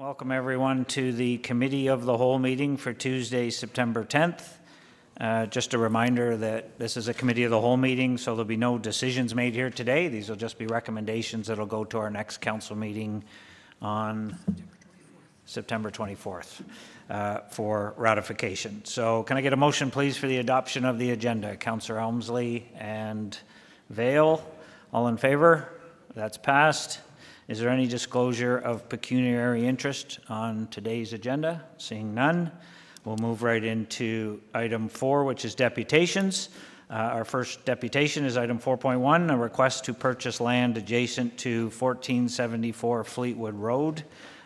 Welcome, everyone, to the Committee of the Whole meeting for Tuesday, September 10th. Uh, Just a reminder that this is a Committee of the Whole meeting, so there'll be no decisions made here today. These will just be recommendations that'll go to our next council meeting on September 24th uh, for ratification. So can I get a motion, please, for the adoption of the agenda? Councillor Elmslie and Veale, all in favor? That's passed. Is there any disclosure of pecuniary interest on today's agenda? Seeing none, we'll move right into item four, which is deputations. Uh, Our first deputation is item 4.1, a request to purchase land adjacent to 1474 Fleetwood Road.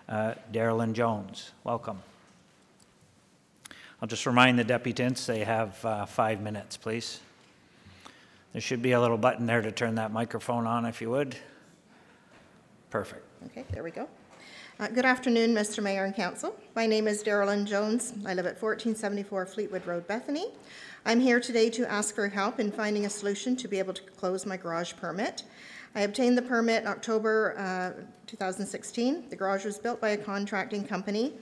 Uh, Darrellin Jones, welcome. I'll just remind the deputants, they have uh, five minutes, please. There should be a little button there to turn that microphone on, if you would. Perfect. Okay, there we go. Uh, Good afternoon, Mr. Mayor and Council. My name is Darrellin Jones. I live at 1474 Fleetwood Road, Bethany. I'm here today to ask for help in finding a solution to be able to close my garage permit. I obtained the permit in October uh, 2016. The garage was built by a contracting company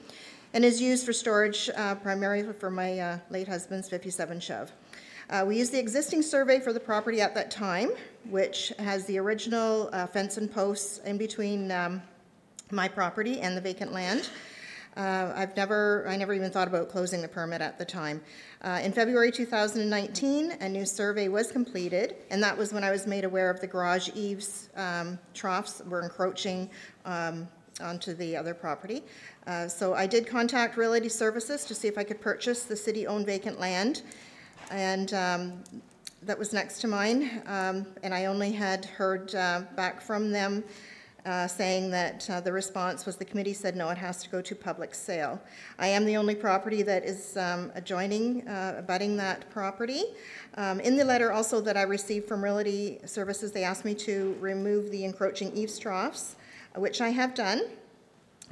and is used for storage uh, primarily for my uh, late husband's 57 Chev. Uh, We used the existing survey for the property at that time, which has the original uh, fence and posts in between um, my property and the vacant land. Uh, I've never, I never even thought about closing the permit at the time. Uh, In February 2019, a new survey was completed, and that was when I was made aware of the garage eaves um, troughs were encroaching um, onto the other property. Uh, So I did contact Realty Services to see if I could purchase the city-owned vacant land, and um, that was next to mine, um, and I only had heard uh, back from them uh, saying that uh, the response was the committee said, no, it has to go to public sale. I am the only property that is um, adjoining, uh, abutting that property. Um, In the letter also that I received from Realty Services, they asked me to remove the encroaching eaves troughs, which I have done.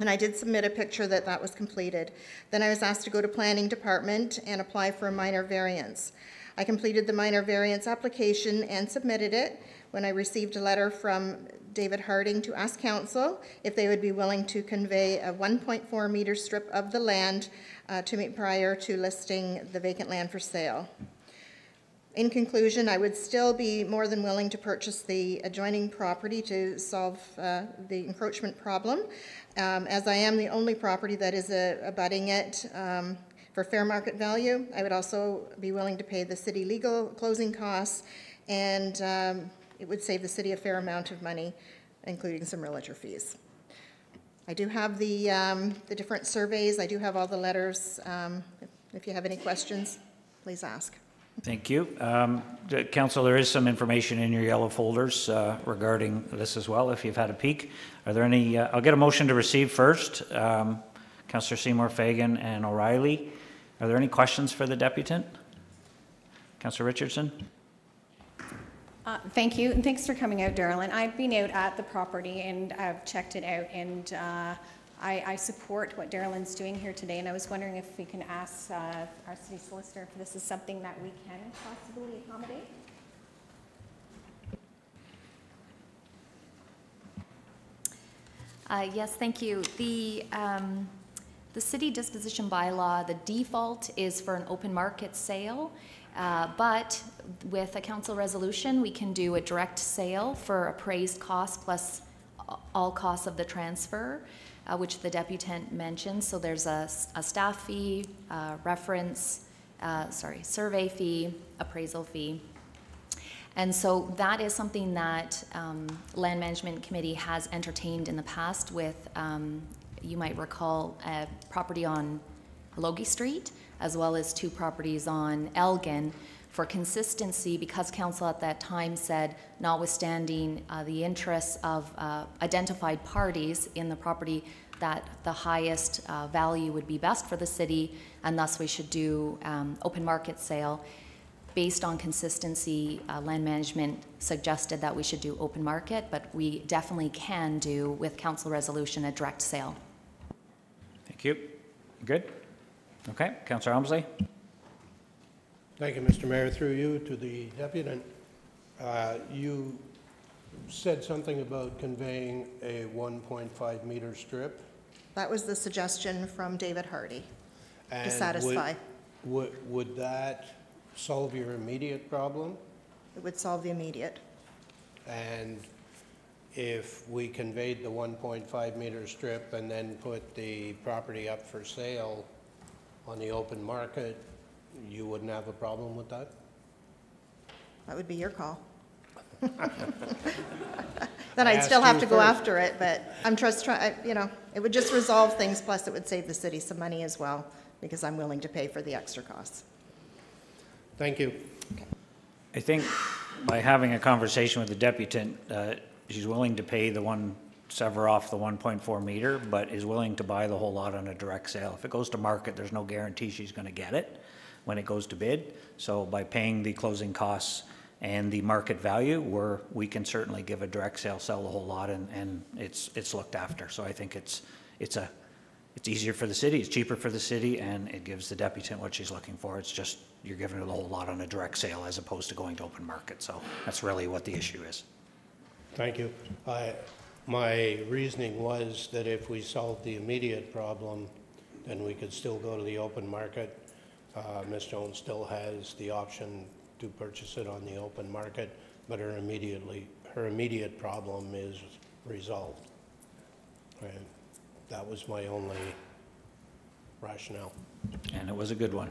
And I did submit a picture that that was completed. Then I was asked to go to Planning Department and apply for a minor variance. I completed the minor variance application and submitted it when I received a letter from David Harding to ask council if they would be willing to convey a 1.4 meter strip of the land uh, to me prior to listing the vacant land for sale. In conclusion, I would still be more than willing to purchase the adjoining property to solve uh, the encroachment problem, um, as I am the only property that is uh, abutting it um, for fair market value. I would also be willing to pay the city legal closing costs, and um, it would save the city a fair amount of money, including some realtor fees. I do have the, um, the different surveys, I do have all the letters. Um, If you have any questions, please ask. Thank you. Um, Council, there is some information in your yellow folders uh, regarding this as well, if you've had a peek. Are there any, uh, I'll get a motion to receive first. Um, Councillor Seymour Fagan and O'Reilly. Are there any questions for the deputant? Councillor Richardson? Uh, Thank you, and thanks for coming out, Darrellin. I've been out at the property and I've checked it out, and uh, I I support what Darrellin's doing here today, and I was wondering if we can ask uh, our city solicitor if this is something that we can possibly accommodate? Uh, Yes, thank you. The, um, the city disposition bylaw, the default is for an open market sale, uh, but with a council resolution, we can do a direct sale for appraised cost plus all costs of the transfer, uh, which the deputant mentioned. So there's a, a staff fee, uh, reference, uh, sorry, survey fee, appraisal fee. And so that is something that um, Land Management Committee has entertained in the past with, um, you might recall, a property on Logie Street, as well as two properties on Elgin. For consistency, because council at that time said, notwithstanding uh, the interests of uh, identified parties in the property, that the highest uh, value would be best for the city, and thus we should do um, open market sale based on consistency, uh, land management suggested that we should do open market, but we definitely can do with council resolution a direct sale. Thank you. Good? Okay, Councillor Elmslie? Thank you, Mr. Mayor. Through you to the deputy. Uh, you said something about conveying a 1.5 meter strip. That was the suggestion from David Hardy And to would- satisfy. Would, would that solve your immediate problem? It would solve the immediate. And if we conveyed the 1.5 meter strip and then put the property up for sale on the open market, you wouldn't have a problem with that? That would be your call. Then I I'd still have you to go after it, but I'm just trying, you know, it would just resolve things, plus it would save the city some money as well, because I'm willing to pay for the extra costs. Thank you. I think by having a conversation with the deputant, uh, she's willing to pay the one, sever off the 1.4 meter, but is willing to buy the whole lot on a direct sale. If it goes to market, there's no guarantee she's going to get it when it goes to bid. So by paying the closing costs and the market value, we're, we can certainly give a direct sale, sell the whole lot, and, and it's, it's looked after. So I think it's, it's a, it's easier for the city, it's cheaper for the city, and it gives the deputant what she's looking for. It's just, you're giving her the whole lot on a direct sale as opposed to going to open market. So that's really what the issue is. Thank you. I, my reasoning was that if we solved the immediate problem, then we could still go to the open market. Uh, Ms. Jones still has the option to purchase it on the open market, but her immediately, her immediate problem is resolved. And that was my only rationale. And it was a good one.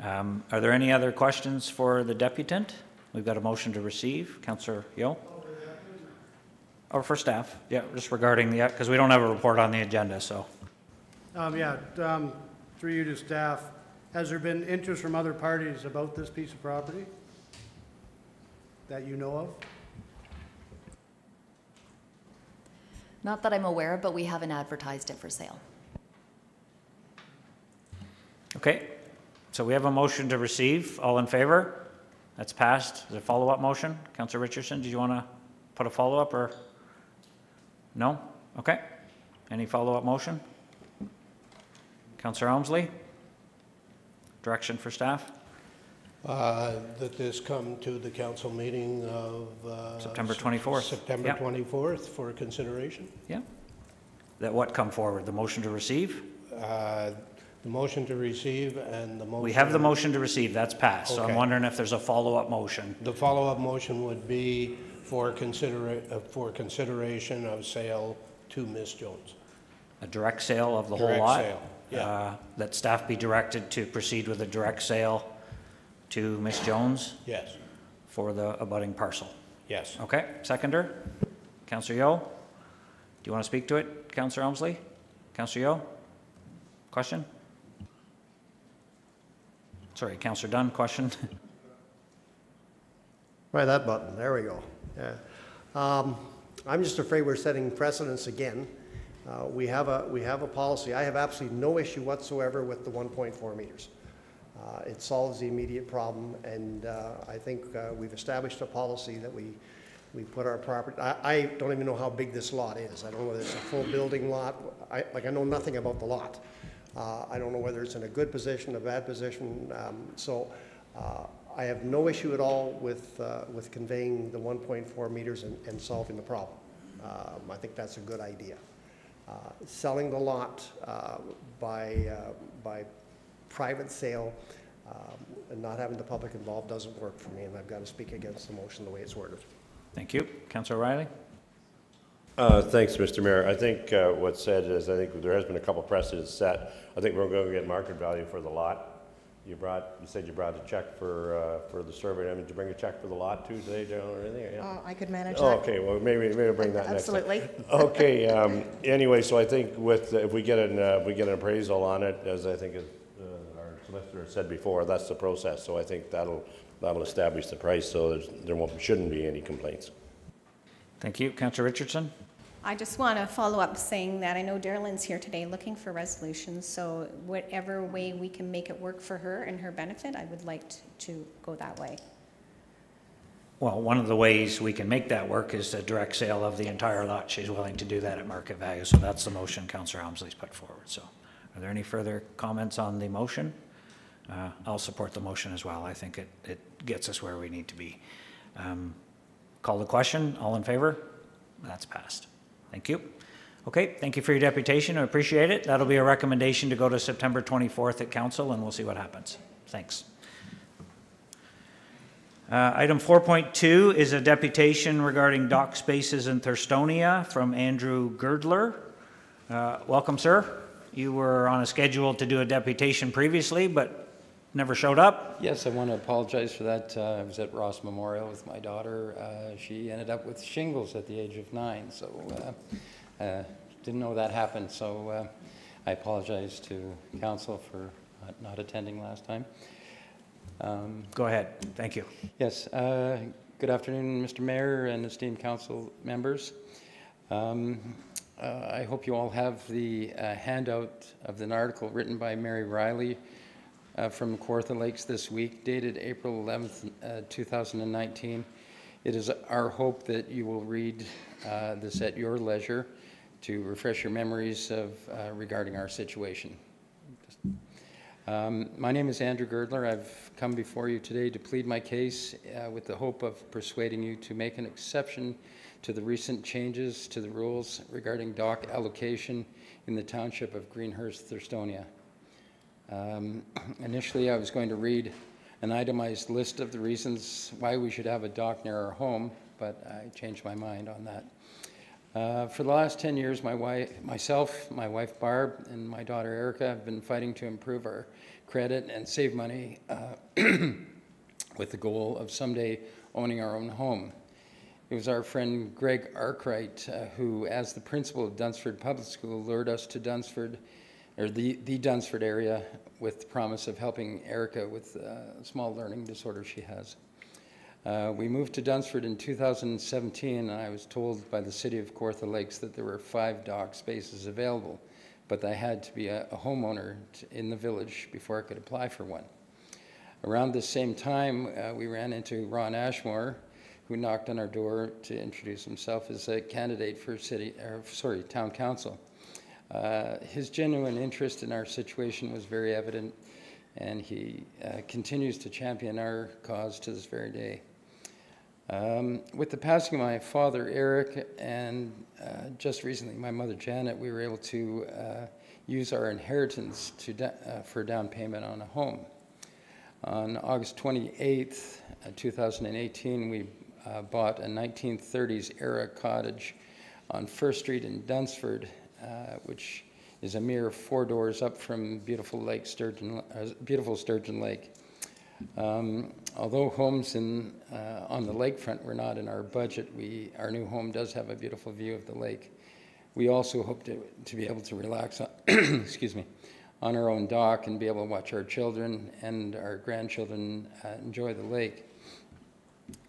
Um, Are there any other questions for the deputant? We've got a motion to receive. Counselor Yeo? Or for staff, yeah, just regarding the, because we don't have a report on the agenda, so. Um, yeah, um, through you to staff, has there been interest from other parties about this piece of property that you know of? Not that I'm aware of, but we haven't advertised it for sale. Okay, so we have a motion to receive. All in favor? That's passed. Is there a follow-up motion? Counselor Richardson, did you want to put a follow-up or? No? Okay. Any follow-up motion? Counselor Elmslie? Direction for staff? Uh, That this come to the council meeting of... uh, September 24th. September Yep. 24th for consideration. Yeah. That what come forward? The motion to receive? Uh, The motion to receive and the motion... We have the motion to receive, that's passed. So I'm Okay. wondering if there's a follow-up motion. The follow-up motion would be for considera, uh, for consideration of sale to Ms. Jones. A direct sale of the whole Direct lot? sale, yeah. Uh, That staff be directed to proceed with a direct sale to Ms. Jones Yes, for the abutting parcel. yes. Okay, seconder? Counselor Yeo? Do you want to speak to it, Counselor Elmslie? Counselor Yeo? Question? Sorry, Counselor Dunn, question? Right, that button, there we go, yeah. Um, I'm just afraid we're setting precedents again. Uh, We have a, we have a policy, I have absolutely no issue whatsoever with the 1.4 meters. Uh, It solves the immediate problem, and uh, I think uh, we've established a policy that we, we put our property, I, I don't even know how big this lot is. I don't know whether it's a full building lot, I, like, I know nothing about the lot. Uh, I don't know whether it's in a good position, a bad position, um, so uh, I have no issue at all with, with conveying the 1.4 meters and, and solving the problem. Um, I think that's a good idea. Uh, Selling the lot uh, by, uh, by private sale um, and not having the public involved doesn't work for me, and I've got to speak against the motion the way it's worded. Thank you. Counselor Riley? Uh, Thanks, Mr. Mayor. I think uh, what's said is, I think there has been a couple precedents set. I think we're going to get market value for the lot. You brought, you said you brought a check for, uh, for the survey. I mean, did you bring a check for the lot too today, Joe, or anything? Yeah. Uh, I could manage Oh, that. okay, well, maybe, maybe bring that next time. Absolutely. Okay, um, anyway, so I think with, if we get an, uh, we get an appraisal on it, as I think it, uh, our solicitor said before, that's the process. So I think that'll, that'll establish the price, so there's, there won't, shouldn't be any complaints. Thank you. Counselor Richardson? I just want to follow up saying that I know Darylyn's here today looking for resolutions, so whatever way we can make it work for her and her benefit, I would like to go that way. Well, one of the ways we can make that work is a direct sale of the entire lot. She's willing to do that at market value, so that's the motion Counselor Helmsley's put forward. So are there any further comments on the motion? Uh, I'll support the motion as well. I think it, it gets us where we need to be. Um, Call the question. All in favor? That's passed. Thank you. Okay, thank you for your deputation, I appreciate it. That'll be a recommendation to go to September 24th at council, and we'll see what happens. Thanks. Uh, Item 4.2 is a deputation regarding dock spaces in Thurstonia from Andrew Girdler. Uh, Welcome, sir. You were on a schedule to do a deputation previously, but never showed up. Yes, I want to apologize for that. Uh, I was at Ross Memorial with my daughter. Uh, She ended up with shingles at the age of nine, so uh, uh, didn't know that happened. So uh, I apologize to council for not- not attending last time. Um, Go ahead, thank you. Yes, uh, good afternoon, Mr. Mayor and esteemed council members. Um, uh, I hope you all have the uh, handout of an article written by Mary Riley uh, from Kawartha Lakes this week, dated April 11th, uh, 2019. It is our hope that you will read uh, this at your leisure to refresh your memories of uh, regarding our situation. Um, My name is Andrew Girdler. I've come before you today to plead my case uh, with the hope of persuading you to make an exception to the recent changes to the rules regarding dock allocation in the township of Greenhurst, Thurstonia. Um, Initially, I was going to read an itemized list of the reasons why we should have a dock near our home, but I changed my mind on that. Uh, For the last 10 years, my wife, myself, my wife Barb, and my daughter Erica have been fighting to improve our credit and save money uh, with the goal of someday owning our own home. It was our friend Greg Arkwright uh, who, as the principal of Dunsford Public School, lured us to Dunsford, or the, the Dunsford area, with the promise of helping Erica with uh, a small learning disorder she has. Uh, we moved to Dunsford in 2017, and I was told by the city of Kawartha Lakes that there were five dock spaces available, but I had to be a, a homeowner in the village before I could apply for one. Around the same time, uh, we ran into Ron Ashmore, who knocked on our door to introduce himself as a candidate for city, or sorry, town council. Uh, his genuine interest in our situation was very evident, and he uh, continues to champion our cause to this very day. Um, with the passing of my father, Eric, and uh, just recently my mother, Janet, we were able to uh, use our inheritance uh, for down payment on a home. On August 28th, uh, 2018, we bought a 1930s era cottage on First Street in Dunsford, uh, which is a mere four doors up from beautiful Lake Sturgeon, uh, beautiful Sturgeon Lake. Um, although homes in, uh, on the lakefront were not in our budget, we, our new home does have a beautiful view of the lake. We also hope to, to be able to relax, on, excuse me, on our own dock and be able to watch our children and our grandchildren uh, enjoy the lake.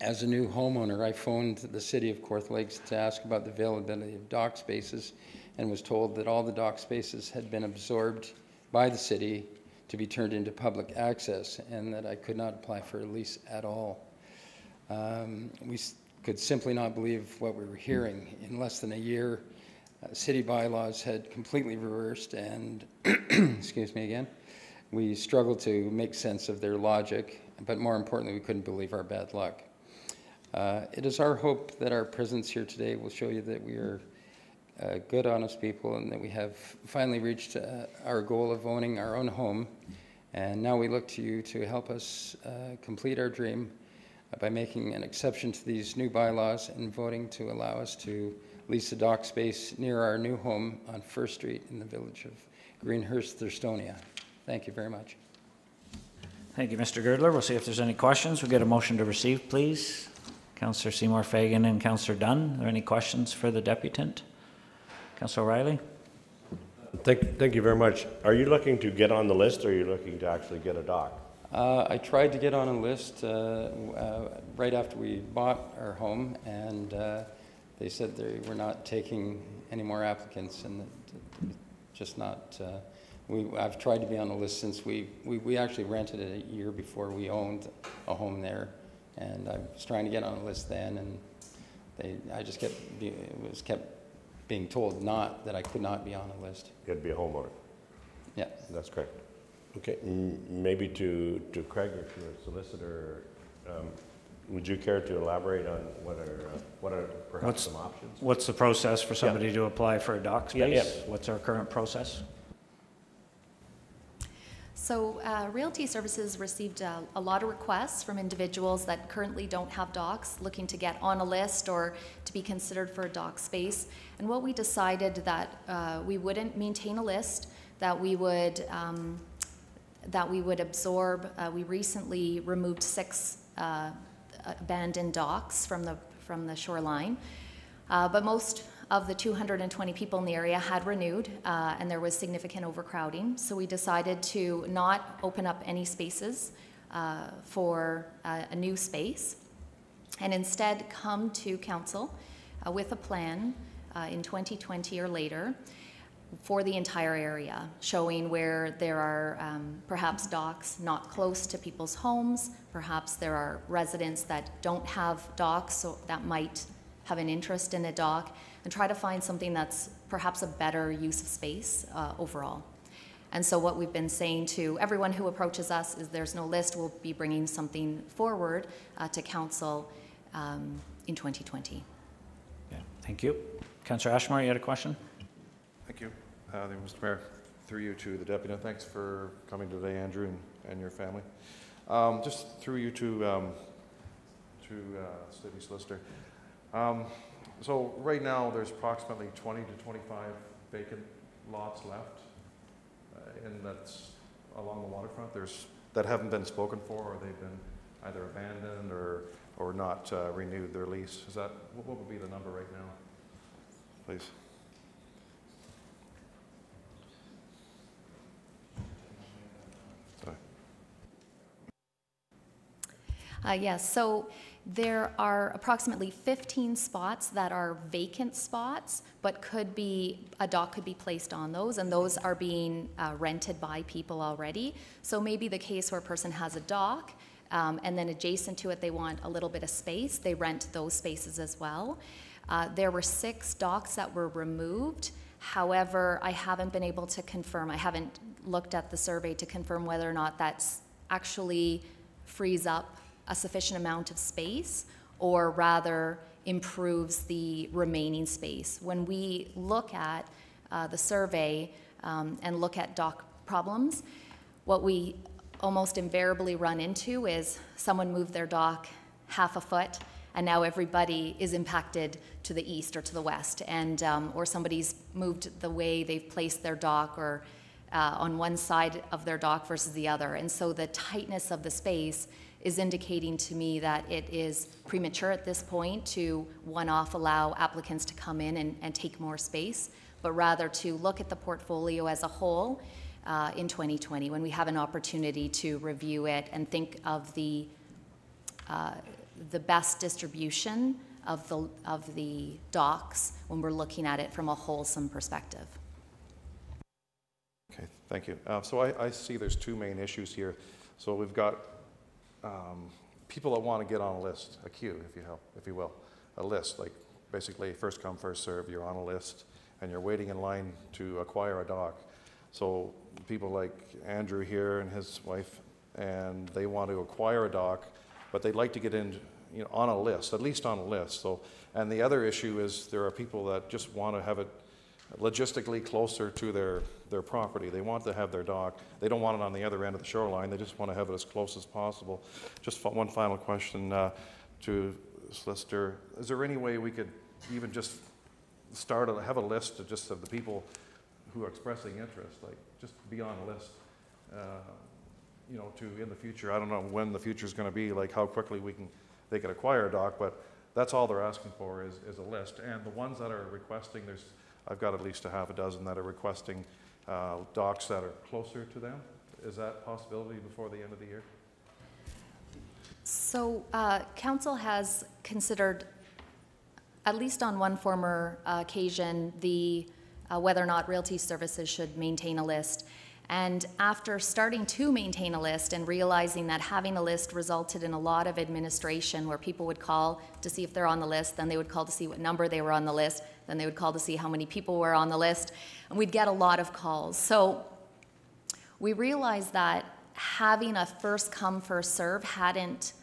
As a new homeowner, I phoned the city of Kawartha Lakes to ask about the availability of dock spaces and was told that all the dock spaces had been absorbed by the city to be turned into public access and that I could not apply for a lease at all. Um, we could simply not believe what we were hearing. In less than a year, uh, city bylaws had completely reversed and, excuse me again, we struggled to make sense of their logic, but more importantly, we couldn't believe our bad luck. Uh, It is our hope that our presence here today will show you that we are uh, good, honest people and that we have finally reached uh, our goal of owning our own home. And now we look to you to help us uh, complete our dream by making an exception to these new bylaws and voting to allow us to lease a dock space near our new home on First Street in the village of Greenhurst, Thurstonia. Thank you very much. Thank you, Mr. Girdler. We'll see if there's any questions. We'll get a motion to receive, please. Councillor Seymour Fagan and Councillor Dunn, are there any questions for the deputant? Councillor O'Reilly? Thank, thank you very much. Are you looking to get on the list, or are you looking to actually get a dock? Uh, I tried to get on a list uh, uh, right after we bought our home, and uh, they said they were not taking any more applicants, and just not. Uh, we, I've tried to be on the list since we, we, we actually rented it a year before we owned a home there, and I was trying to get on a list then, and they, I just kept, be, was kept being told not that I could not be on a list. You had to be a homeowner. Yeah. That's correct. Okay, m- maybe to, to Craig, if you're a solicitor, um, Would you care to elaborate on what are, uh, what are perhaps What's- some options? What's the process for somebody to apply for a dock Yeah, yeah. space? What's our current process? So uh, Realty Services received uh, a lot of requests from individuals that currently don't have docks, looking to get on a list or to be considered for a dock space. And what we decided that uh, we wouldn't maintain a list, that we would um, that we would absorb. Uh, we recently removed six uh, abandoned docks from the from the shoreline, uh, but most of the 220 people in the area had renewed, uh, and there was significant overcrowding. So we decided to not open up any spaces uh, for uh, a new space, and instead come to council uh, with a plan uh, in 2020 or later for the entire area, showing where there are um, perhaps docks not close to people's homes, perhaps there are residents that don't have docks, so that might have an interest in a dock, and try to find something that's perhaps a better use of space uh, overall. And so what we've been saying to everyone who approaches us is there's no list, we'll be bringing something forward uh, to council um, in 2020. Yeah, thank you. Councillor Ashmore, you had a question? Thank you. Uh, Mr. Mayor, through you to the deputy, and thanks for coming today, Andrew, and, and your family. Um, just through you to, um, to uh, city solicitor. Um, so right now, there's approximately 20 to 25 vacant lots left, uh, and that's along the waterfront. There's that haven't been spoken for, or they've been either abandoned or or not uh, renewed their lease. Is that what would be the number right now, please? Uh, yes, so there are approximately 15 spots that are vacant spots, but could be, a dock could be placed on those, and those are being uh, rented by people already. So maybe the case where a person has a dock, um, and then adjacent to it, they want a little bit of space, they rent those spaces as well. Uh, there were six docks that were removed. However, I haven't been able to confirm, I haven't looked at the survey to confirm whether or not that's actually frees up a sufficient amount of space or rather improves the remaining space. When we look at uh, the survey um, and look at dock problems, what we almost invariably run into is someone moved their dock half a foot and now everybody is impacted to the east or to the west and um, or somebody's moved the way they've placed their dock or uh, on one side of their dock versus the other and so the tightness of the space is indicating to me that it is premature at this point to one-off allow applicants to come in and, and take more space, but rather to look at the portfolio as a whole uh, in 2020 when we have an opportunity to review it and think of the, uh, the best distribution of the, of the docks when we're looking at it from a wholesome perspective. Okay, thank you. Uh, So I, I see there's two main issues here. So we've got um, people that want to get on a list, a queue, if you help, if you will, a list, like basically first come, first serve, you're on a list, and you're waiting in line to acquire a dock. So people like Andrew here and his wife, and they want to acquire a dock, but they'd like to get in, you know, on a list, at least on a list. So, and the other issue is there are people that just want to have it logistically closer to their, their property. They want to have their dock. They don't want it on the other end of the shoreline. They just want to have it as close as possible. Just one final question uh, to Solicitor. Is there any way we could even just start, a- have a list of just of the people who are expressing interest, like just be on a list? uh, You know, to in the future, I don't know when the future is going to be, like how quickly we can, they can acquire a dock, but that's all they're asking for is, is a list. And the ones that are requesting, there's, I've got at least a half a dozen that are requesting uh, docks that are closer to them. Is that possibility before the end of the year? So, uh, council has considered, at least on one former uh, occasion, the uh, whether or not Realty Services should maintain a list. And after starting to maintain a list and realizing that having a list resulted in a lot of administration where people would call to see if they're on the list, then they would call to see what number they were on the list, then they would call to see how many people were on the list, and we'd get a lot of calls. So we realized that having a first come, first serve hadn't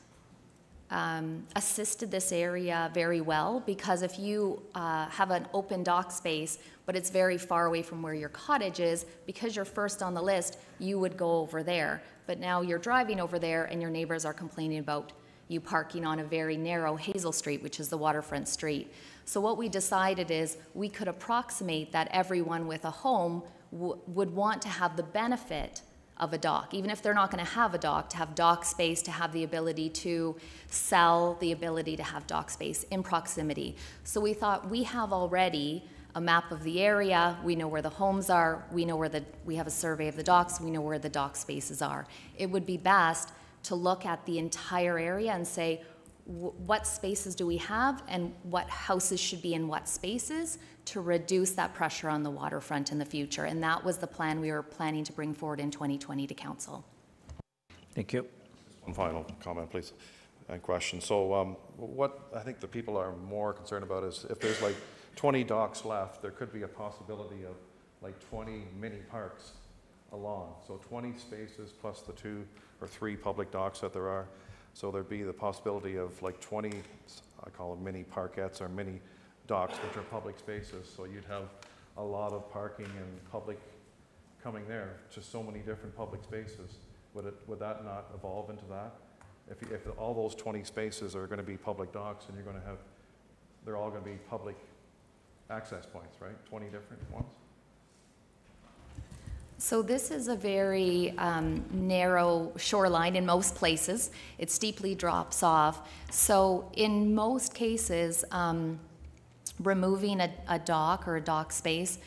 um, assisted this area very well because if you uh, have an open dock space, but it's very far away from where your cottage is, because you're first on the list, you would go over there. But now you're driving over there and your neighbors are complaining about you parking on a very narrow Hazel Street, which is the waterfront street. So what we decided is we could approximate that everyone with a home would want to have the benefit of a dock, even if they're not going to have a dock, to have dock space, to have the ability to sell, the ability to have dock space in proximity. So we thought we have already a map of the area, we know where the homes are, we know where the, we have a survey of the docks, we know where the dock spaces are. It would be best to look at the entire area and say, what spaces do we have and what houses should be in what spaces to reduce that pressure on the waterfront in the future. And that was the plan we were planning to bring forward in 2020 to council. Thank you. One final comment, please, and question. So um, what I think the people are more concerned about is if there's like 20 docks left, there could be a possibility of like 20 mini parks along. So 20 spaces plus the two or three public docks that there are. So there'd be the possibility of like 20, I call them mini parkettes or mini docks, which are public spaces. So you'd have a lot of parking and public coming there, just so many different public spaces. Would it, would that not evolve into that? If, if all those 20 spaces are going to be public docks and you're going to have, they're all going to be public access points, right? 20 different ones? So this is a very um, narrow shoreline in most places. It steeply drops off. So in most cases, um, removing a, a dock or a dock space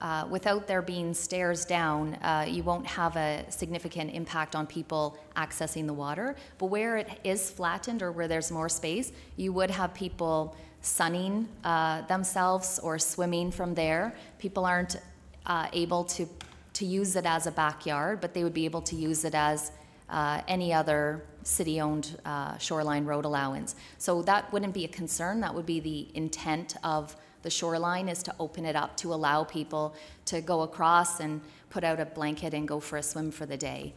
uh, without there being stairs down, uh, you won't have a significant impact on people accessing the water. But where it is flattened or where there's more space, you would have people sunning uh, themselves or swimming from there. People aren't uh, able to to use it as a backyard, but they would be able to use it as uh, any other city-owned uh, shoreline road allowance. So that wouldn't be a concern. That would be the intent of the shoreline is to open it up to allow people to go across and put out a blanket and go for a swim for the day.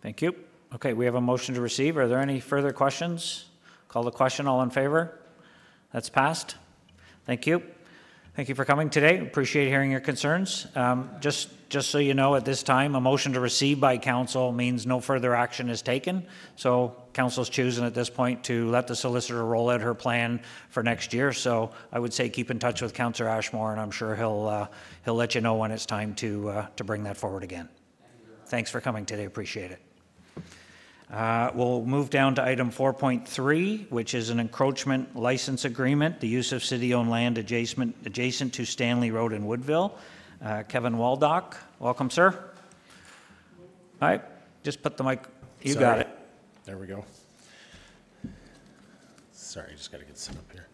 Thank you. Okay, we have a motion to receive. Are there any further questions? Call the question. All in favor? That's passed. Thank you. Thank you for coming today. Appreciate hearing your concerns. Um, Just, just so you know, at this time, a motion to receive by council means no further action is taken. So council's choosing at this point to let the solicitor roll out her plan for next year. So I would say keep in touch with Councillor Ashmore, and I'm sure he'll, uh, he'll let you know when it's time to, uh, to bring that forward again. Thanks for coming today. Appreciate it. Uh, We'll move down to item 4.3, which is an encroachment license agreement, the use of city-owned land adjacent adjacent to Stanley Road in Woodville. Uh, Kevin Waldock, welcome, sir. All right, just put the mic, you got it. There we go. Sorry, I just got to get set up here.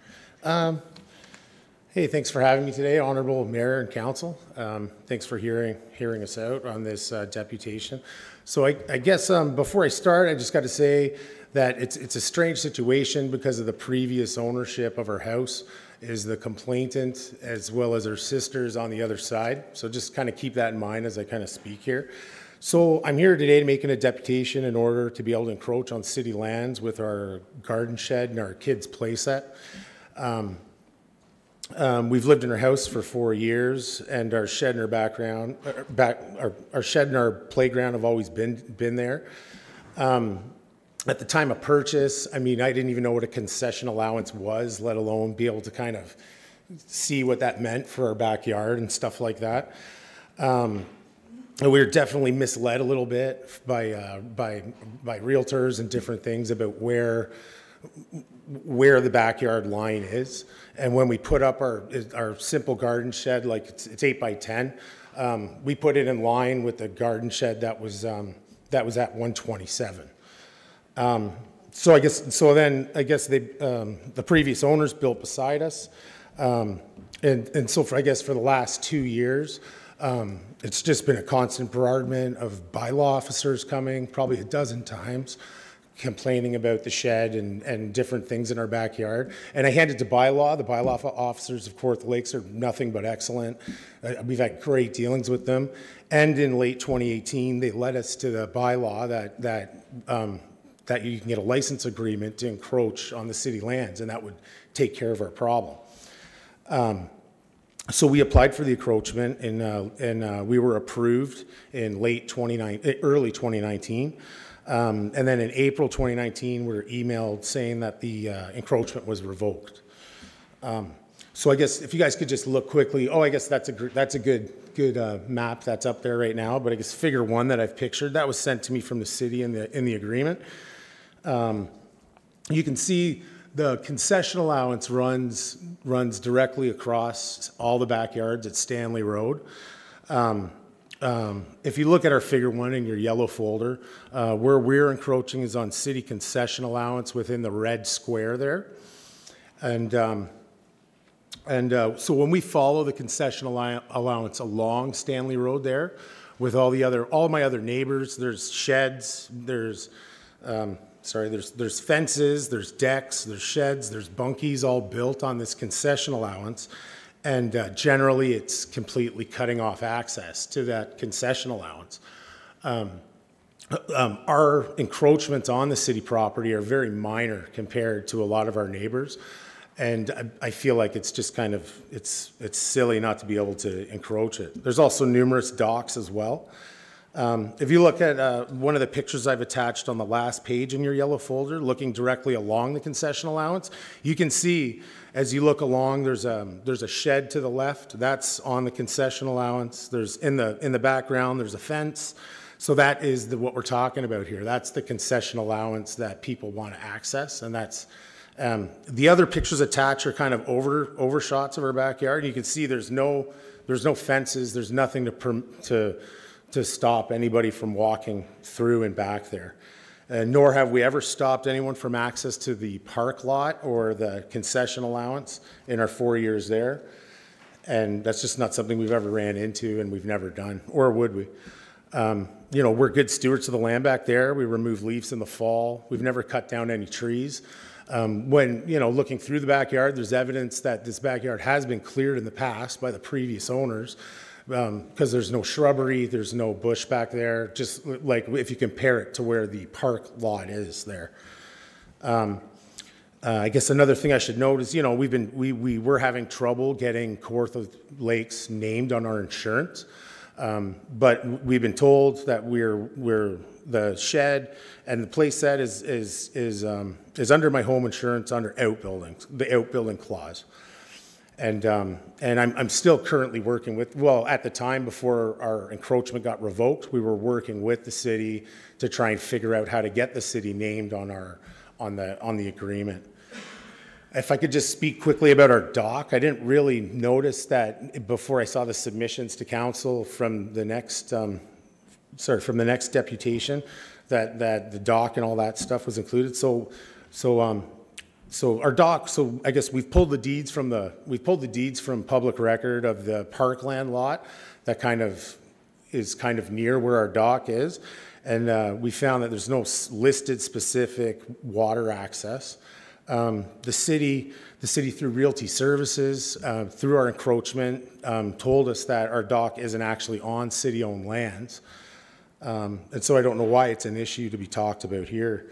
Um, Hey, thanks for having me today, Honorable Mayor and Council. Um, Thanks for hearing, hearing us out on this uh, deputation. So I, I guess um, before I start, I just got to say that it's, it's a strange situation because of the previous ownership of her house is the complainant as well as her sisters on the other side. So just kind of keep that in mind as I kind of speak here. So I'm here today to making a deputation in order to be able to encroach on city lands with our garden shed and our kids' playset. Um, um, we've lived in our house for four years, and our shed and our background, uh, back, our, our shed and our playground have always been been there. Um, at the time of purchase, I mean, I didn't even know what a concession allowance was, let alone be able to kind of see what that meant for our backyard and stuff like that. Um, we were definitely misled a little bit by uh, by by realtors and different things about where where the backyard line is. And when we put up our, our simple garden shed, like it's, it's eight by 10, um, we put it in line with the garden shed that was, um, that was at 127. Um, so I guess, so then I guess they, um, the previous owners built beside us. Um, and, and so for, I guess for the last two years, um, it's just been a constant bombardment of bylaw officers coming, probably a dozen times complaining about the shed and, and different things in our backyard. And I handed to bylaw. The bylaw officers of Kawartha Lakes are nothing but excellent. Uh, we've had great dealings with them. And in late 2018, they led us to the bylaw that, that um, that you can get a license agreement to encroach on the city lands, and that would take care of our problem. Um, So we applied for the encroachment, and, uh, and uh, we were approved in late 29, eh, early 2019. Um, And then in April 2019, we were emailed saying that the uh, encroachment was revoked. Um, So I guess if you guys could just look quickly, oh, I guess that's a, that's a good, good uh, map that's up there right now, but I guess figure one that I've pictured, that was sent to me from the city in the, in the agreement. Um, You can see the concession allowance runs, runs directly across all the backyards at Stanley Road. Um, um, If you look at our figure one in your yellow folder, uh, where we're encroaching is on city concession allowance within the red square there. And, um, and uh, so when we follow the concession allow- allowance along Stanley Road there, with all the other, all my other neighbors, there's sheds, there's, um, sorry, there's, there's fences, there's decks, there's sheds, there's bunkies all built on this concession allowance. And uh, generally, it's completely cutting off access to that concession allowance. Um, um, Our encroachments on the city property are very minor compared to a lot of our neighbors. And I, I feel like it's just kind of, it's, it's silly not to be able to encroach it. There's also numerous docks as well. Um, If you look at uh, one of the pictures I've attached on the last page in your yellow folder, looking directly along the concession allowance, you can see, as you look along, there's a, there's a shed to the left, that's on the concession allowance. There's, in the, in the background, there's a fence. So that is the, what we're talking about here. That's the concession allowance that people want to access, and that's, um, the other pictures attached are kind of over, overshots of our backyard. You can see there's no, there's no fences, there's nothing to, to, to stop anybody from walking through and back there. Uh, nor have we ever stopped anyone from access to the park lot or the concession allowance in our four years there. And that's just not something we've ever ran into and we've never done, or would we? Um, You know, we're good stewards of the land back there. We remove leaves in the fall. We've never cut down any trees. Um, When, you know, looking through the backyard, there's evidence that this backyard has been cleared in the past by the previous owners because there's no shrubbery, there's no bush back there, just like if you compare it to where the park lot is there. Um, uh, I guess another thing I should note is, you know, we've been, we, we were having trouble getting Kawartha Lakes named on our insurance. Um, But we've been told that we're, we're, the shed and the playset is, is, is, um, is under my home insurance under outbuildings, the outbuilding clause. And, um, and I'm, I'm still currently working with, well, at the time before our encroachment got revoked, we were working with the city to try and figure out how to get the city named on our, on the, on the agreement. If I could just speak quickly about our dock, I didn't really notice that before I saw the submissions to council from the next, um, sorry, from the next deputation, that, that the dock and all that stuff was included. So, so, um, so our dock, so I guess we've pulled the deeds from the, we've pulled the deeds from public record of the parkland lot that kind of is kind of near where our dock is. And uh, we found that there's no listed specific water access. Um, The city, the city through Realty Services, uh, through our encroachment, um, told us that our dock isn't actually on city-owned lands. Um, And so I don't know why it's an issue to be talked about here.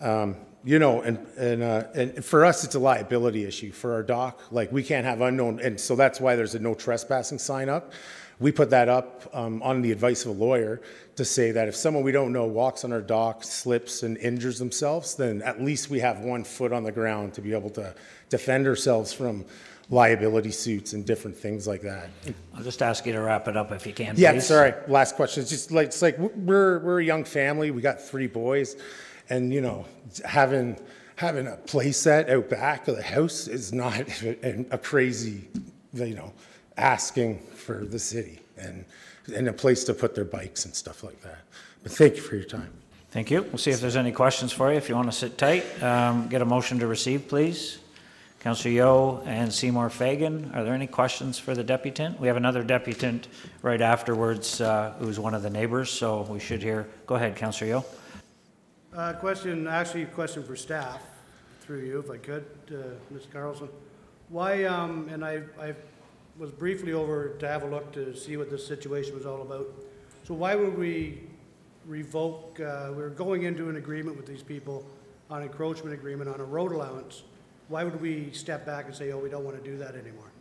Um, You know, and, and, uh, and for us, it's a liability issue for our dock. Like, we can't have unknown, and so that's why there's a no trespassing sign up. We put that up um, on the advice of a lawyer to say that if someone we don't know walks on our dock, slips and injures themselves, then at least we have one foot on the ground to be able to defend ourselves from liability suits and different things like that. I'll just ask you to wrap it up if you can, please. Yeah, sorry. Last question. It's just like, it's like we're, we're a young family. We got three boys. And, you know, having, having a playset out back of the house is not a, crazy, you know, asking for the city and, and a place to put their bikes and stuff like that. But thank you for your time. Thank you. We'll see if there's any questions for you. If you want to sit tight, um, get a motion to receive, please. Councillor Yeo and Seymour Fagan, are there any questions for the deputant? We have another deputant right afterwards uh, who's one of the neighbors, so we should hear. Go ahead, Councillor Yeo. Uh, Question, actually, a question for staff, through you, if I could, uh, Ms. Carlson. Why, um, and I, I was briefly over to have a look to see what this situation was all about. So why would we revoke, uh, we're going into an agreement with these people on encroachment agreement on a road allowance. Why would we step back and say, oh, we don't want to do that anymore?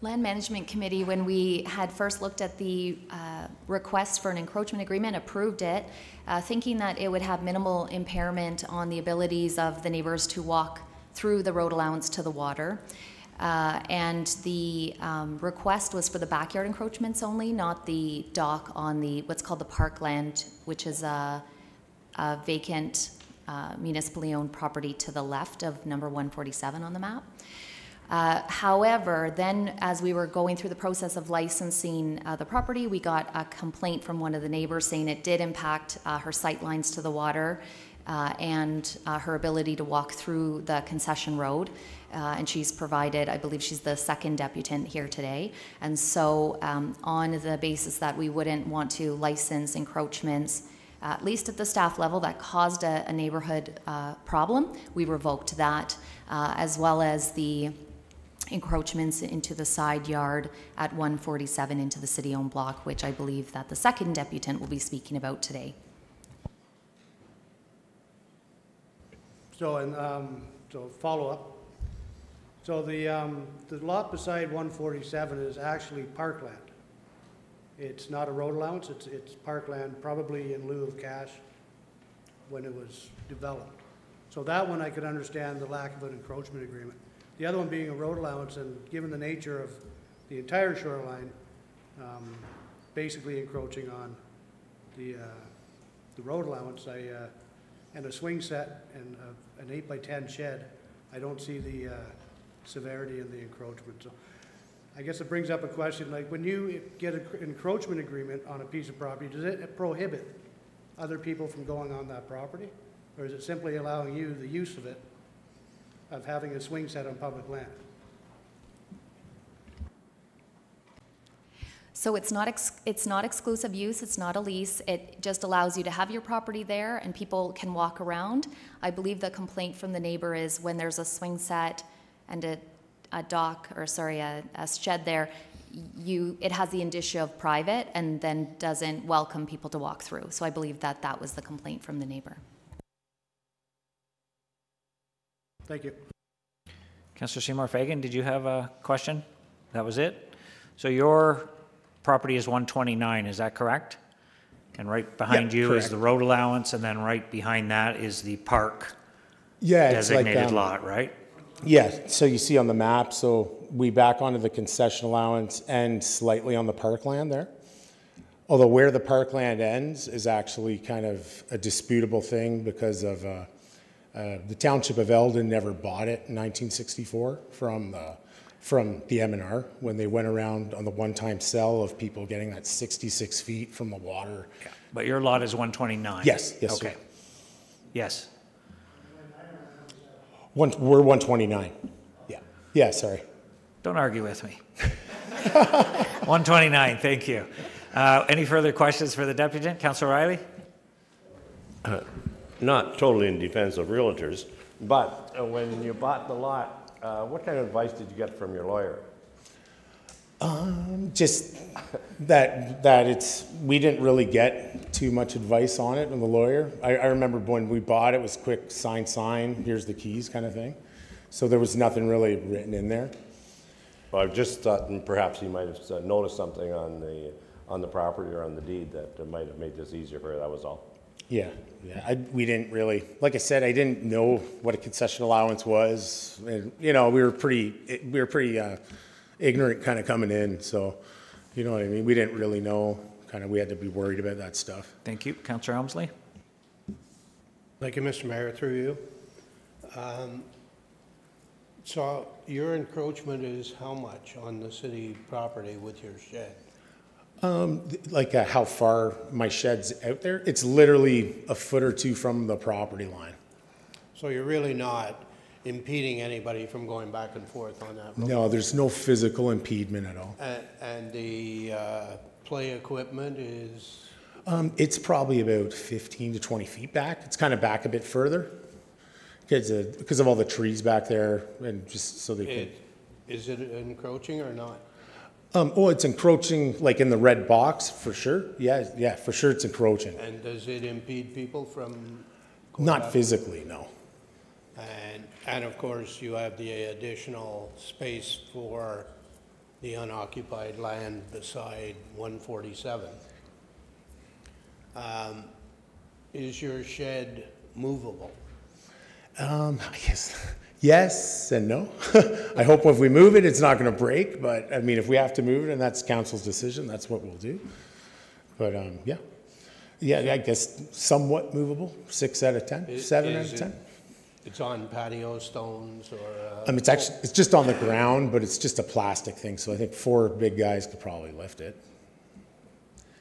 Land Management Committee, when we had first looked at the uh, request for an encroachment agreement, approved it, uh, thinking that it would have minimal impairment on the abilities of the neighbors to walk through the road allowance to the water. Uh, And the um, request was for the backyard encroachments only, not the dock on the, what's called the parkland, which is a a vacant uh, municipally owned property to the left of number 147 on the map. Uh, However, then, as we were going through the process of licensing uh, the property, we got a complaint from one of the neighbors saying it did impact uh, her sight lines to the water uh, and uh, her ability to walk through the concession road. Uh, And she's provided, I believe she's the second deputant here today. And so, um, on the basis that we wouldn't want to license encroachments, at least at the staff level, that caused a a neighborhood uh, problem, we revoked that, uh, as well as the encroachments into the side yard at 147 into the city-owned block, which I believe that the second deputant will be speaking about today. So, and, um, so follow-up. So the, um, the lot beside one forty-seven is actually parkland. It's not a road allowance, it's, it's parkland, probably in lieu of cash when it was developed. So that one I could understand the lack of an encroachment agreement. The other one being a road allowance, and given the nature of the entire shoreline, um, basically encroaching on the, uh, the road allowance, I, uh, and a swing set and a- an eight by 10 shed, I don't see the uh, severity in the encroachment. So I guess it brings up a question, like, when you get an encroachment agreement on a piece of property, does it prohibit other people from going on that property? Or is it simply allowing you the use of it, of having a swing set on public land? So it's not, it's not exclusive use, it's not a lease, it just allows you to have your property there and people can walk around. I believe the complaint from the neighbor is when there's a swing set and a, a dock, or sorry, a, a shed there, you, it has the indicia of private and then doesn't welcome people to walk through. So I believe that that was the complaint from the neighbor. Thank you. Councillor Seymour Fagan, did you have a question? That was it? So your property is 129, is that correct? And right behind Yeah, you is the road allowance, and then right behind that is the park Yeah, it's like, designated um, lot, right? Yeah, so you see on the map, so we back onto the concession allowance and slightly on the parkland there. Although where the parkland ends is actually kind of a disputable thing because of, uh, uh, the township of Eldon never bought it in 1964 from, uh, from the M and R when they went around on the one-time sell of people getting that 66 feet from the water. Yeah, But your lot is 129? Yes, yes, sir. Okay. Yes. One, we're 129. Yeah, yeah, sorry. Don't argue with me. 129, thank you. Uh, Any further questions for the deputy? Councillor Riley? Not totally in defense of realtors, but uh, when you bought the lot, uh, what kind of advice did you get from your lawyer? Just that, that it's, we didn't really get too much advice on it from the lawyer. I, I remember when we bought it, was quick sign, sign, here's the keys kind of thing. So there was nothing really written in there. Well, I just thought perhaps he might have uh, noticed something on the, on the property or on the deed that might have made this easier for her, that was all. Yeah, yeah, I, we didn't really, like I said, I didn't know what a concession allowance was. And, you know, we were pretty, we were pretty, uh, ignorant kind of coming in, so, you know what I mean? We didn't really know, kind of, we had to be worried about that stuff. Thank you. Councillor Elmslie? Thank you, Mr. Mayor, through you. Um, So your encroachment is how much on the city property with your shed? Like uh, how far my shed's out there. It's literally a foot or two from the property line. So you're really not impeding anybody from going back and forth on that road? No, there's no physical impediment at all. And, and the uh, play equipment is, Um, it's probably about 15 to 20 feet back. It's kind of back a bit further because of, because of all the trees back there and just so they can. it, is it encroaching or not? Um, oh, it's encroaching, like in the red box, for sure. Yeah, yeah, for sure it's encroaching. And does it impede people from? going Not up? physically, no. And, and of course, you have the additional space for the unoccupied land beside 147. Um, Is your shed movable? Um, I guess, yes and no. I hope if we move it, it's not gonna break, but, I mean, if we have to move it and that's council's decision, that's what we'll do. But, um, yeah. Yeah, I guess somewhat movable, six out of ten, seven out of it- ten. It's on patio stones or? uh, Um, it's actually, it's just on the ground, but it's just a plastic thing, so I think four big guys could probably lift it.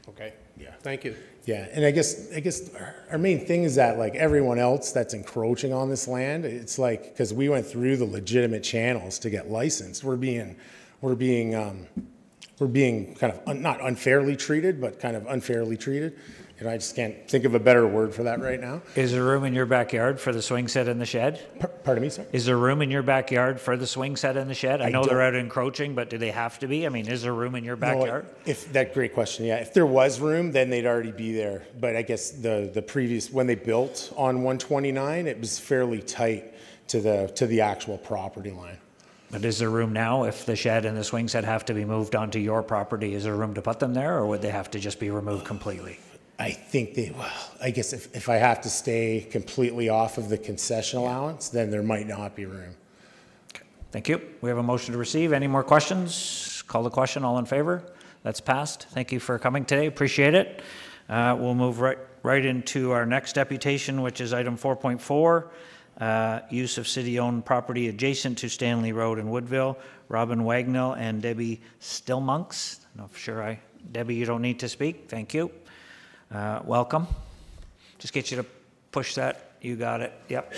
Okay. Yeah. Thank you. Yeah, and I guess, I guess our, main thing is that like everyone else that's encroaching on this land, it's like, because we went through the legitimate channels to get licensed, we're being, we're being, um, we're being kind of, un- not unfairly treated, but kind of unfairly treated. And I just can't think of a better word for that right now. Is there room in your backyard for the swing set in the shed? Par- Pardon me, sir? Is there room in your backyard for the swing set in the shed? I I know they're out encroaching, but do they have to be? I mean, is there room in your No, backyard? If, that, great question, yeah. If there was room, then they'd already be there. But I guess the, the previous, when they built on 129, it was fairly tight to the, to the actual property line. But is there room now, if the shed and the swing set have to be moved onto your property, is there room to put them there, or would they have to just be removed completely? I think they, well, I guess if, if I have to stay completely off of the concession allowance, then there might not be room. Thank you. We have a motion to receive. Any more questions? Call the question. All in favor? That's passed. Thank you for coming today. Appreciate it. Uh, We'll move right, right into our next deputation, which is item 4.4, uh, use of city-owned property adjacent to Stanley Road in Woodville. Robin Wagnall and Debbie Stillmonks. I'm not sure I, Debbie, you don't need to speak. Thank you. Uh, Welcome. Just get you to push that. You got it. Yep.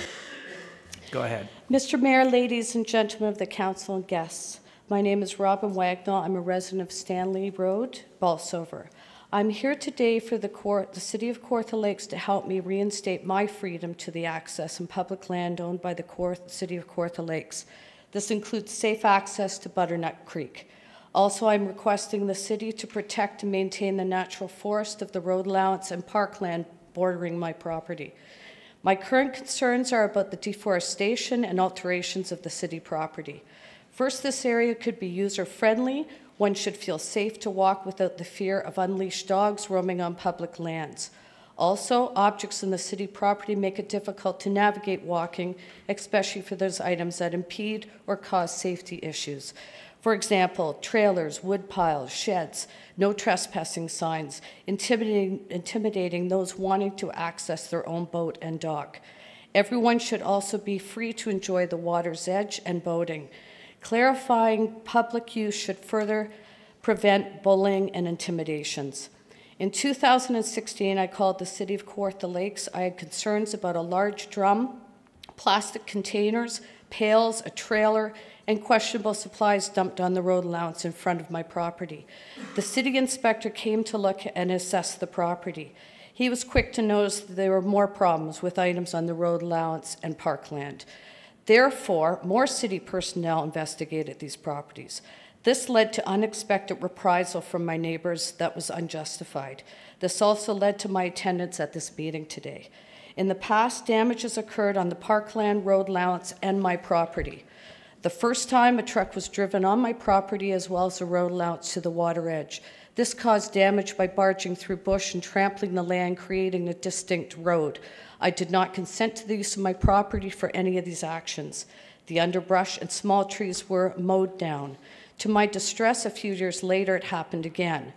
Go ahead. Mr. Mayor, ladies and gentlemen of the council and guests, my name is Robin Wagnall. I'm a resident of Stanley Road, Bolsover. I'm here today for the court, the City of Kawartha Lakes to help me reinstate my freedom to the access and public land owned by the City of Kawartha Lakes. This includes safe access to Butternut Creek. Also, I'm requesting the city to protect and maintain the natural forest of the road allowance and parkland bordering my property. My current concerns are about the deforestation and alterations of the city property. First, this area could be user-friendly. One should feel safe to walk without the fear of unleashed dogs roaming on public lands. Also, objects in the city property make it difficult to navigate walking, especially for those items that impede or cause safety issues. For example, trailers, wood piles, sheds, no trespassing signs, intimidating, intimidating those wanting to access their own boat and dock. Everyone should also be free to enjoy the water's edge and boating. Clarifying public use should further prevent bullying and intimidations. In 2016, I called the City of Kawartha Lakes. I had concerns about a large drum, plastic containers, pails, a trailer, and questionable supplies dumped on the road allowance in front of my property. The city inspector came to look and assess the property. He was quick to notice that there were more problems with items on the road allowance and parkland. Therefore, more city personnel investigated these properties. This led to unexpected reprisal from my neighbors that was unjustified. This also led to my attendance at this meeting today. In the past, damages occurred on the parkland, road allowance, and my property. The first time, a truck was driven on my property as well as a road allowance to the water edge. This caused damage by barging through bush and trampling the land, creating a distinct road. I did not consent to the use of my property for any of these actions. The underbrush and small trees were mowed down. To my distress, a few years later, it happened again.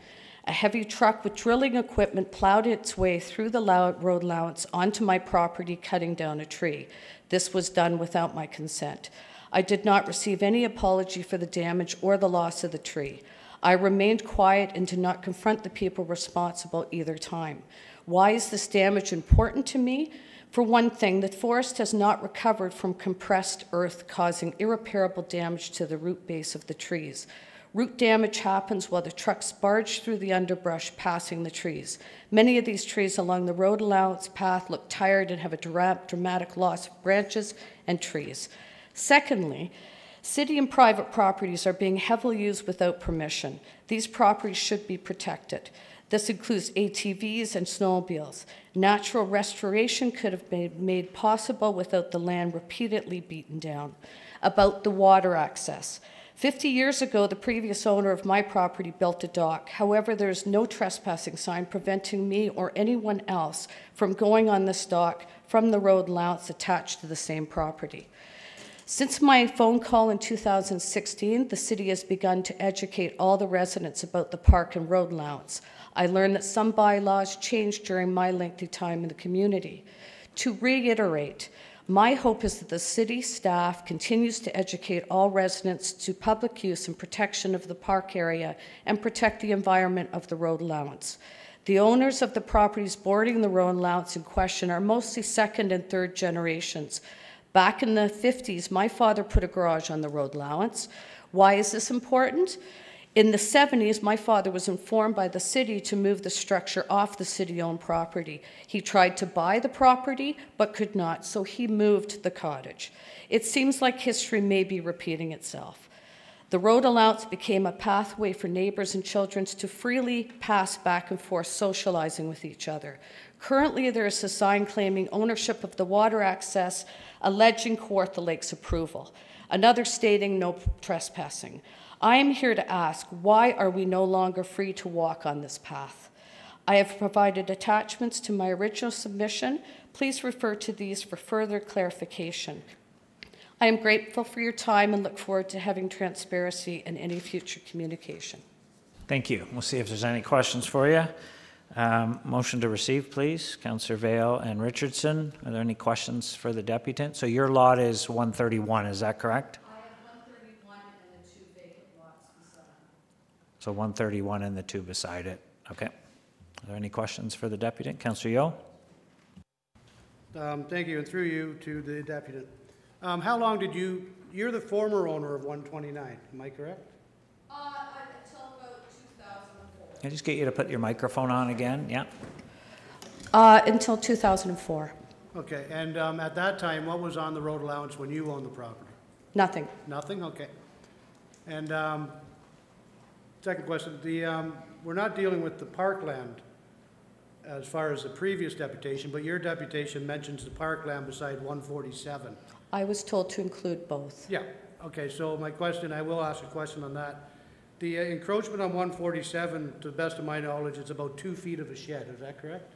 A heavy truck with drilling equipment plowed its way through the road allowance onto my property, cutting down a tree. This was done without my consent. I did not receive any apology for the damage or the loss of the tree. I remained quiet and did not confront the people responsible either time. Why is this damage important to me? For one thing, the forest has not recovered from compressed earth, causing irreparable damage to the root base of the trees. Root damage happens while the trucks barge through the underbrush, passing the trees. Many of these trees along the road allowance path look tired and have a dra- dramatic loss of branches and trees. Secondly, City and private properties are being heavily used without permission. These properties should be protected. This includes ATVs and snowmobiles. Natural restoration could have been made possible without the land repeatedly beaten down. About the water access. 50 years ago, the previous owner of my property built a dock. However, there is no trespassing sign preventing me or anyone else from going on this dock from the road allowance attached to the same property. Since my phone call in 2016, the city has begun to educate all the residents about the park and road allowance. I learned that some bylaws changed during my lengthy time in the community. To reiterate, my hope is that the city staff continues to educate all residents to public use and protection of the park area and protect the environment of the road allowance. The owners of the properties bordering the road allowance in question are mostly second and third generations. Back in the 50s, my father put a garage on the road allowance. Why is this important? In the 70s, my father was informed by the city to move the structure off the city owned property. He tried to buy the property but could not, so he moved the cottage. It seems like history may be repeating itself. The road allowance became a pathway for neighbors and children to freely pass back and forth, socializing with each other. Currently, there is a sign claiming ownership of the water access, alleging Kawartha Lake's approval, another stating no trespassing. I am here to ask why are we no longer free to walk on this path? I have provided attachments to my original submission. Please refer to these for further clarification. I am grateful for your time and look forward to having transparency in any future communication. Thank you. We'll see if there's any questions for you. Um, Motion to receive, please. Councillor Veale and Richardson. Are there any questions for the deputant? So your lot is 131, is that correct? So 131 and the two beside it. Okay. Are there any questions for the deputant? Councillor Yeo? Um, Thank you, and through you to the deputy. Um, How long did you, you're the former owner of 129, am I correct? Can I just get you to put your microphone on again? Yeah. Uh, until 2004, Okay, and um, at that time, what was on the road allowance when you owned the property? nothing. Nothing? Okay. And um, second question, the, um, we're not dealing with the parkland as far as the previous deputation, but your deputation mentions the parkland beside 147. I was told to include both. Yeah, okay, so my question, I will ask a question on that. The uh, encroachment on 147, to the best of my knowledge, is about two feet of a shed, is that correct?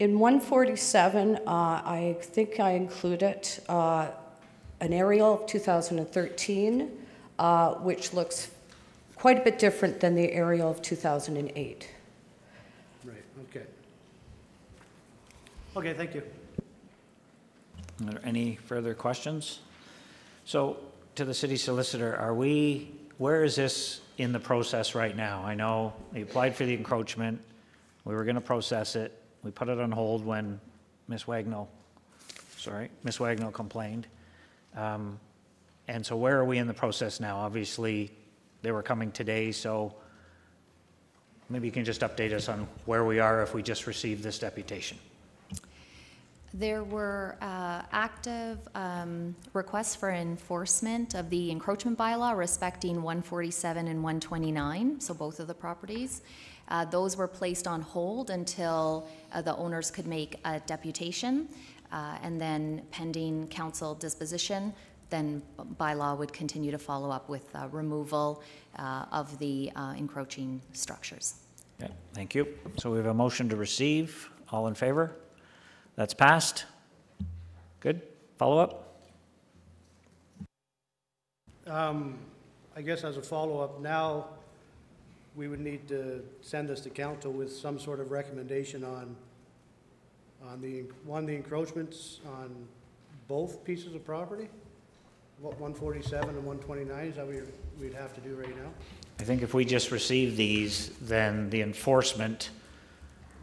In 147, uh, I think I included uh, an aerial of 2013, uh, which looks quite a bit different than the aerial of 2008. Right, okay. Okay, thank you. Are there any further questions? So, to the city solicitor, are we, where is this in the process right now? I know we applied for the encroachment, we were gonna process it, we put it on hold when Ms. Wagnall, sorry, Ms. Wagnall complained. Um, And so where are we in the process now? Obviously, they were coming today, so maybe you can just update us on where we are if we just received this deputation. There were uh, active um, requests for enforcement of the encroachment bylaw respecting 147 and 129, so both of the properties. Uh, Those were placed on hold until uh, the owners could make a deputation, uh, and then pending council disposition, then bylaw would continue to follow up with uh, removal uh, of the encroaching structures. Okay, thank you. So we have a motion to receive. All in favor? That's passed. Good. Follow up? Um, I guess as a follow-up, now we would need to send this to council with some sort of recommendation on, on the, one, the encroachments on both pieces of property? What, 147 and 129, is that what we'd have to do right now? I think if we just receive these, then the enforcement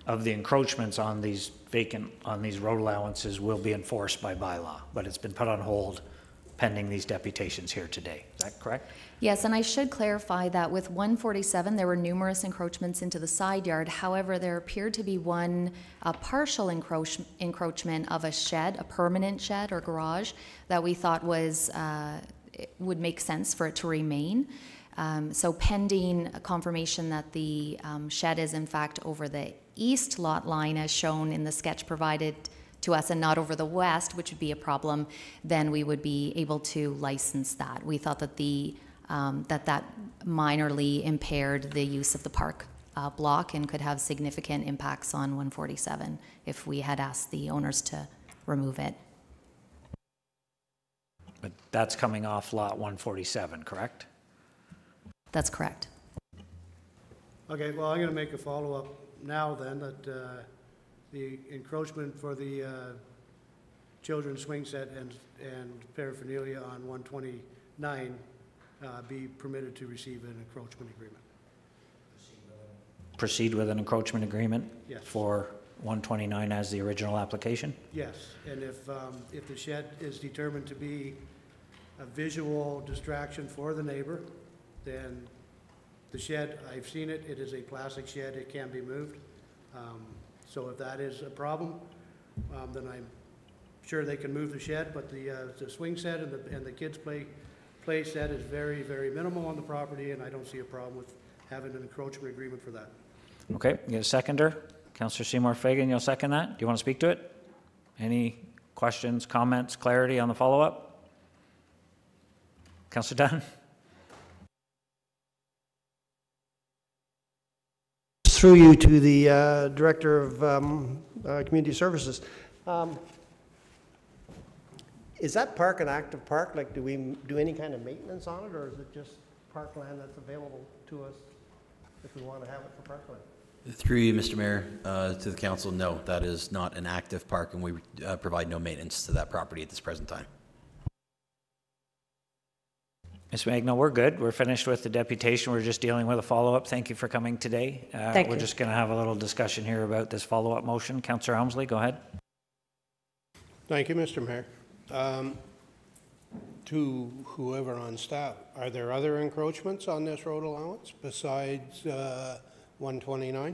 of the encroachments on these vacant, on these road allowances will be enforced by bylaw, but it's been put on hold pending these deputations here today. Is that correct? Yes, and I should clarify that with 147, there were numerous encroachments into the side yard. However, there appeared to be one partial encroach- encroachment of a shed, a permanent shed or garage, that we thought was, uh, would make sense for it to remain. Um, So pending confirmation that the um, shed is in fact over the east lot line as shown in the sketch provided to us and not over the west, which would be a problem, then we would be able to license that. We thought that the, um, that that minorly impaired the use of the park uh, block and could have significant impacts on 147 if we had asked the owners to remove it. But that's coming off lot 147, correct? That's correct. Okay, well, I'm going to make a follow-up now then, that uh, the encroachment for the uh, children's swing set and, and paraphernalia on 129 uh, be permitted to receive an encroachment agreement. Proceed with an encroachment agreement? Yes. For 129 as the original application? Yes, and if, um, if the shed is determined to be a visual distraction for the neighbor, then the shed, I've seen it, it is a plastic shed, it can be moved. Um, So if that is a problem, um, then I'm sure they can move the shed, but the, uh, the swing set and the, and the kids' play, play set is very, very minimal on the property, and I don't see a problem with having an encroachment agreement for that. Okay, you get a seconder? Counselor Seymour Fagan, you'll second that? Do you want to speak to it? Any questions, comments, clarity on the follow-up? Counselor Dunn? Through you to the uh, Director of um, uh, Community Services. Um, Is that park an active park? Like, do we do any kind of maintenance on it, or is it just parkland that's available to us if we want to have it for parkland? Through you, Mr. Mayor, uh, to the council, no, that is not an active park, and we uh, provide no maintenance to that property at this present time. Ms. Magno, we're good. We're finished with the deputation. We're just dealing with a follow-up. Thank you for coming today. Uh, Thank We're you. just going to have a little discussion here about this follow-up motion. Counselor Elmslie, go ahead. Thank you, Mr. Mayor. Um, To whoever on staff, are there other encroachments on this road allowance besides uh, 129?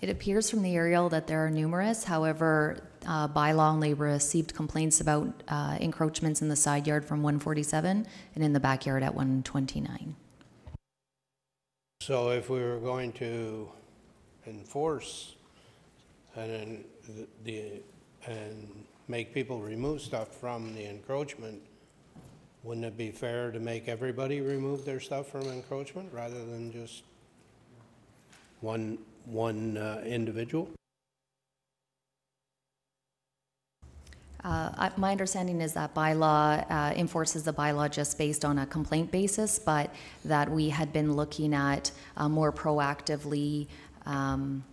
It appears from the aerial that there are numerous. However, uh, bylaw only received complaints about uh, encroachments in the side yard from 147 and in the backyard at 129. So if we were going to enforce and the, and make people remove stuff from the encroachment, wouldn't it be fair to make everybody remove their stuff from encroachment rather than just one, one uh, individual? Uh, My understanding is that bylaw uh, enforces the bylaw just based on a complaint basis, but that we had been looking at uh, more proactively um,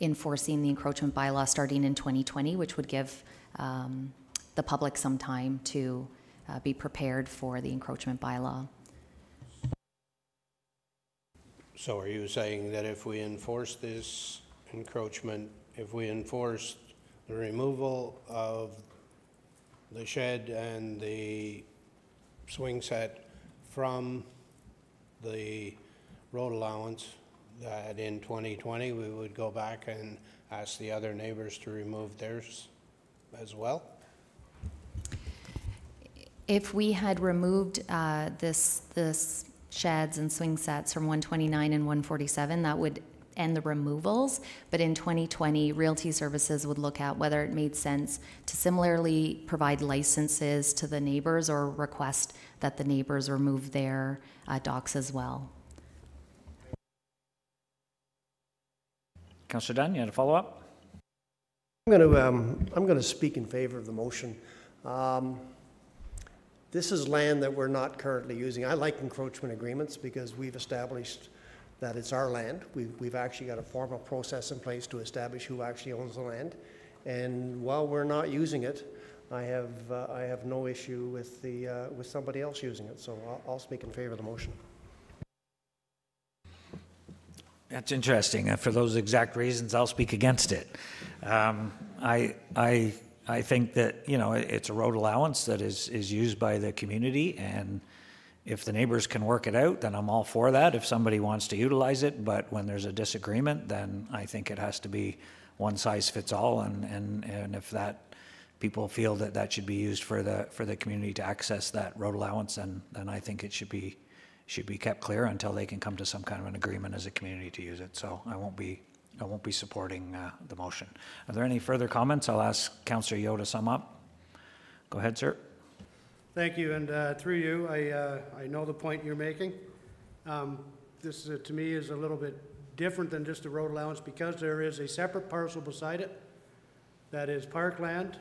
enforcing the encroachment bylaw starting in 2020, which would give um, the public some time to uh, be prepared for the encroachment bylaw. So are you saying that if we enforce this encroachment, if we enforce the removal of the shed and the swing set from the road allowance, that in 2020, we would go back and ask the other neighbors to remove theirs as well? If we had removed uh, this, this sheds and swing sets from 129 and 147, that would end the removals. But in 2020, Realty Services would look at whether it made sense to similarly provide licenses to the neighbors or request that the neighbors remove their uh, docks as well. Counselor Dunn, you had a follow-up? I'm going to, um, I'm going to speak in favor of the motion. Um, This is land that we're not currently using. I like encroachment agreements because we've established that it's our land. We've, we've actually got a formal process in place to establish who actually owns the land. And while we're not using it, I have, uh, I have no issue with the, uh, with somebody else using it. So I'll, I'll speak in favor of the motion. That's interesting. Uh, For those exact reasons, I'll speak against it. Um, I, I I think that, you know, it's a road allowance that is, is used by the community, and if the neighbors can work it out, then I'm all for that, if somebody wants to utilize it, but when there's a disagreement, then I think it has to be one size fits all, and, and, and if that, people feel that that should be used for the, for the community to access that road allowance, then, then I think it should be, should be kept clear until they can come to some kind of an agreement as a community to use it, so I won't be, I won't be supporting, uh, the motion. Are there any further comments? I'll ask Councillor Yeo to sum up. Go ahead, sir. Thank you, and uh, through you, I, uh, I know the point you're making. Um, This, uh, to me, is a little bit different than just a road allowance because there is a separate parcel beside it that is parkland.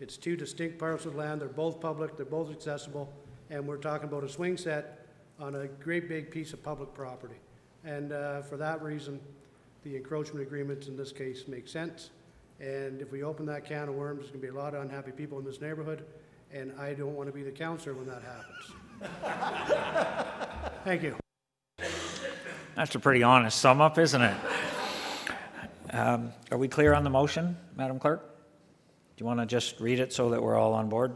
It's two distinct parcels of land, they're both public, they're both accessible, and we're talking about a swing set on a great big piece of public property. And uh, for that reason, the encroachment agreements in this case make sense. And if we open that can of worms, there's gonna be a lot of unhappy people in this neighborhood, and I don't want to be the counselor when that happens. Thank you. That's a pretty honest sum up, isn't it? Um, Are we clear on the motion, Madam Clerk? Do you want to just read it so that we're all on board?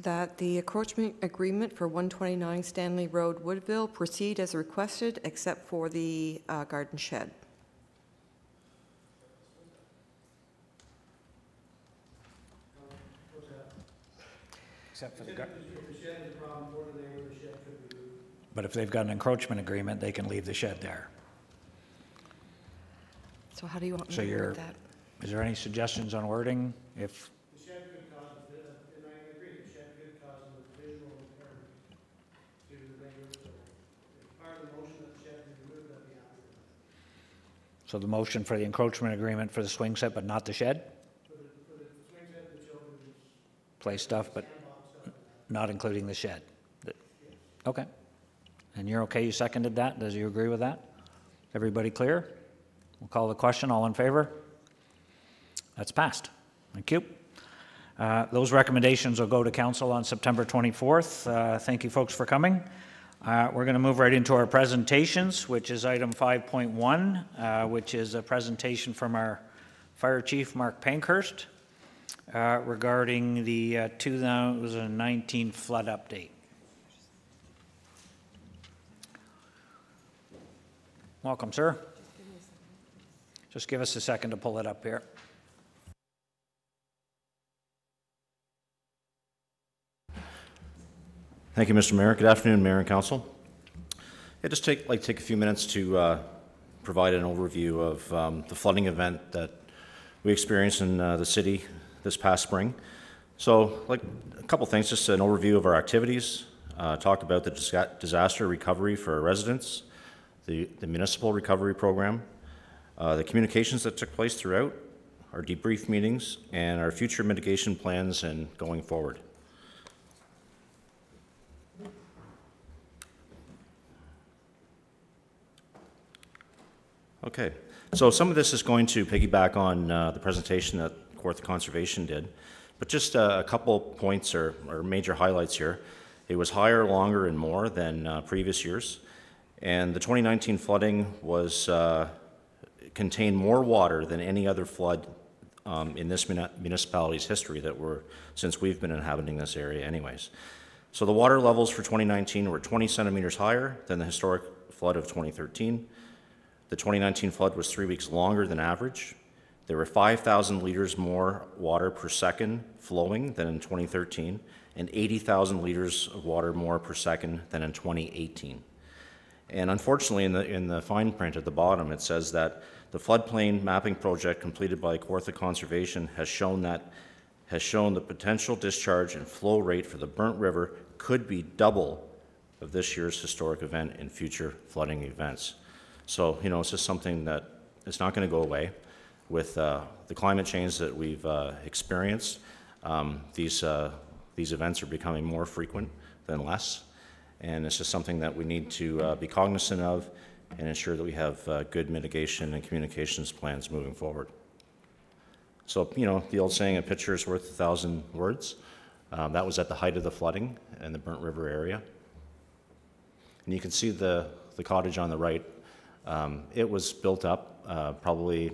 That the encroachment agreement for 129 Stanley Road, Woodville proceed as requested, except for the uh, garden shed. Except for the But if they've got an encroachment agreement, they can leave the shed there. So how do you want me So to you're, word that? is there any suggestions on wording? If, The shed could cause, and I agree, the shed could cause a visual impairment to the neighbors. If part of the motion that the shed be removed, that'd be happy so the motion for the encroachment agreement for the swing set, but not the shed? Play stuff, but not including the shed? Okay. And you're okay, you seconded that? Does you agree with that? Everybody clear? We'll call the question, all in favor? That's passed. Thank you. Uh, Those recommendations will go to council on September 24th. Uh, Thank you, folks, for coming. Uh, We're going to move right into our presentations, which is item 5.1, uh, which is a presentation from our Fire Chief, Mark Pankhurst, uh, regarding the uh, 2019 flood update. Welcome, sir. Just give us a second to pull it up here. Thank you, Mr. Mayor. Good afternoon, Mayor and Council. I'd just take, like, take a few minutes to uh, provide an overview of um, the flooding event that we experienced in uh, the city this past spring. So, like, a couple things, just an overview of our activities, uh, talk about the disa- disaster recovery for our residents, the the municipal recovery program, uh, the communications that took place throughout, our debrief meetings, and our future mitigation plans and going forward. Okay, so some of this is going to piggyback on uh, the presentation that Kawartha Conservation did, but just uh, a couple points or, or major highlights here. It was higher, longer, and more than uh, previous years, and the 2019 flooding was uh, contained more water than any other flood um, in this muni- municipality's history that were since we've been inhabiting this area, anyways. So the water levels for 2019 were 20 centimeters higher than the historic flood of 2013. The 2019 flood was three weeks longer than average. There were 5,000 liters more water per second flowing than in 2013, and 80,000 liters of water more per second than in 2018. And unfortunately, in the, in the fine print at the bottom, it says that the floodplain mapping project completed by Kawartha Conservation has shown that has shown the potential discharge and flow rate for the Burnt River could be double of this year's historic event in future flooding events. So, you know, it's just something that is not going to go away. With uh, the climate change that we've uh, experienced, um, these, uh, these events are becoming more frequent than less. And it's just something that we need to be cognizant of and ensure that we have good mitigation and communications plans moving forward. So, you know, the old saying, a picture is worth a thousand words. Um, that was at the height of the flooding in the Burnt River area. And you can see the, the cottage on the right. Um, it was built up uh, probably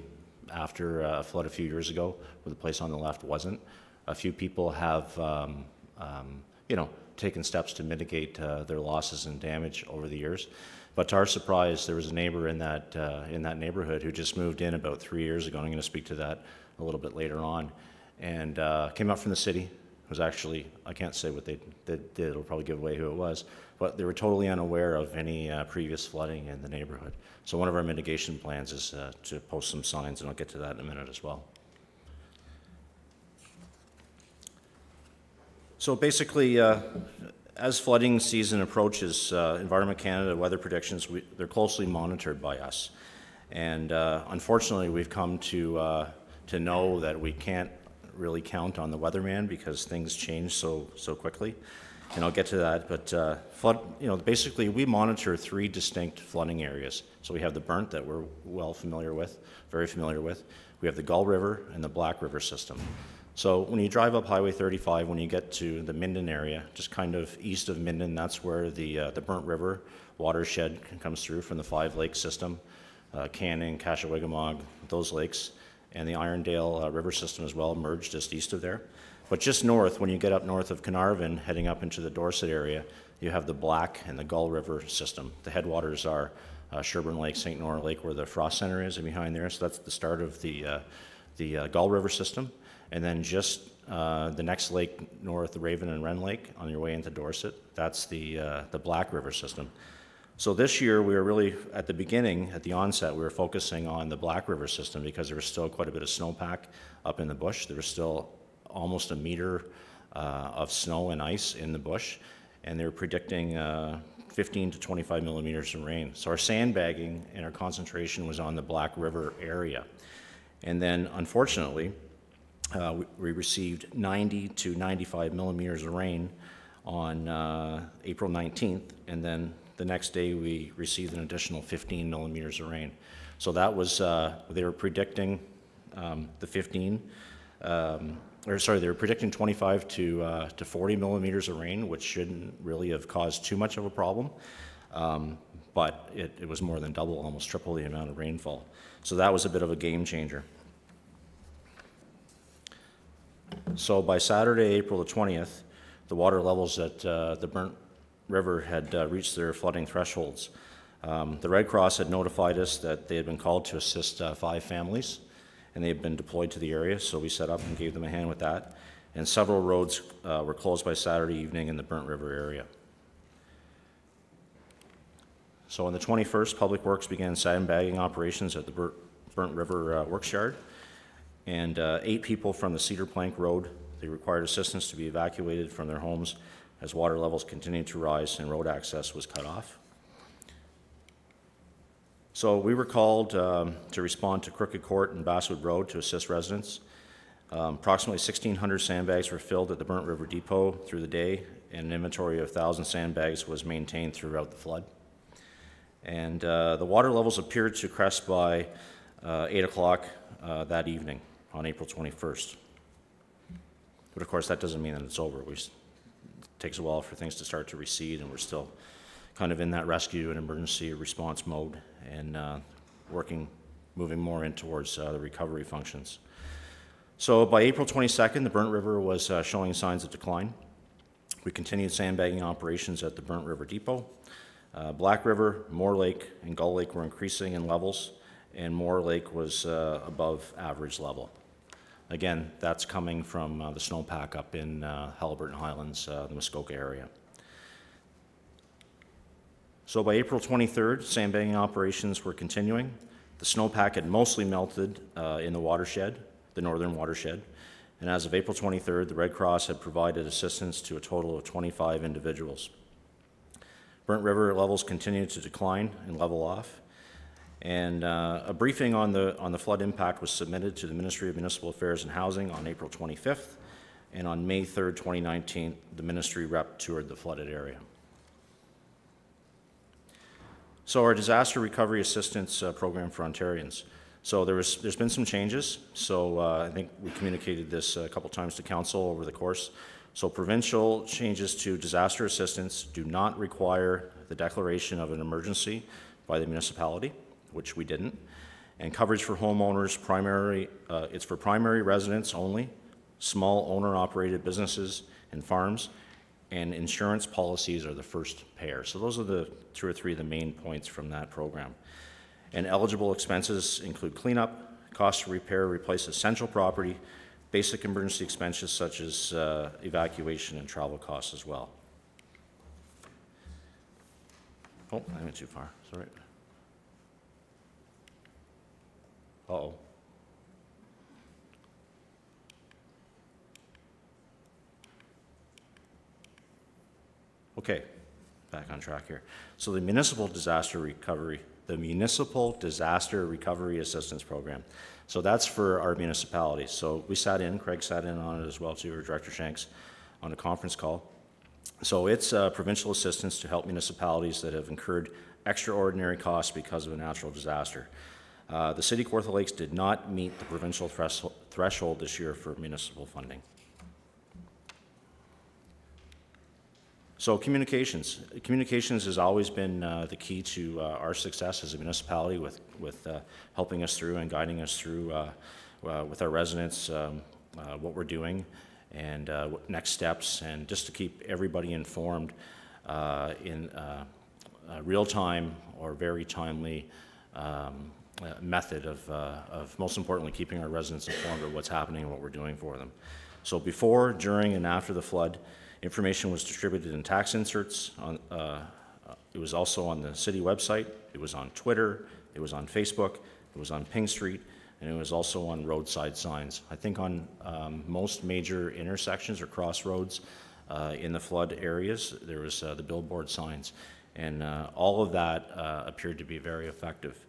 after a flood a few years ago, where the place on the left wasn't. A few people have, um, um, you know, taken steps to mitigate uh, their losses and damage over the years. But to our surprise, there was a neighbor in that, uh, in that neighborhood who just moved in about three years ago, and I'm going to speak to that a little bit later on, and uh, came up from the city, was actually, I can't say what they did, did, it'll probably give away who it was, but they were totally unaware of any uh, previous flooding in the neighborhood. So one of our mitigation plans is uh, to post some signs, and I'll get to that in a minute as well. So basically, uh, as flooding season approaches, uh, Environment Canada weather predictions, we, they're closely monitored by us. And uh, unfortunately, we've come to, uh, to know that we can't really count on the weatherman because things change so, so quickly. And I'll get to that, but uh, flood, you know, basically we monitor three distinct flooding areas. So we have the Burnt that we're well familiar with, very familiar with. We have the Gull River and the Black River system. So when you drive up Highway 35, when you get to the Minden area, just kind of east of Minden, that's where the, uh, the Burnt River watershed comes through from the Five Lake system, uh, Canning, Kashagawigamog, those lakes, and the Irondale uh, River system as well merged just east of there. But just north, when you get up north of Carnarvon, heading up into the Dorset area, you have the Black and the Gull River system. The headwaters are uh, Sherborne Lake, St. Nora Lake, where the Frost Center is, and behind there. So that's the start of the, uh, the uh, Gull River system. And then just uh, the next lake north, Raven and Wren Lake, on your way into Dorset, that's the, uh, the Black River system. So this year, we were really, at the beginning, at the onset, we were focusing on the Black River system because there was still quite a bit of snowpack up in the bush. There was still almost a meter uh, of snow and ice in the bush, and they were predicting uh, 15 to 25 millimeters of rain. So our sandbagging and our concentration was on the Black River area. And then, unfortunately, uh, we, we received 90 to 95 millimeters of rain on uh, April 19th, and then the next day we received an additional 15 millimeters of rain. So that was, uh, they were predicting um, the 15, um, or sorry, they were predicting 25 to, uh, to 40 millimeters of rain, which shouldn't really have caused too much of a problem. Um, but it, it was more than double, almost triple the amount of rainfall. So that was a bit of a game changer. So by Saturday, April the 20th, the water levels at uh, the Burnt River had uh, reached their flooding thresholds. Um, the Red Cross had notified us that they had been called to assist uh, five families, and they had been deployed to the area, so we set up and gave them a hand with that. And several roads uh, were closed by Saturday evening in the Burnt River area. So on the 21st, Public Works began sandbagging operations at the Bur- Burnt River uh, Works Yard, and uh, eight people from the Cedar Plank Road, they required assistance to be evacuated from their homes as water levels continued to rise and road access was cut off. So we were called um, to respond to Crooked Court and Basswood Road to assist residents. Um, approximately 1,600 sandbags were filled at the Burnt River Depot through the day, and an inventory of 1,000 sandbags was maintained throughout the flood. And uh, the water levels appeared to crest by uh, 8 o'clock uh, that evening on April 21st. But of course, that doesn't mean that it's over. We, takes a while for things to start to recede, and we're still kind of in that rescue and emergency response mode and uh, working, moving more in towards uh, the recovery functions. So by April 22nd, the Burnt River was uh, showing signs of decline. We continued sandbagging operations at the Burnt River Depot. Uh, Black River, Moore Lake, and Gull Lake were increasing in levels, and Moore Lake was uh, above average level. Again, that's coming from uh, the snowpack up in uh, Haliburton Highlands, uh, the Muskoka area. So by April 23rd, sandbagging operations were continuing. The snowpack had mostly melted uh, in the watershed, the northern watershed, and as of April 23rd, the Red Cross had provided assistance to a total of 25 individuals. Burnt River levels continued to decline and level off, and uh, a briefing on the, on the flood impact was submitted to the Ministry of Municipal Affairs and Housing on April 25th, and on May 3rd, 2019, the ministry rep toured the flooded area. So our disaster recovery assistance uh, program for Ontarians. So there was, there's been some changes. So uh, I think we communicated this a couple times to council over the course. So provincial changes to disaster assistance do not require the declaration of an emergency by the municipality, which we didn't. And coverage for homeowners, primary, uh, it's for primary residents only, small owner-operated businesses and farms, and insurance policies are the first pair. So those are the two or three of the main points from that program. And eligible expenses include cleanup, cost to repair, replace essential property, basic emergency expenses such as uh, evacuation and travel costs as well. Oh, I went too far, sorry. Uh-oh. Okay, back on track here. So the municipal disaster recovery, the municipal disaster recovery assistance program. So that's for our municipalities. So we sat in, Craig sat in on it as well too, or Director Shanks, on a conference call. So it's uh, provincial assistance to help municipalities that have incurred extraordinary costs because of a natural disaster. Uh, the City of Kawartha Lakes did not meet the provincial threshold threshold this year for municipal funding. So communications. Communications has always been uh, the key to uh, our success as a municipality with, with uh, helping us through and guiding us through uh, with our residents, um, what we're doing and next steps, and just to keep everybody informed in real time or very timely um, uh, method of, uh, of most importantly keeping our residents informed of what's happening and what we're doing for them. So before, during, and after the flood, information was distributed in tax inserts. On, uh, it was also on the city website. It was on Twitter. It was on Facebook. It was on Ping Street. And it was also on roadside signs. I think on um, most major intersections or crossroads uh, in the flood areas, there was uh, the billboard signs. And uh, all of that uh, appeared to be very effective.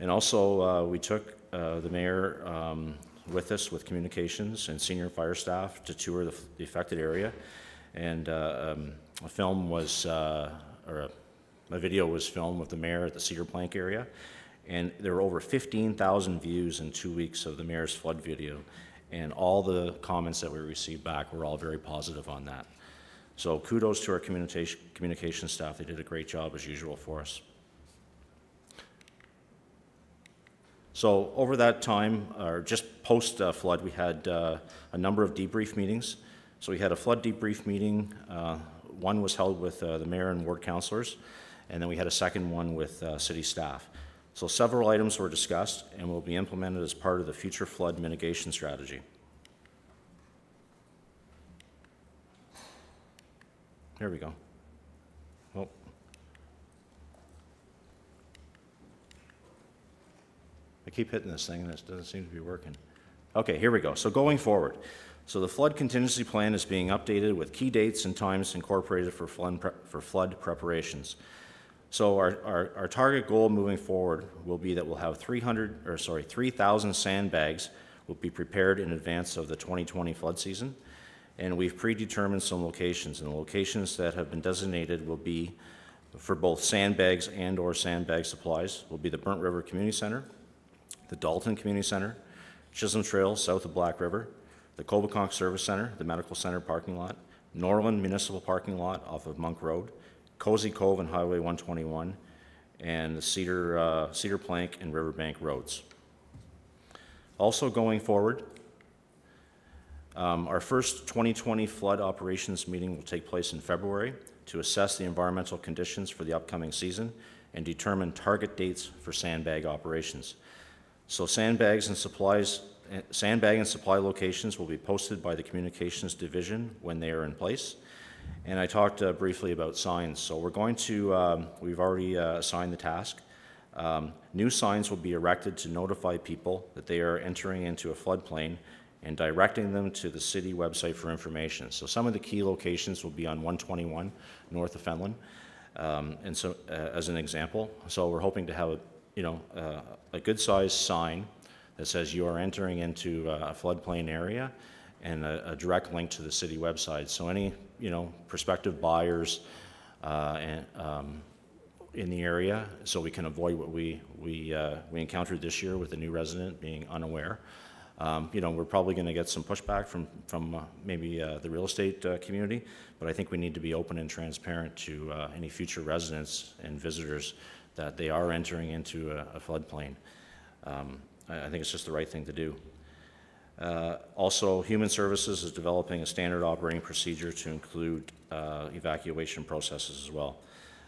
And also, uh, we took uh, the mayor um, with us with communications and senior fire staff to tour the, the affected area. And uh, um, a film was, uh, or a, a video was filmed with the mayor at the Cedar Plank area. And there were over 15,000 views in two weeks of the mayor's flood video. And all the comments that we received back were all very positive on that. So kudos to our communication, communication staff. They did a great job as usual for us. So over that time, or just post-flood, we had uh, a number of debrief meetings. So we had a flood debrief meeting. Uh, One was held with uh, the mayor and ward councilors, and then we had a second one with uh, city staff. So several items were discussed and will be implemented as part of the future flood mitigation strategy. There we go. Oh. I keep hitting this thing and it doesn't seem to be working. Okay, here we go. So going forward, so the flood contingency plan is being updated with key dates and times incorporated for flood, pre- for flood preparations. So our, our, our target goal moving forward will be that we'll have 300, or sorry, 3,000 sandbags will be prepared in advance of the 2020 flood season. And we've predetermined some locations, and the locations that have been designated will be for both sandbags and/or sandbag supplies will be the Burnt River Community Center, the Dalton Community Center, Chisholm Trail south of Black River, the Coboconk Service Center, the Medical Center parking lot, Norland Municipal parking lot off of Monk Road, Cozy Cove and Highway 121, and the Cedar, uh, Cedar Plank and Riverbank roads. Also going forward, um, Our first 2020 flood operations meeting will take place in February to assess the environmental conditions for the upcoming season and determine target dates for sandbag operations. So sandbags and supplies, eh, sandbag and supply locations will be posted by the Communications Division when they are in place. And I talked uh, briefly about signs. So we're going to, um, we've already uh, assigned the task. Um, New signs will be erected to notify people that they are entering into a floodplain and directing them to the city website for information. So some of the key locations will be on 121 north of Fenland, um, and so uh, as an example. So we're hoping to have a, you know uh, a good sized sign that says you are entering into a floodplain area, and a, a direct link to the city website. So any you know prospective buyers uh, and um, in the area, so we can avoid what we we uh, we encountered this year with a new resident being unaware. Um, You know, we're probably going to get some pushback from, from uh, maybe uh, the real estate uh, community, but I think we need to be open and transparent to uh, any future residents and visitors that they are entering into a a floodplain. um, I, I think it's just the right thing to do. Uh, Also, Human Services is developing a standard operating procedure to include uh, evacuation processes as well.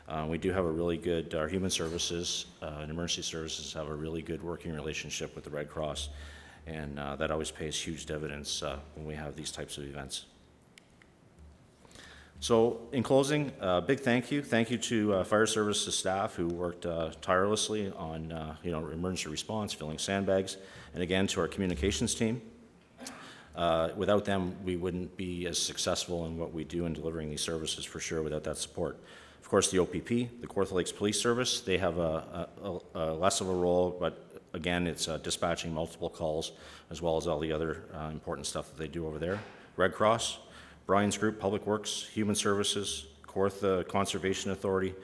Uh, We do have a really good, our Human Services uh, and Emergency Services have a really good working relationship with the Red Cross, and uh, that always pays huge dividends uh, when we have these types of events. So in closing, uh, big thank you. Thank you to uh, fire services staff who worked uh, tirelessly on, uh, you know, emergency response, filling sandbags, and again, to our communications team. Uh, Without them, we wouldn't be as successful in what we do in delivering these services for sure without that support. Of course, the OPP, the Kawartha Lakes Police Service, they have a, a, a less of a role, but again, it's uh, dispatching multiple calls as well as all the other important stuff that they do over there. Red Cross, Brian's Group, Public Works, Human Services, Kawartha Conservation Authority,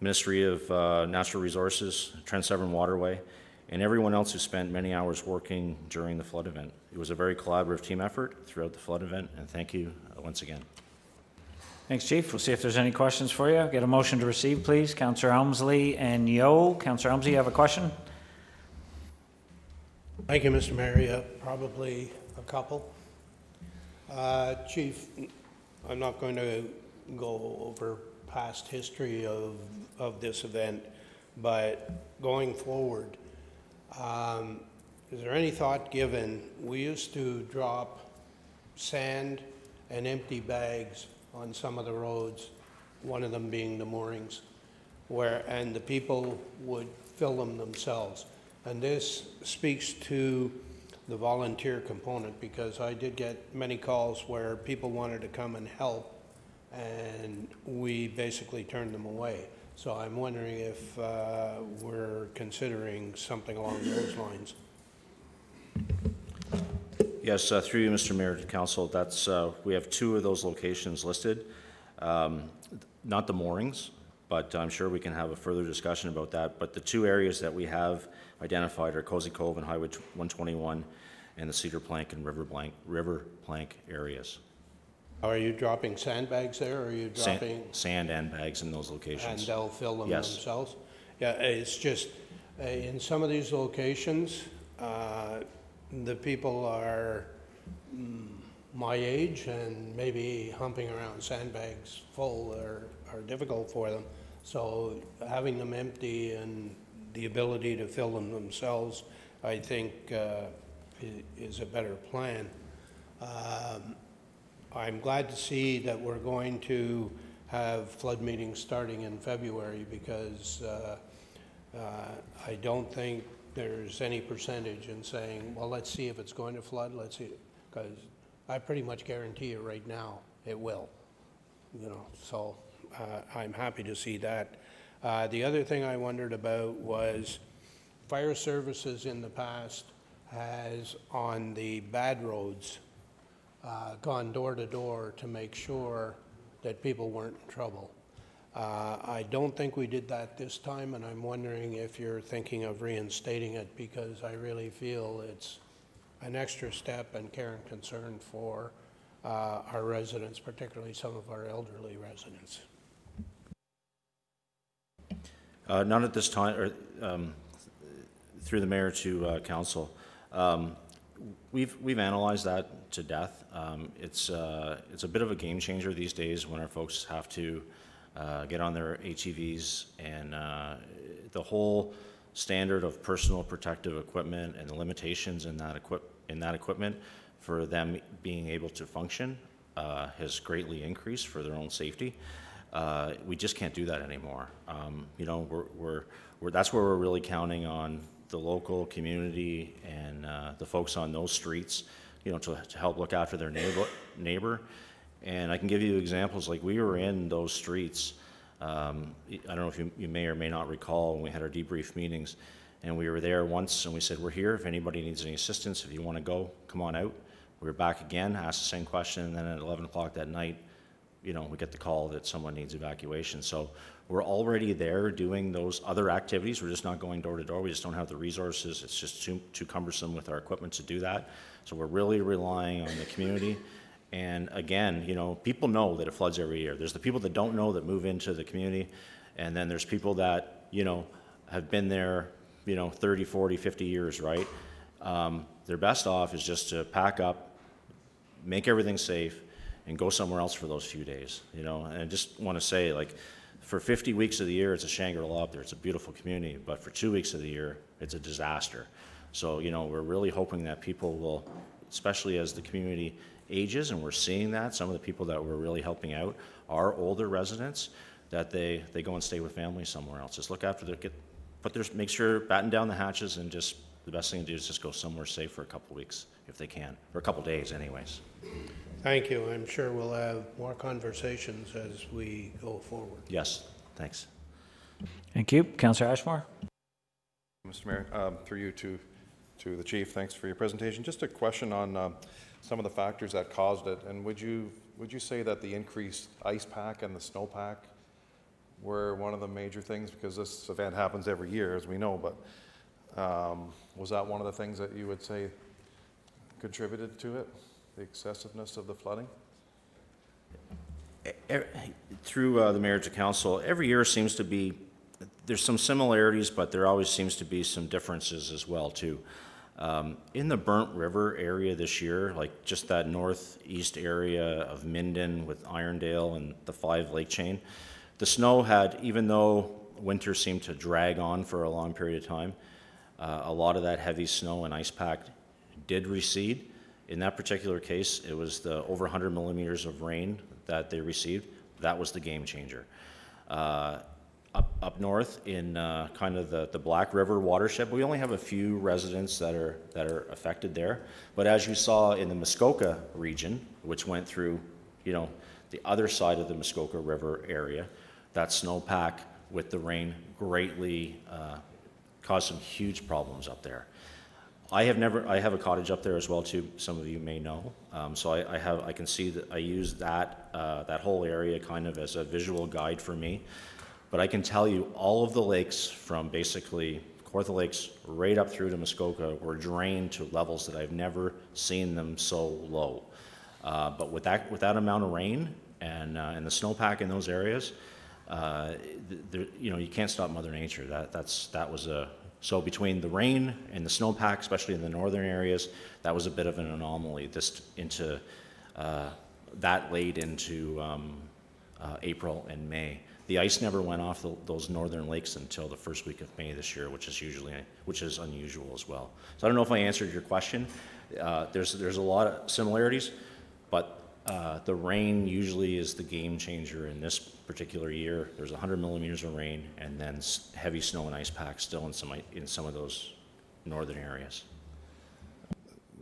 Ministry of uh, Natural Resources, Trent Severn Waterway, and everyone else who spent many hours working during the flood event. It was a very collaborative team effort throughout the flood event, and thank you uh, once again. Thanks, Chief. We'll see if there's any questions for you. Get a motion to receive, please. Councillor Elmslie and Yeo. Councillor Elmslie, you have a question? Thank you, Mr. Mayor. Yeah, probably a couple. Uh, Chief, I'm not going to go over past history of, of this event, but going forward, um, is there any thought given, we used to drop sand and empty bags on some of the roads, one of them being the moorings, where, and the people would fill them themselves. And this speaks to the volunteer component, because I did get many calls where people wanted to come and help, and we basically turned them away. So I'm wondering if uh, we're considering something along those lines. Yes, uh, through you, Mr. Mayor to Council, that's, uh, we have two of those locations listed. Um, Not the moorings, but I'm sure we can have a further discussion about that. But the two areas that we have identified are Cozy Cove and Highway 121, and the Cedar Plank and River Plank, River Plank areas. Are you dropping sandbags there, or are you Sand- dropping? Sand and bags in those locations. And they'll fill them Yes. themselves? Yeah, it's just, uh, in some of these locations, uh, the people are mm, my age and maybe humping around sandbags full are, are difficult for them. So having them empty and the ability to fill them themselves, I think, uh, is a better plan. Um, I'm glad to see that we're going to have flood meetings starting in February because uh, uh, I don't think there's any percentage in saying, well, let's see if it's going to flood, let's see, because I pretty much guarantee you right now, it will, you know, so uh, I'm happy to see that. Uh, The other thing I wondered about was fire services in the past has, on the bad roads, uh, gone door to door to make sure that people weren't in trouble. Uh, I don't think we did that this time, and I'm wondering if you're thinking of reinstating it, because I really feel it's an extra step and care and concern for uh, our residents, particularly some of our elderly residents. Uh, None at this time, or um, through the mayor to uh, council. Um, We've, we've analyzed that to death. Um, It's, uh, it's a bit of a game changer these days when our folks have to uh, get on their ATVs and uh, the whole standard of personal protective equipment and the limitations in that equip, in that equipment for them being able to function uh, has greatly increased for their own safety. Uh, we just can't do that anymore. Um, you know, we're, we're, we're, that's where we're really counting on the local community and uh, the folks on those streets, you know, to, to help look after their neighbor, neighbor. And I can give you examples, like we were in those streets. Um, I don't know if you, you may or may not recall when we had our debrief meetings, and we were there once and we said, We're here if anybody needs any assistance. If you want to go, come on out. We were back again, asked the same question, and then at 11 o'clock that night, you know, we get the call that someone needs evacuation. So we're already there doing those other activities. We're just not going door to door. We just don't have the resources. It's just too, too cumbersome with our equipment to do that. So we're really relying on the community. And again, you know, people know that it floods every year. There's the people that don't know that move into the community. And then there's people that, you know, have been there you know, 30, 40, 50 years, right? Um, Their best off is just to pack up, make everything safe, and go somewhere else for those few days, you know? And I just want to say, like, for 50 weeks of the year, it's a Shangri-La up there. It's a beautiful community, but for two weeks of the year, it's a disaster. So, you know, we're really hoping that people will, especially as the community ages, and we're seeing that, some of the people that we're really helping out are older residents, that they, they go and stay with family somewhere else. Just look after their, get, put their, make sure, batten down the hatches, and just, the best thing to do is just go somewhere safe for a couple weeks, if they can, or a couple days anyways. Thank you. I'm sure we'll have more conversations as we go forward. Yes, thanks. Thank you. Councillor Ashmore? Mr. Mayor, um, through you to, to the chief, thanks for your presentation. Just a question on um, some of the factors that caused it, and would you, would you say that the increased ice pack and the snowpack were one of the major things? Because this event happens every year, as we know, but um, was that one of the things that you would say contributed to it, the excessiveness of the flooding? Through uh, the mayor to council, every year seems to be, there's some similarities, but there always seems to be some differences as well, too. Um, In the Burnt River area this year, like just that northeast area of Minden with Irondale and the Five Lake Chain, the snow had, even though winter seemed to drag on for a long period of time, uh, a lot of that heavy snow and ice pack did recede. In that particular case, it was the over 100 millimeters of rain that they received. That was the game changer. Uh, Up, up north in uh, kind of the, the Black River watershed, we only have a few residents that are, that are affected there. But as you saw in the Muskoka region, which went through, you know, the other side of the Muskoka River area, that snowpack with the rain greatly uh, caused some huge problems up there. I have never, I have a cottage up there as well too, some of you may know. Um, so I, I have, I can see that, I use that, uh, that whole area kind of as a visual guide for me. But I can tell you, all of the lakes from basically Kawartha Lakes right up through to Muskoka were drained to levels that I've never seen them so low. Uh, but with that, with that amount of rain and, uh, and the snowpack in those areas, uh, you know, you can't stop Mother Nature. That, that's, that was a, so between the rain and the snowpack, especially in the northern areas, that was a bit of an anomaly. This into, uh, that late into um, uh, April and May. The ice never went off tho- those northern lakes until the first week of May this year, which is usually, which is unusual as well. So I don't know if I answered your question. Uh, There's, there's a lot of similarities, uh, the rain usually is the game changer in this particular year. There's 100 millimeters of rain and then heavy snow and ice packs still in some, in some of those northern areas.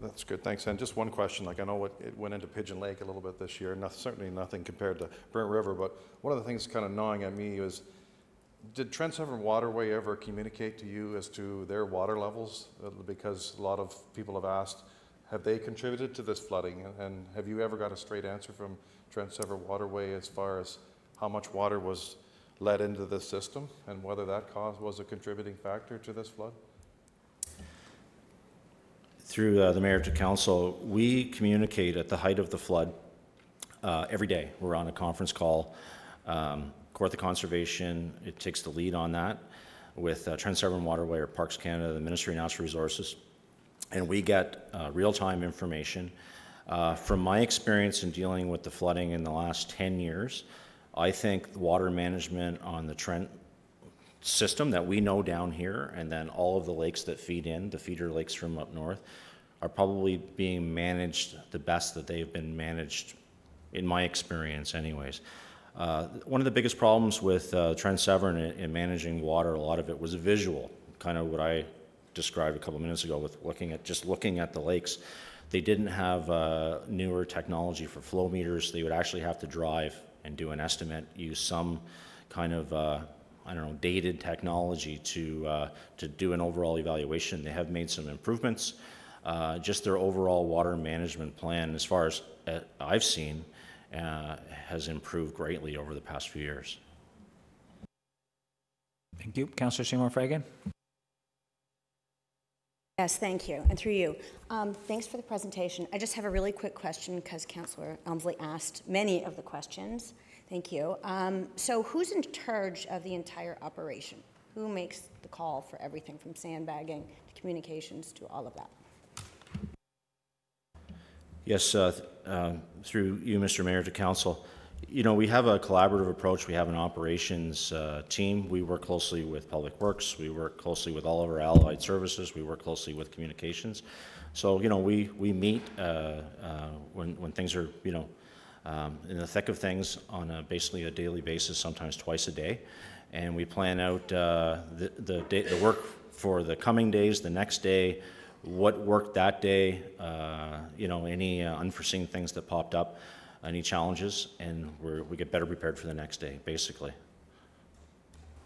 That's good, thanks. And just one question, like I know it, it went into Pigeon Lake a little bit this year, noth- certainly nothing compared to Burnt River, but one of the things kind of gnawing at me was, did Trent Severn Waterway ever communicate to you as to their water levels? Uh, Because a lot of people have asked, have they contributed to this flooding? And- have you ever got a straight answer from Trent Severn Waterway as far as how much water was let into the system and whether that cause was a contributing factor to this flood? Through uh, the mayor to council, we communicate at the height of the flood uh, every day. We're on a conference call. Um, Kawartha Conservation, it takes the lead on that with uh, Severn Waterway or Parks Canada, the Ministry of Natural Resources. And we get uh, real-time information. Uh, From my experience in dealing with the flooding in the last 10 years, I think water management on the Trent system that we know down here, and then all of the lakes that feed in, the feeder lakes from up north, are probably being managed the best that they've been managed, in my experience anyways. Uh, One of the biggest problems with uh, Trent Severn in in managing water, a lot of it was visual, kind of what I described a couple minutes ago with looking at, just looking at the lakes. They didn't have uh, newer technology for flow meters. They would actually have to drive and do an estimate, use some kind of, uh, I don't know, dated technology to, uh, to do an overall evaluation. They have made some improvements. Uh, Just their overall water management plan, as far as uh, I've seen, uh, has improved greatly over the past few years. Thank you. Councillor Seymour Fagan? Yes, thank you, and through you. Um, Thanks for the presentation. I just have a really quick question because Councillor Elmslie asked many of the questions. Thank you. Um, So who's in charge of the entire operation? Who makes the call for everything from sandbagging to communications to all of that. Yes, uh, th- um, through you, Mr. Mayor, to council. You know, we have a collaborative approach. We have an operations uh, team. We work closely with Public Works. We work closely with all of our allied services. We work closely with communications. So, you know, we, we meet uh, uh, when, when things are, you know, um, in the thick of things on a, basically a daily basis, sometimes twice a day. And we plan out uh, the, the, day, the work for the coming days, the next day, what worked that day, uh, you know, any uh, unforeseen things that popped up, any challenges, and we're, we get better prepared for the next day, basically.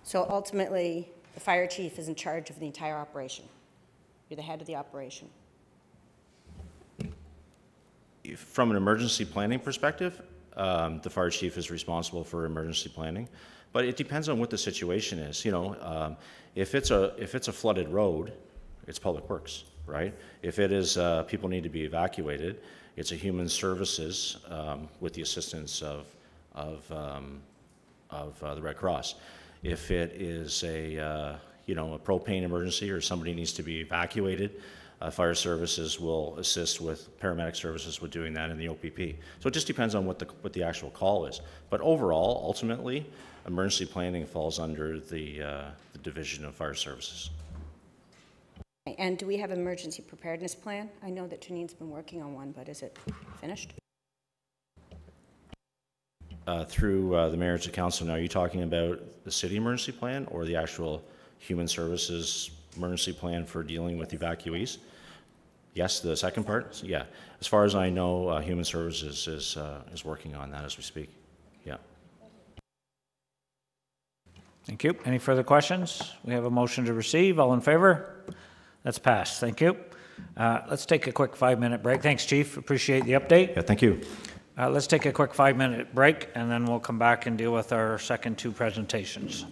So ultimately, the fire chief is in charge of the entire operation. You're the head of the operation. If- From an emergency planning perspective, um, the fire chief is responsible for emergency planning, but it depends on what the situation is. You know, um, if it's a if it's a flooded road, it's public works, right? If it is uh, people need to be evacuated, it's a human services um, with the assistance of of um, of uh, the Red Cross. If it is a uh, you know a propane emergency or somebody needs to be evacuated, uh, fire services will assist with paramedic services with doing that in the OPP. So it just depends on what the what the actual call is. But overall, ultimately, emergency planning falls under the uh, the division of fire services. And do we have emergency preparedness plan? I know that Janine's been working on one, but is it finished? Uh, through uh, the mayor to council, now are you talking about the city emergency plan or the actual human services emergency plan for dealing with evacuees? Yes, the second part? Yeah. As far as I know, uh, Human Services is, uh, is working on that as we speak. Yeah. Thank you. Any further questions? We have a motion to receive. All in favor? That's passed. Thank you. Uh, Let's take a quick five-minute break. Thanks, Chief. Appreciate the update. Yeah, thank you. Uh, Let's take a quick five-minute break, and then we'll come back and deal with our second two presentations.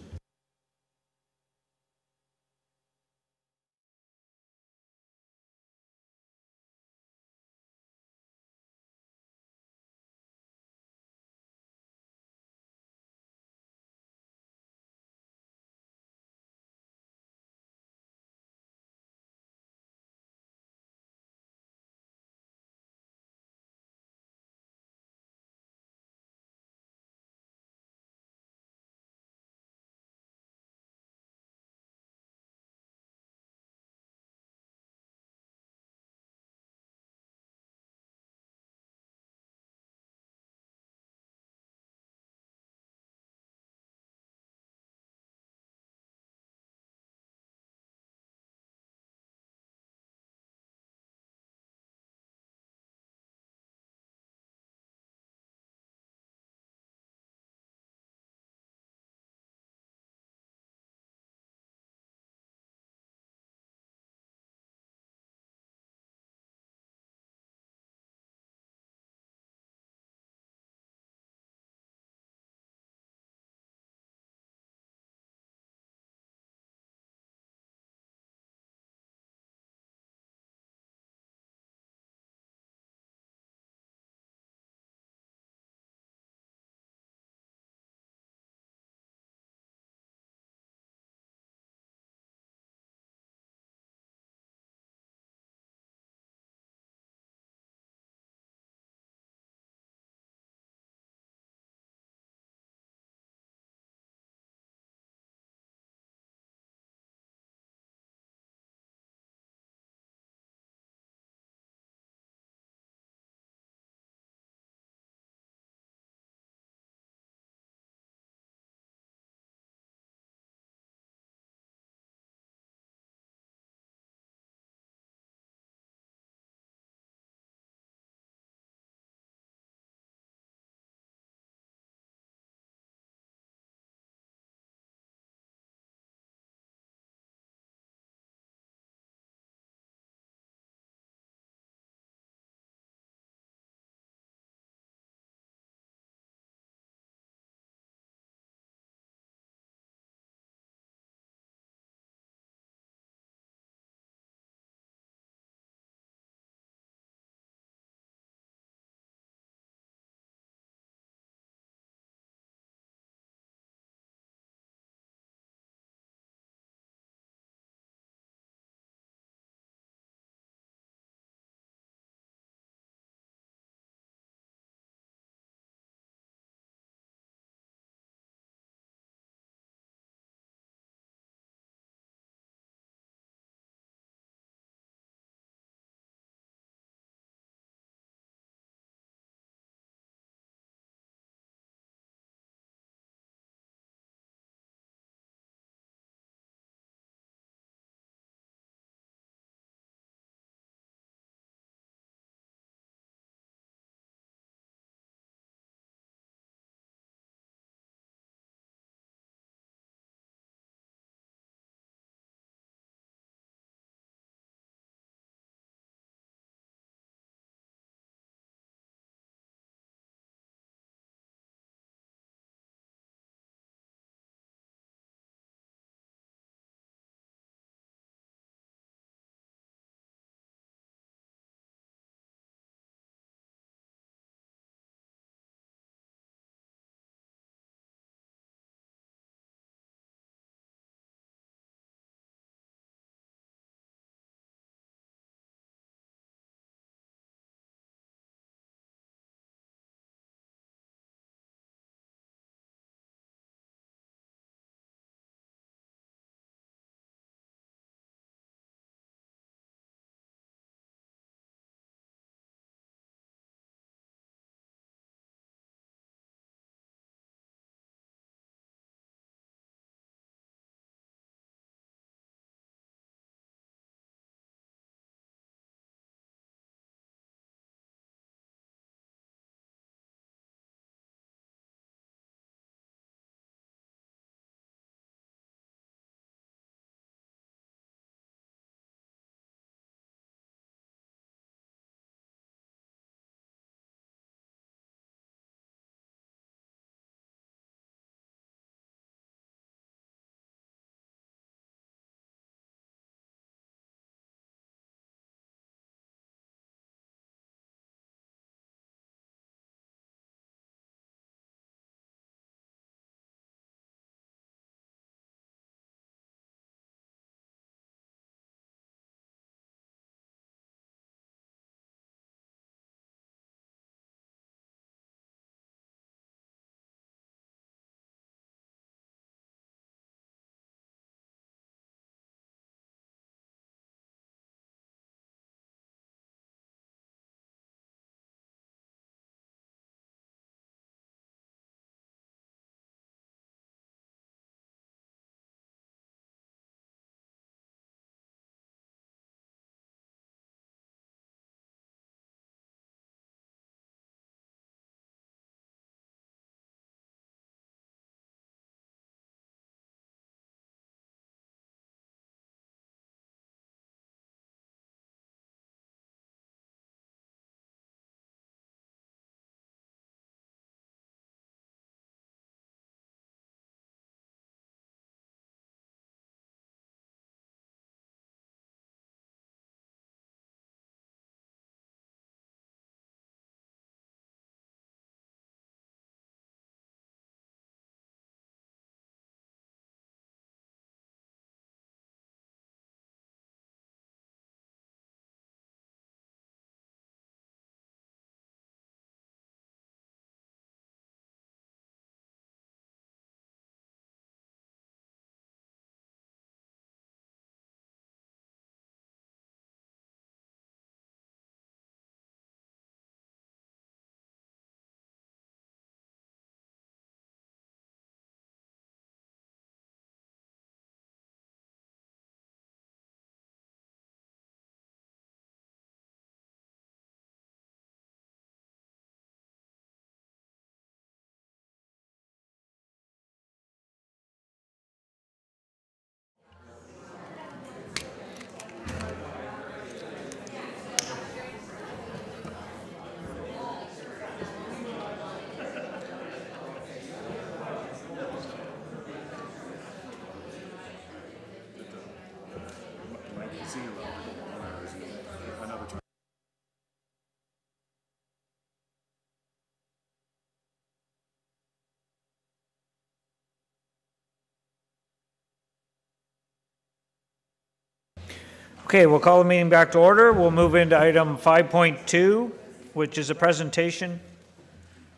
Okay, we'll call the meeting back to order. We'll move into item 5.2, which is a presentation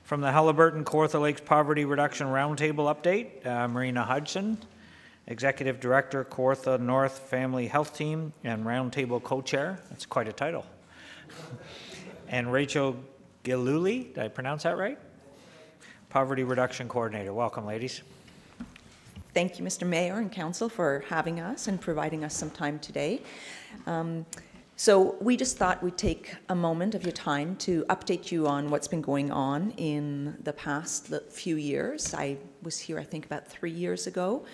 from the Haliburton Kawartha Lakes Poverty Reduction Roundtable update. Uh, Marina Hudson, Executive Director, Kawartha North Family Health Team, and Roundtable Co-Chair. That's quite a title. And Rachel Giluli, did I pronounce that right? Poverty Reduction Coordinator. Welcome, ladies. Thank you, Mr. Mayor and Council, for having us and providing us some time today. Um, so we just thought we'd take a moment of your time to update you on what's been going on in the past few years. I was here, I think, about three years ago.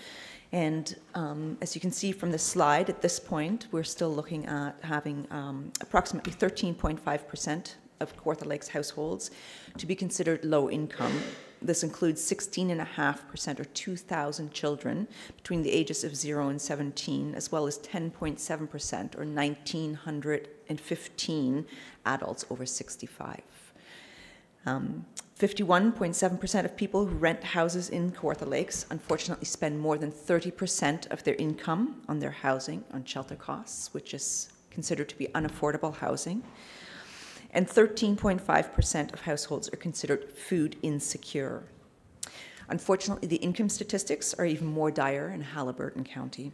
And um, as you can see from the slide, at this point, we're still looking at having um, approximately 13.5% of Kawartha Lakes households to be considered low income this includes 16.5% or 2,000 children between the ages of 0 and 17, as well as 10.7% or 1,915 adults over 65. 51.7% um, of people who rent houses in Kawartha Lakes unfortunately spend more than 30% of their income on their housing, on shelter costs, which is considered to be unaffordable housing and 13.5% of households are considered food insecure. Unfortunately, the income statistics are even more dire in Haliburton County.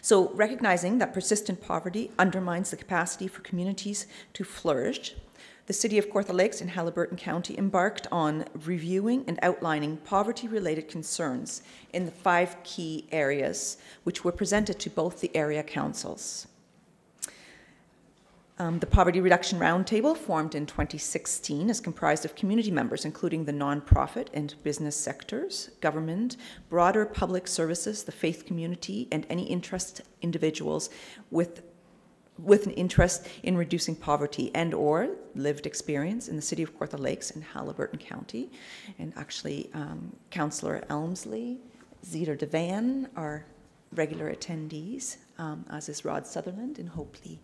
So, recognizing that persistent poverty undermines the capacity for communities to flourish, the City of Kawartha Lakes in Haliburton County embarked on reviewing and outlining poverty related concerns in the five key areas which were presented to both the area councils. Um, the Poverty Reduction Roundtable, formed in 2016, is comprised of community members, including the nonprofit and business sectors, government, broader public services, the faith community, and any interest individuals with with an interest in reducing poverty and or lived experience in the city of Kawartha Lakes and Haliburton County. And actually, um, Councillor Elmslie, Zeta Devan are regular attendees, um, as is Rod Sutherland and Hope Lee.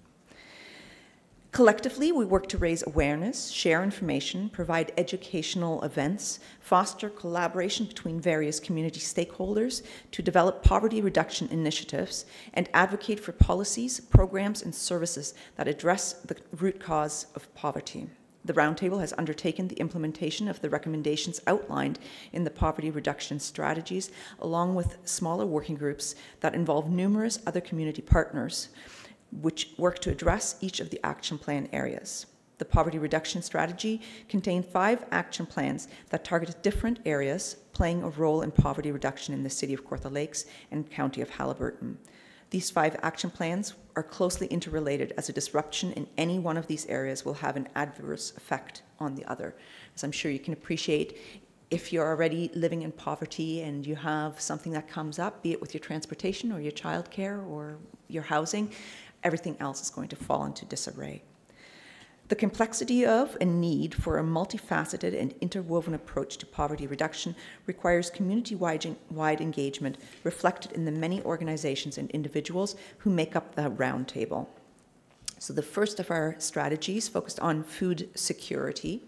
Collectively, we work to raise awareness, share information, provide educational events, foster collaboration between various community stakeholders to develop poverty reduction initiatives, and advocate for policies, programs, and services that address the root cause of poverty. The Roundtable has undertaken the implementation of the recommendations outlined in the poverty reduction strategies, along with smaller working groups that involve numerous other community partners which work to address each of the action plan areas. The poverty reduction strategy contained five action plans that targeted different areas playing a role in poverty reduction in the city of Kawartha Lakes and county of Haliburton. These five action plans are closely interrelated as a disruption in any one of these areas will have an adverse effect on the other. As I'm sure you can appreciate, if you're already living in poverty and you have something that comes up, be it with your transportation or your childcare or your housing, everything else is going to fall into disarray. The complexity of and need for a multifaceted and interwoven approach to poverty reduction requires community wide engagement reflected in the many organizations and individuals who make up the roundtable. So, the first of our strategies focused on food security.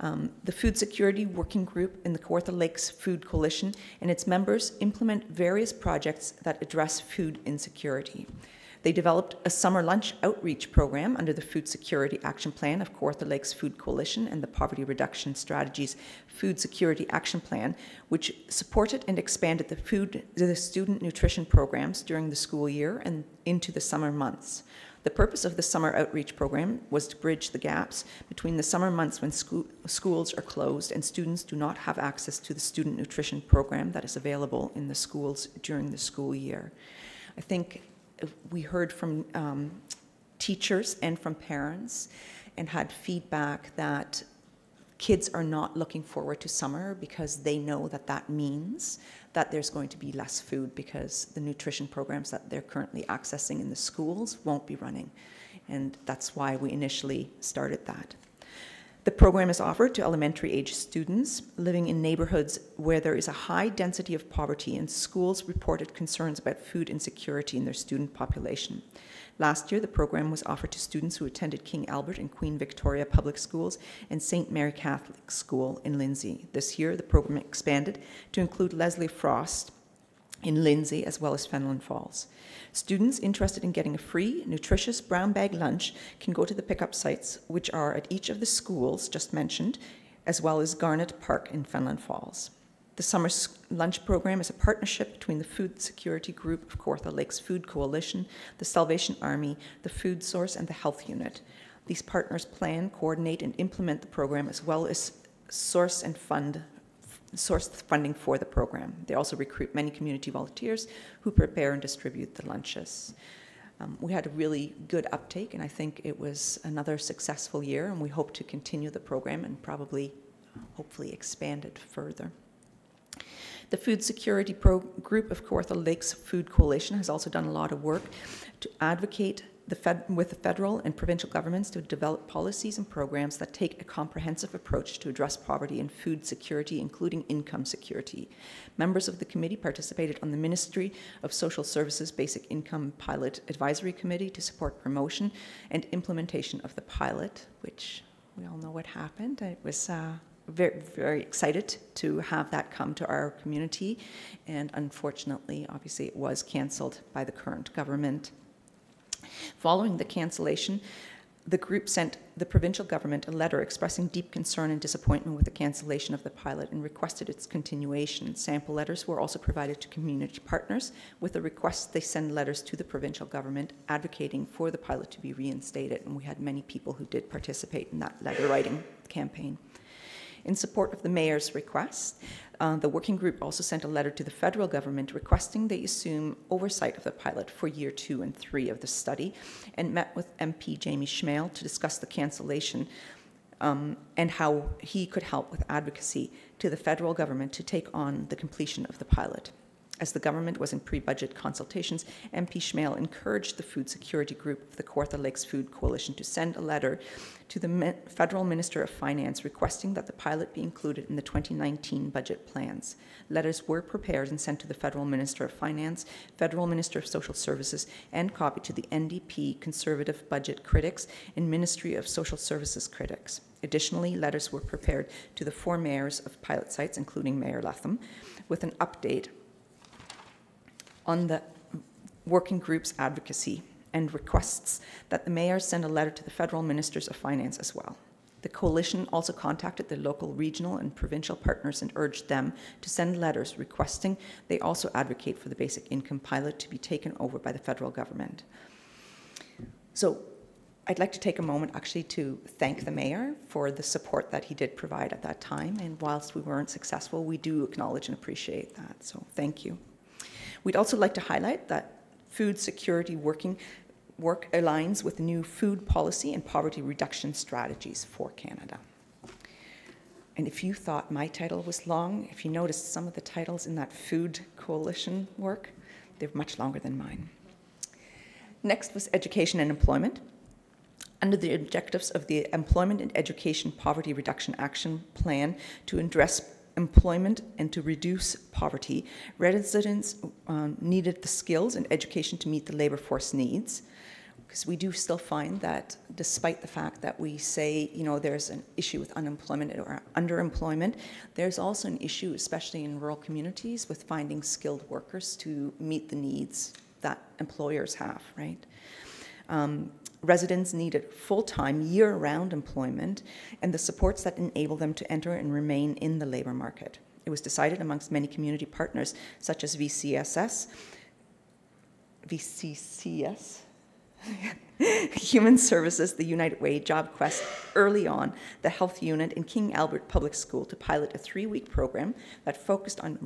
Um, the Food Security Working Group in the Kawartha Lakes Food Coalition and its members implement various projects that address food insecurity. They developed a summer lunch outreach program under the Food Security Action Plan of Kawartha Lakes Food Coalition and the Poverty Reduction Strategies Food Security Action Plan, which supported and expanded the food the student nutrition programs during the school year and into the summer months. The purpose of the summer outreach program was to bridge the gaps between the summer months when school, schools are closed and students do not have access to the student nutrition program that is available in the schools during the school year. I think we heard from um, teachers and from parents and had feedback that kids are not looking forward to summer because they know that that means that there's going to be less food because the nutrition programs that they're currently accessing in the schools won't be running. And that's why we initially started that. The program is offered to elementary age students living in neighborhoods where there is a high density of poverty and schools reported concerns about food insecurity in their student population. Last year, the program was offered to students who attended King Albert and Queen Victoria Public Schools and St. Mary Catholic School in Lindsay. This year, the program expanded to include Leslie Frost in Lindsay as well as Fenelon Falls. Students interested in getting a free, nutritious brown bag lunch can go to the pickup sites, which are at each of the schools just mentioned, as well as Garnet Park in Fenelon Falls. The summer lunch program is a partnership between the Food Security Group of Kawartha Lakes Food Coalition, the Salvation Army, the Food Source, and the Health Unit. These partners plan, coordinate, and implement the program as well as source and fund source funding for the program. They also recruit many community volunteers who prepare and distribute the lunches. Um, we had a really good uptake, and I think it was another successful year, and we hope to continue the program and probably, hopefully, expand it further. The Food Security Pro Group of Kawartha Lakes Food Coalition has also done a lot of work to advocate the Fed, with the federal and provincial governments to develop policies and programs that take a comprehensive approach to address poverty and food security, including income security. Members of the committee participated on the Ministry of Social Services Basic Income Pilot Advisory Committee to support promotion and implementation of the pilot, which we all know what happened. It was uh, very, very excited to have that come to our community, and unfortunately, obviously, it was cancelled by the current government. Following the cancellation, the group sent the provincial government a letter expressing deep concern and disappointment with the cancellation of the pilot and requested its continuation. Sample letters were also provided to community partners with a request they send letters to the provincial government advocating for the pilot to be reinstated, and we had many people who did participate in that letter writing campaign. In support of the mayor's request, uh, the working group also sent a letter to the federal government requesting they assume oversight of the pilot for year two and three of the study and met with MP Jamie Schmale to discuss the cancellation um, and how he could help with advocacy to the federal government to take on the completion of the pilot. As the government was in pre-budget consultations, MP Schmale encouraged the food security group of the Kawartha Lakes Food Coalition to send a letter to the federal Minister of Finance requesting that the pilot be included in the 2019 budget plans. Letters were prepared and sent to the federal Minister of Finance, federal Minister of Social Services, and copied to the NDP Conservative Budget critics and Ministry of Social Services critics. Additionally, letters were prepared to the four mayors of pilot sites, including Mayor Letham, with an update on the working group's advocacy and requests that the mayor send a letter to the federal ministers of finance as well. The coalition also contacted their local, regional, and provincial partners and urged them to send letters requesting they also advocate for the basic income pilot to be taken over by the federal government. So I'd like to take a moment actually to thank the mayor for the support that he did provide at that time. And whilst we weren't successful, we do acknowledge and appreciate that. So thank you. We'd also like to highlight that food security working work aligns with new food policy and poverty reduction strategies for Canada. And if you thought my title was long, if you noticed some of the titles in that food coalition work, they're much longer than mine. Next was education and employment. Under the objectives of the Employment and Education Poverty Reduction Action Plan to address employment and to reduce poverty, residents um, needed the skills and education to meet the labor force needs. Because we do still find that despite the fact that we say, you know, there's an issue with unemployment or underemployment, there's also an issue, especially in rural communities, with finding skilled workers to meet the needs that employers have, right? Um, residents needed full-time, year-round employment and the supports that enable them to enter and remain in the labor market. It was decided amongst many community partners such as VCSS, VCCS, Human Services, the United Way, Job Quest, early on, the Health Unit in King Albert Public School to pilot a three week program that focused on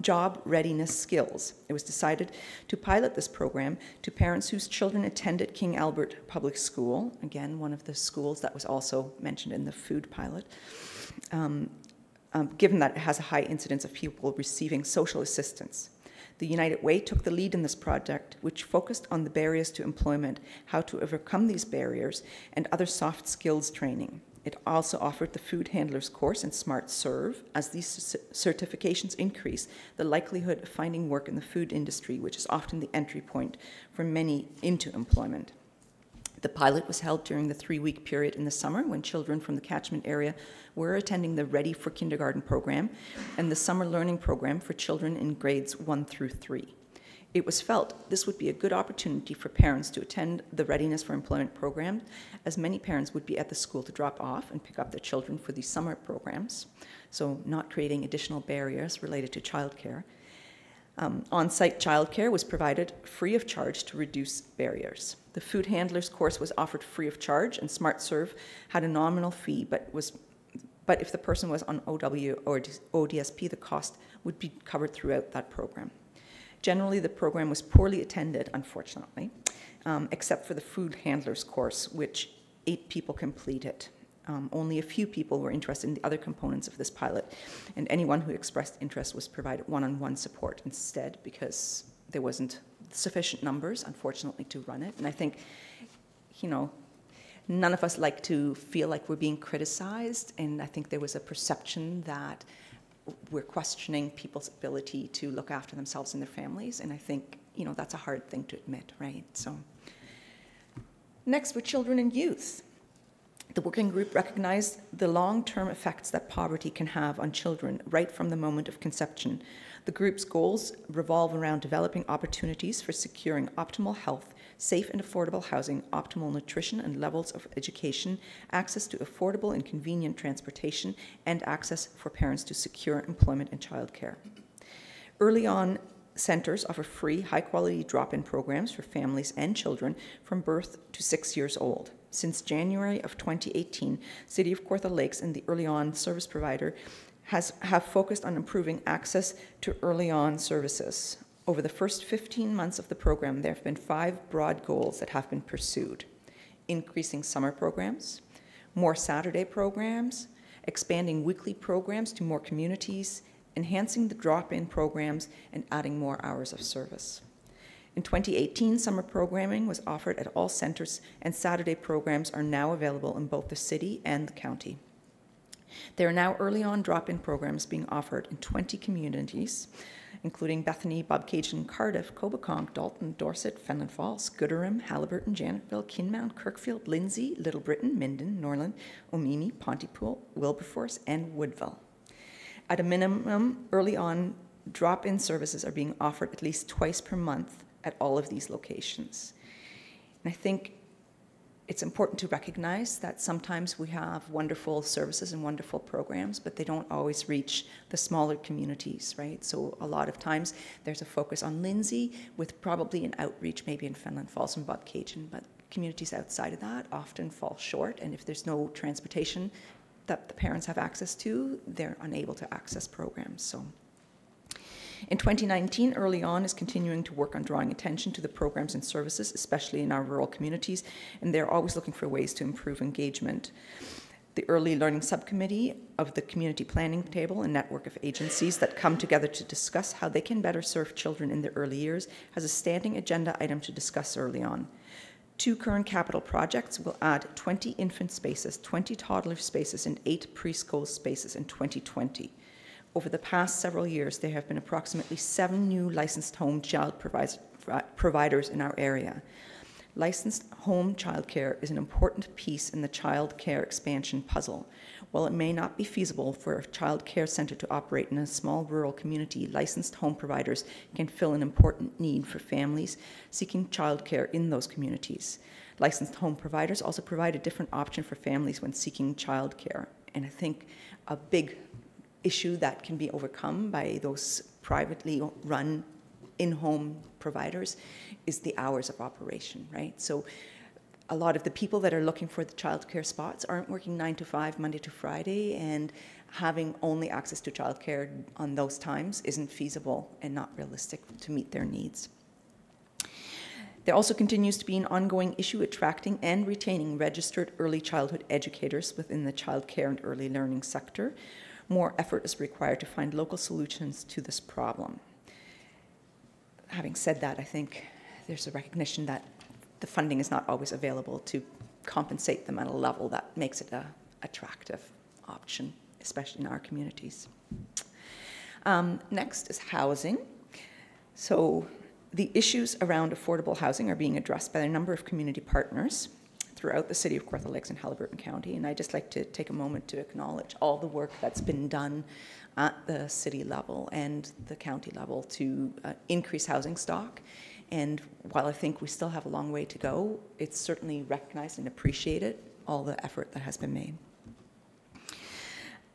job readiness skills. It was decided to pilot this program to parents whose children attended King Albert Public School, again, one of the schools that was also mentioned in the food pilot. Um, um, given that it has a high incidence of people receiving social assistance. The United Way took the lead in this project, which focused on the barriers to employment, how to overcome these barriers, and other soft skills training. It also offered the food handlers course and Smart Serve. As these certifications increase, the likelihood of finding work in the food industry, which is often the entry point for many into employment. The pilot was held during the three week period in the summer when children from the catchment area were attending the Ready for Kindergarten program and the summer learning program for children in grades one through three. It was felt this would be a good opportunity for parents to attend the Readiness for Employment program, as many parents would be at the school to drop off and pick up their children for these summer programs, so not creating additional barriers related to childcare. Um, on site childcare was provided free of charge to reduce barriers. The food handlers course was offered free of charge, and SmartServe had a nominal fee, but was but if the person was on OW or ODSP, the cost would be covered throughout that program. Generally, the program was poorly attended, unfortunately, um, except for the food handlers course, which eight people completed. Um, only a few people were interested in the other components of this pilot, and anyone who expressed interest was provided one on one support instead because there wasn't sufficient numbers, unfortunately, to run it. And I think, you know, none of us like to feel like we're being criticized, and I think there was a perception that we're questioning people's ability to look after themselves and their families. And I think, you know, that's a hard thing to admit, right? So, next, with children and youth. The working group recognized the long term effects that poverty can have on children right from the moment of conception. The group's goals revolve around developing opportunities for securing optimal health safe and affordable housing, optimal nutrition and levels of education, access to affordable and convenient transportation, and access for parents to secure employment and childcare. Early on, centers offer free, high quality drop in programs for families and children from birth to six years old. Since January of 2018, City of Kawartha Lakes and the Early On service provider has, have focused on improving access to early on services. Over the first 15 months of the program, there have been five broad goals that have been pursued increasing summer programs, more Saturday programs, expanding weekly programs to more communities, enhancing the drop in programs, and adding more hours of service. In 2018, summer programming was offered at all centers, and Saturday programs are now available in both the city and the county. There are now early on drop in programs being offered in 20 communities including Bethany, Bobcaygeon, Cardiff, Coboconk, Dalton, Dorset, Fenelon Falls, Gooderham, Haliburton, Janetville, Kinmount, Kirkfield, Lindsay, Little Britain, Minden, Norland, Omemee, Pontypool, Wilberforce, and Woodville. At a minimum, early on, drop in services are being offered at least twice per month at all of these locations. And I think it's important to recognize that sometimes we have wonderful services and wonderful programs, but they don't always reach the smaller communities, right? So a lot of times there's a focus on Lindsay with probably an outreach maybe in Fenelon Falls and Bobcaygeon, but communities outside of that often fall short. And if there's no transportation that the parents have access to, they're unable to access programs. So. In 2019, Early On is continuing to work on drawing attention to the programs and services, especially in our rural communities, and they're always looking for ways to improve engagement. The Early Learning Subcommittee of the Community Planning Table, a network of agencies that come together to discuss how they can better serve children in their early years, has a standing agenda item to discuss early on. Two current capital projects will add 20 infant spaces, 20 toddler spaces, and eight preschool spaces in 2020. Over the past several years, there have been approximately seven new licensed home child uh, providers in our area. Licensed home childcare is an important piece in the child care expansion puzzle. While it may not be feasible for a child care center to operate in a small rural community, licensed home providers can fill an important need for families seeking child care in those communities. Licensed home providers also provide a different option for families when seeking child care. And I think a big issue that can be overcome by those privately run in-home providers is the hours of operation, right? So a lot of the people that are looking for the childcare spots aren't working nine to five, Monday to Friday, and having only access to childcare on those times isn't feasible and not realistic to meet their needs. There also continues to be an ongoing issue attracting and retaining registered early childhood educators within the childcare and early learning sector, more effort is required to find local solutions to this problem. Having said that, I think there's a recognition that the funding is not always available to compensate them at a level that makes it an attractive option, especially in our communities. Um, next is housing. So the issues around affordable housing are being addressed by a number of community partners. Throughout the city of Kawartha Lakes and Haliburton County. And I'd just like to take a moment to acknowledge all the work that's been done at the city level and the county level to uh, increase housing stock. And while I think we still have a long way to go, it's certainly recognized and appreciated all the effort that has been made.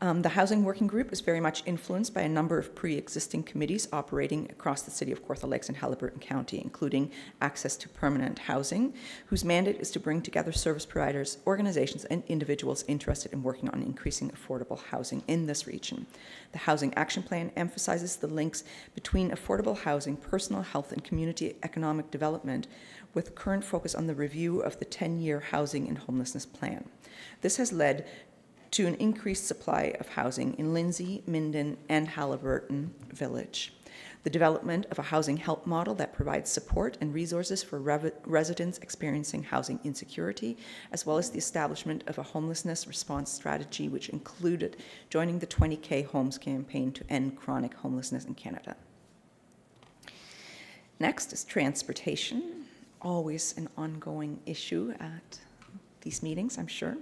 Um, the Housing Working Group is very much influenced by a number of pre-existing committees operating across the city of Kawartha Lakes and Haliburton County, including Access to Permanent Housing, whose mandate is to bring together service providers, organizations, and individuals interested in working on increasing affordable housing in this region. The Housing Action Plan emphasizes the links between affordable housing, personal health, and community economic development, with current focus on the review of the 10-year Housing and Homelessness Plan. This has led to an increased supply of housing in Lindsay, Minden, and Haliburton Village. The development of a housing help model that provides support and resources for rev- residents experiencing housing insecurity, as well as the establishment of a homelessness response strategy, which included joining the 20K Homes campaign to end chronic homelessness in Canada. Next is transportation, always an ongoing issue at these meetings, I'm sure.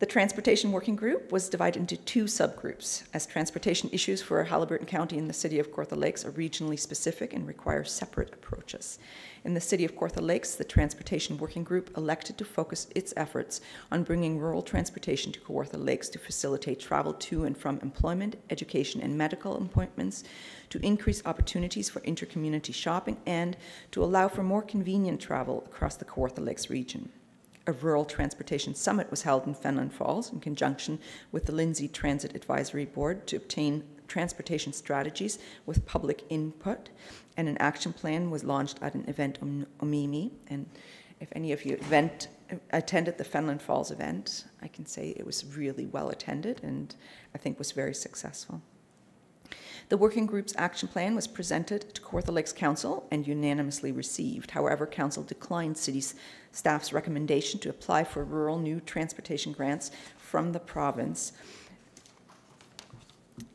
The Transportation Working Group was divided into two subgroups, as transportation issues for Haliburton County and the City of Kawartha Lakes are regionally specific and require separate approaches. In the City of Kawartha Lakes, the Transportation Working Group elected to focus its efforts on bringing rural transportation to Kawartha Lakes to facilitate travel to and from employment, education, and medical appointments, to increase opportunities for intercommunity shopping, and to allow for more convenient travel across the Kawartha Lakes region a rural transportation summit was held in Fenelon Falls in conjunction with the Lindsay Transit Advisory Board to obtain transportation strategies with public input, and an action plan was launched at an event on Omemee. And if any of you event, attended the Fenelon Falls event, I can say it was really well attended and I think was very successful. The working group's action plan was presented to Kawartha Lakes Council and unanimously received. However, Council declined City staff's recommendation to apply for rural new transportation grants from the province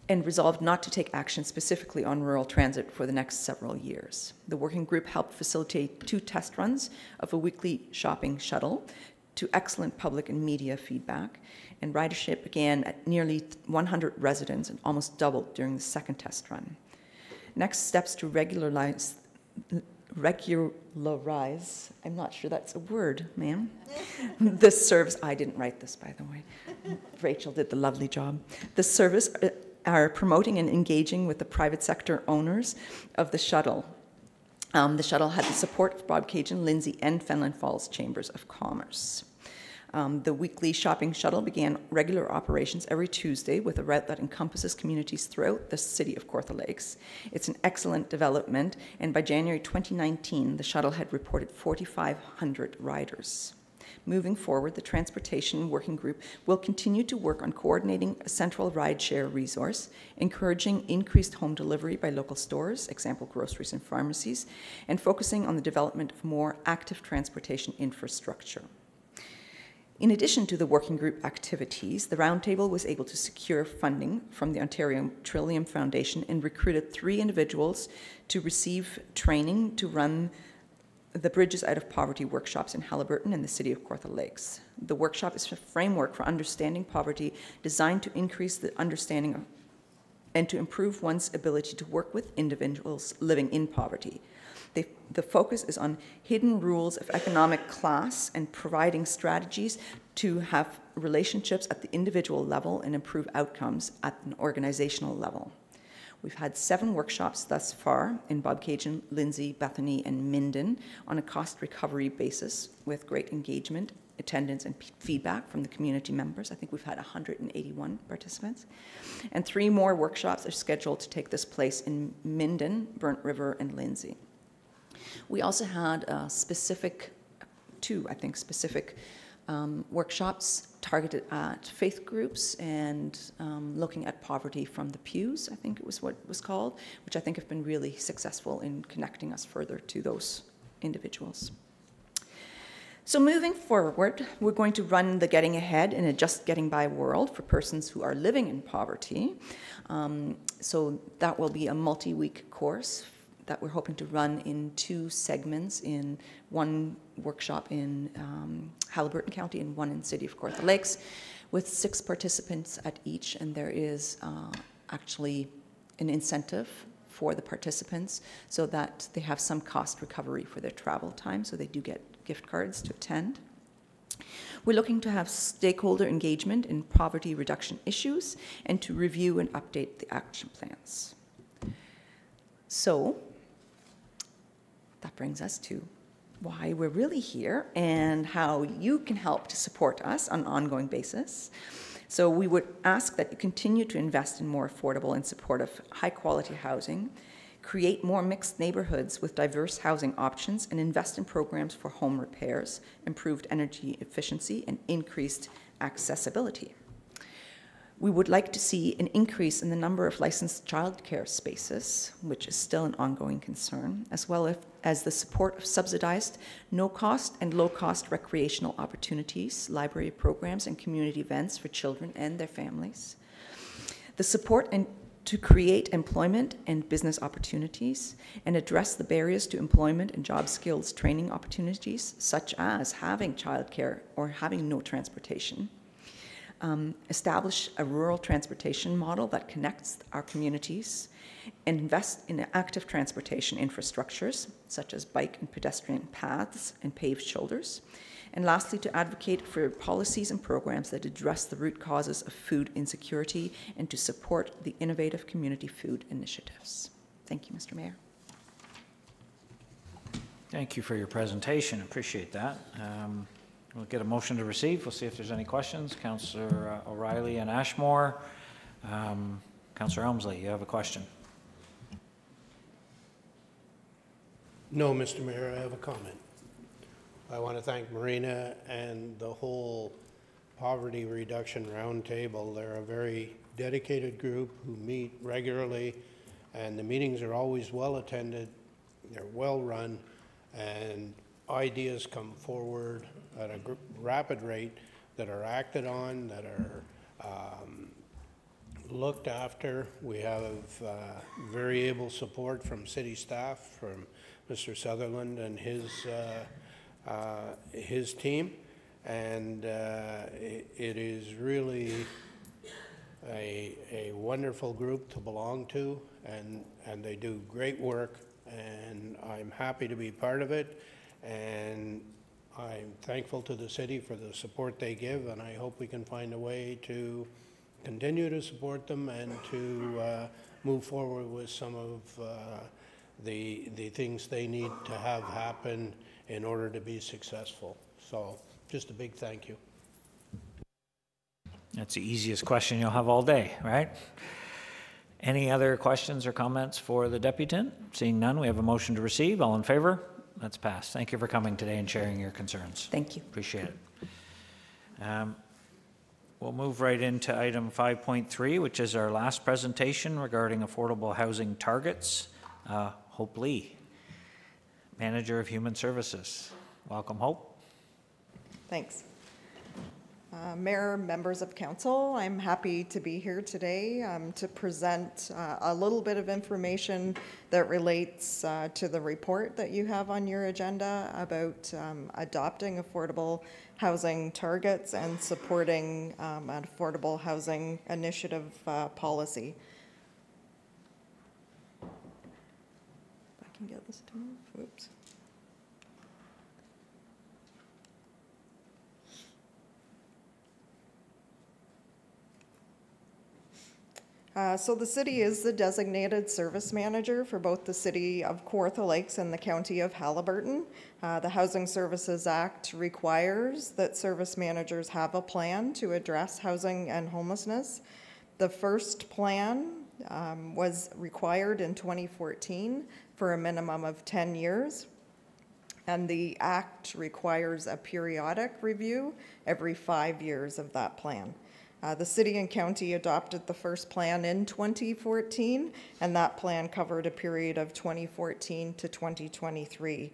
and resolved not to take action specifically on rural transit for the next several years. The working group helped facilitate two test runs of a weekly shopping shuttle to excellent public and media feedback, and ridership began at nearly 100 residents and almost doubled during the second test run. Next steps to regularize, regularize, I'm not sure that's a word, ma'am. this service, I didn't write this, by the way. Rachel did the lovely job. This service uh, are promoting and engaging with the private sector owners of the shuttle. Um, the shuttle had the support of Bobcaygeon, Lindsay, and Fenelon Falls Chambers of Commerce. Um, the weekly shopping shuttle began regular operations every Tuesday with a route that encompasses communities throughout the city of Kawartha Lakes. It's an excellent development, and by January 2019, the shuttle had reported 4,500 riders. Moving forward, the Transportation Working Group will continue to work on coordinating a central rideshare resource, encouraging increased home delivery by local stores, example groceries and pharmacies, and focusing on the development of more active transportation infrastructure. In addition to the working group activities, the Roundtable was able to secure funding from the Ontario Trillium Foundation and recruited three individuals to receive training to run the Bridges Out of Poverty workshops in Haliburton and the City of Kawartha Lakes. The workshop is a framework for understanding poverty designed to increase the understanding of, and to improve one's ability to work with individuals living in poverty. They, the focus is on hidden rules of economic class and providing strategies to have relationships at the individual level and improve outcomes at an organizational level. We've had seven workshops thus far in Bob Bobcaygeon, Lindsay, Bethany, and Minden on a cost recovery basis with great engagement, attendance, and feedback from the community members. I think we've had 181 participants. And three more workshops are scheduled to take this place in Minden, Burnt River, and Lindsay. We also had a specific, two, I think, specific um, workshops targeted at faith groups and um, looking at poverty from the pews, I think it was what it was called, which I think have been really successful in connecting us further to those individuals. So moving forward, we're going to run the Getting Ahead in a Just Getting By world for persons who are living in poverty. Um, so that will be a multi-week course that we're hoping to run in two segments, in one workshop in um, Haliburton County and one in City of Kawartha Lakes, with six participants at each, and there is uh, actually an incentive for the participants so that they have some cost recovery for their travel time, so they do get gift cards to attend. We're looking to have stakeholder engagement in poverty reduction issues and to review and update the action plans. So, that brings us to why we're really here and how you can help to support us on an ongoing basis. So we would ask that you continue to invest in more affordable and supportive high-quality housing, create more mixed neighborhoods with diverse housing options, and invest in programs for home repairs, improved energy efficiency, and increased accessibility. We would like to see an increase in the number of licensed childcare spaces, which is still an ongoing concern, as well as the support of subsidized, no cost, and low cost recreational opportunities, library programs, and community events for children and their families. The support and to create employment and business opportunities and address the barriers to employment and job skills training opportunities, such as having childcare or having no transportation um, establish a rural transportation model that connects our communities, invest in active transportation infrastructures, such as bike and pedestrian paths and paved shoulders. And lastly, to advocate for policies and programs that address the root causes of food insecurity and to support the innovative community food initiatives. Thank you, Mr. Mayor. Thank you for your presentation. Appreciate that. Um, We'll get a motion to receive. We'll see if there's any questions. Councillor uh, O'Reilly and Ashmore. Um, Councillor Elmslie, you have a question? No, Mr. Mayor, I have a comment. I want to thank Marina and the whole Poverty Reduction Roundtable. They're a very dedicated group who meet regularly, and the meetings are always well attended, they're well run, and ideas come forward at a rapid rate that are acted on, that are um, looked after. We have uh, very able support from city staff, from Mr. Sutherland and his, uh, uh, his team. And uh, it, it is really a, a wonderful group to belong to, and, and they do great work, and I'm happy to be part of it. And I'm thankful to the city for the support they give, and I hope we can find a way to continue to support them and to uh, move forward with some of uh, the, the things they need to have happen in order to be successful. So just a big thank you. That's the easiest question you'll have all day, right? Any other questions or comments for the deputant? Seeing none, we have a motion to receive. All in favor? That's passed. Thank you for coming today and sharing your concerns. Thank you. Appreciate it. Um, We'll move right into item 5.3, which is our last presentation regarding affordable housing targets. Uh, Hope Lee, Manager of Human Services. Welcome, Hope. Thanks. Uh, Mayor, members of council, I'm happy to be here today um, to present uh, a little bit of information that relates uh, to the report that you have on your agenda about um, adopting affordable housing targets and supporting um, an affordable housing initiative uh, policy. If I can get this to move, oops. Uh, So the city is the designated service manager for both the city of Kawartha Lakes and the county of Haliburton. Uh, The Housing Services Act requires that service managers have a plan to address housing and homelessness. The first plan um, was required in 2014 for a minimum of 10 years. And the act requires a periodic review every five years of that plan. Uh, the city and county adopted the first plan in 2014, and that plan covered a period of 2014 to 2023.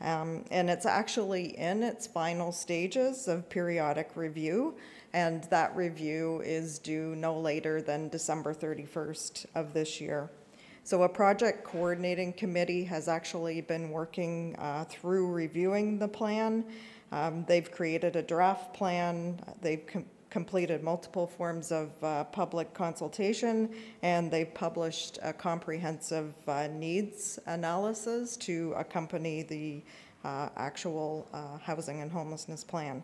Um, and it's actually in its final stages of periodic review, and that review is due no later than December 31st of this year. So a project coordinating committee has actually been working uh, through reviewing the plan. Um, They've created a draft plan, they've completed multiple forms of uh, public consultation, and they've published a comprehensive uh, needs analysis to accompany the uh, actual uh, housing and homelessness plan.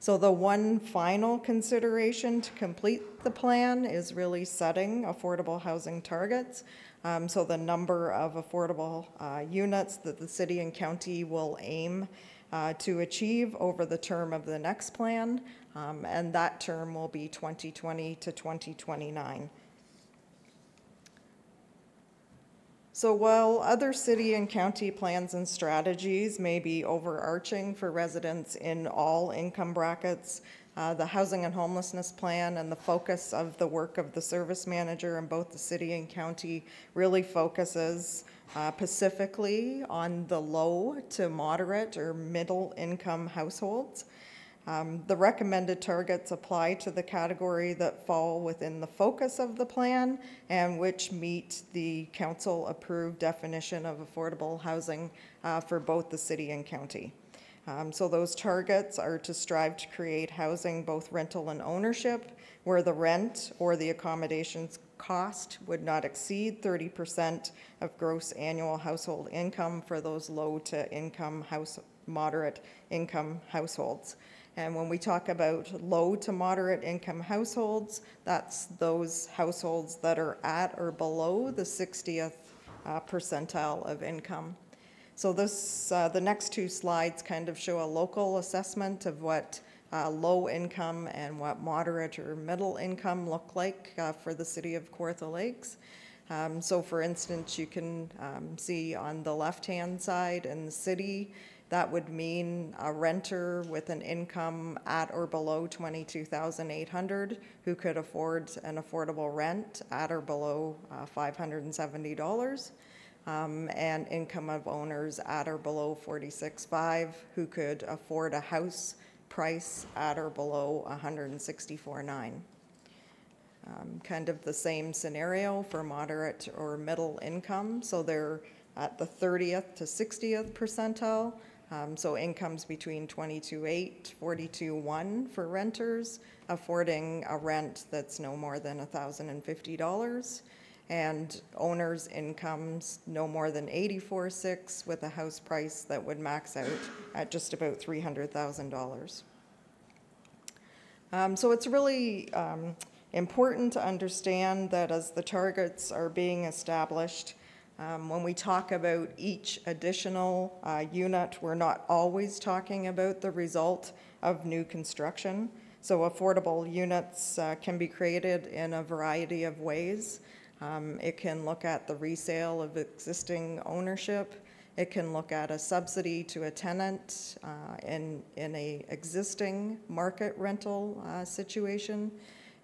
So the one final consideration to complete the plan is really setting affordable housing targets. Um, So the number of affordable uh, units that the city and county will aim uh, to achieve over the term of the next plan, um, and that term will be 2020 to 2029. So while other city and county plans and strategies may be overarching for residents in all income brackets, uh, the housing and homelessness plan and the focus of the work of the service manager in both the city and county really focuses uh, specifically on the low to moderate or middle income households. Um, The recommended targets apply to the category that fall within the focus of the plan and which meet the council-approved definition of affordable housing uh, for both the city and county. Um, So those targets are to strive to create housing, both rental and ownership, where the rent or the accommodations cost would not exceed 30% of gross annual household income for those low to income house, moderate income households. And when we talk about low to moderate income households, that's those households that are at or below the 60th uh, percentile of income. So this, uh, the next two slides kind of show a local assessment of what uh, low income and what moderate or middle income look like uh, for the city of Kawartha Lakes. Um, so for instance, you can um, see on the left-hand side in the city, that would mean a renter with an income at or below 22,800 who could afford an affordable rent at or below uh, $570. Um, and income of owners at or below 46.5 who could afford a house price at or below 164.9. Um, kind of the same scenario for moderate or middle income. So they're at the 30th to 60th percentile. Um, so incomes between 22.8, 42.1 for renters, affording a rent that's no more than $1,050. And owners' incomes no more than 84.6 with a house price that would max out at just about $300,000. Um, so it's really um, important to understand that as the targets are being established, um, when we talk about each additional uh, unit, we're not always talking about the result of new construction. So affordable units uh, can be created in a variety of ways. Um, it can look at the resale of existing ownership. It can look at a subsidy to a tenant uh, in, in a existing market rental uh, situation.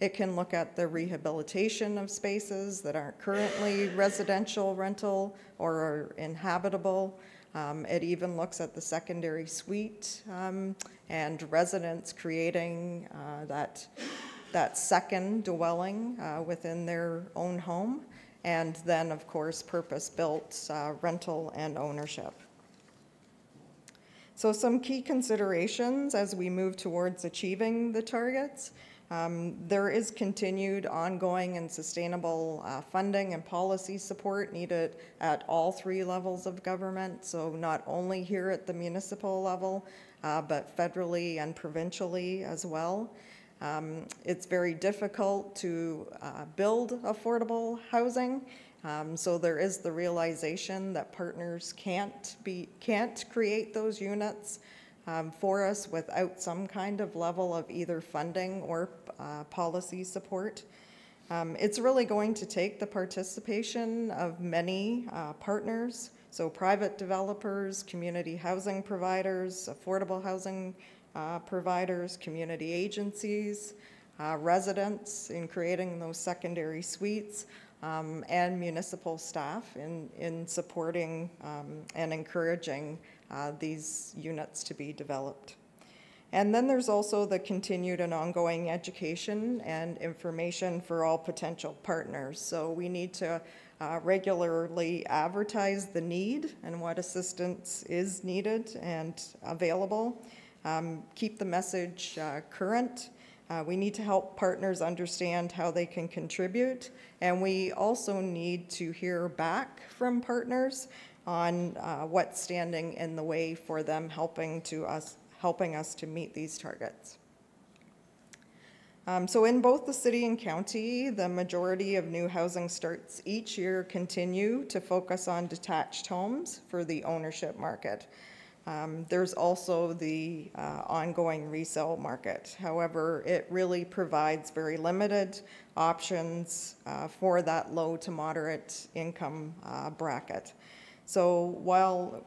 It can look at the rehabilitation of spaces that aren't currently residential rental or are inhabitable. Um, it even looks at the secondary suite um, and residents creating uh, that, that second dwelling uh, within their own home. And then, of course, purpose-built uh, rental and ownership. So some key considerations as we move towards achieving the targets. Um, There is continued ongoing and sustainable uh, funding and policy support needed at all three levels of government. So not only here at the municipal level, uh, but federally and provincially as well. Um, It's very difficult to uh, build affordable housing. Um, So there is the realization that partners can't be, can't create those units um, for us without some kind of level of either funding or uh, policy support. Um, It's really going to take the participation of many uh, partners, so private developers, community housing providers, affordable housing uh, providers, community agencies, uh, residents in creating those secondary suites, um, and municipal staff in, in supporting um, and encouraging uh, these units to be developed. And then there's also the continued and ongoing education and information for all potential partners. So we need to uh, regularly advertise the need and what assistance is needed and available. Um, keep the message uh, current. Uh, we need to help partners understand how they can contribute, and we also need to hear back from partners on uh, what's standing in the way for them helping to us helping us to meet these targets. Um, so in both the city and county, the majority of new housing starts each year continue to focus on detached homes for the ownership market. Um, there's also the uh, ongoing resale market. However, it really provides very limited options uh, for that low to moderate income uh, bracket. So while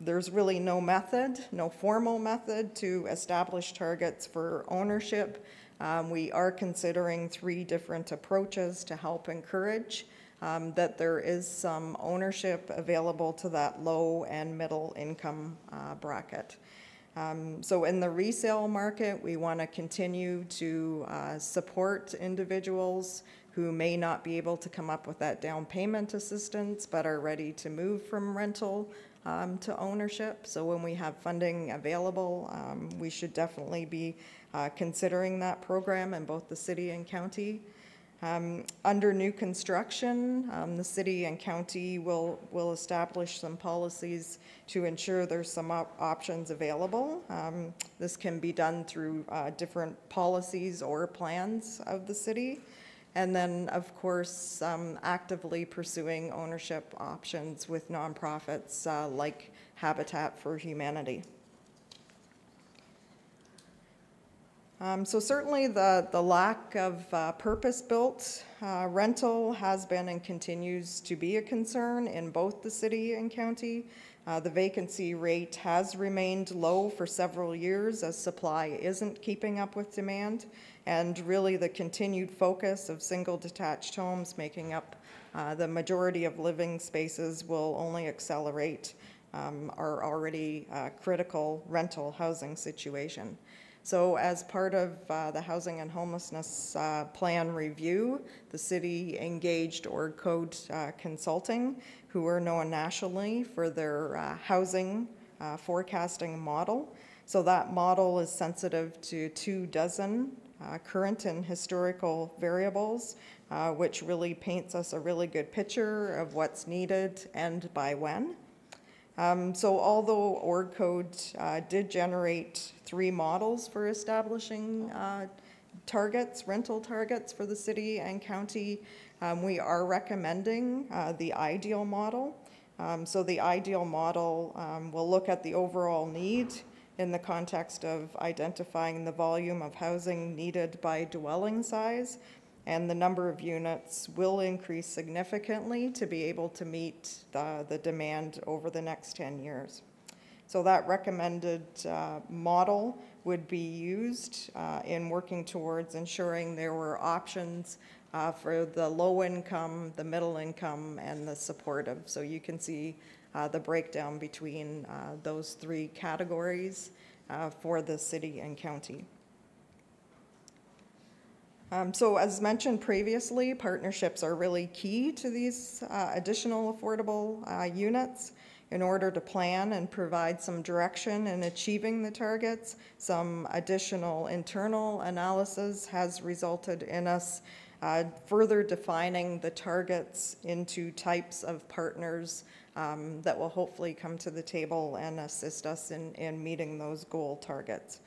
there's really no method, no formal method to establish targets for ownership, um, we are considering three different approaches to help encourage um, that there is some ownership available to that low and middle income uh, bracket. Um, so in the resale market, we want to continue to uh, support individuals who may not be able to come up with that down payment assistance but are ready to move from rental um, to ownership. So when we have funding available, um, we should definitely be uh, considering that program in both the city and county. Um, under new construction, um, the city and county will, will establish some policies to ensure there's some op options available. Um, this can be done through uh, different policies or plans of the city. And then, of course, um, actively pursuing ownership options with nonprofits uh, like Habitat for Humanity. Um, so certainly the, the lack of uh, purpose-built uh, rental has been and continues to be a concern in both the city and county. Uh, the vacancy rate has remained low for several years as supply isn't keeping up with demand. And really the continued focus of single detached homes making up uh, the majority of living spaces will only accelerate um, our already uh, critical rental housing situation. So as part of uh, the Housing and Homelessness uh, Plan review, the city engaged OrgCode uh, Consulting, who are known nationally for their uh, housing forecasting model. So that model is sensitive to two dozen uh, current and historical variables, which really paints us a really good picture of what's needed and by when. Um, so although OrgCode uh, did generate three models for establishing uh, targets, rental targets for the city and county, um, we are recommending uh, the ideal model. Um, so the ideal model um, will look at the overall need in the context of identifying the volume of housing needed by dwelling size and the number of units will increase significantly to be able to meet the, the demand over the next 10 years. So that recommended uh, model would be used uh, in working towards ensuring there were options uh, for the low income, the middle income, and the supportive. So you can see the breakdown between uh, those three categories uh, for the city and county. Um, so as mentioned previously, partnerships are really key to these uh, additional affordable uh, units in order to plan and provide some direction in achieving the targets. Some additional internal analysis has resulted in us uh, further defining the targets into types of partners um, that will hopefully come to the table and assist us in, in meeting those goal targets.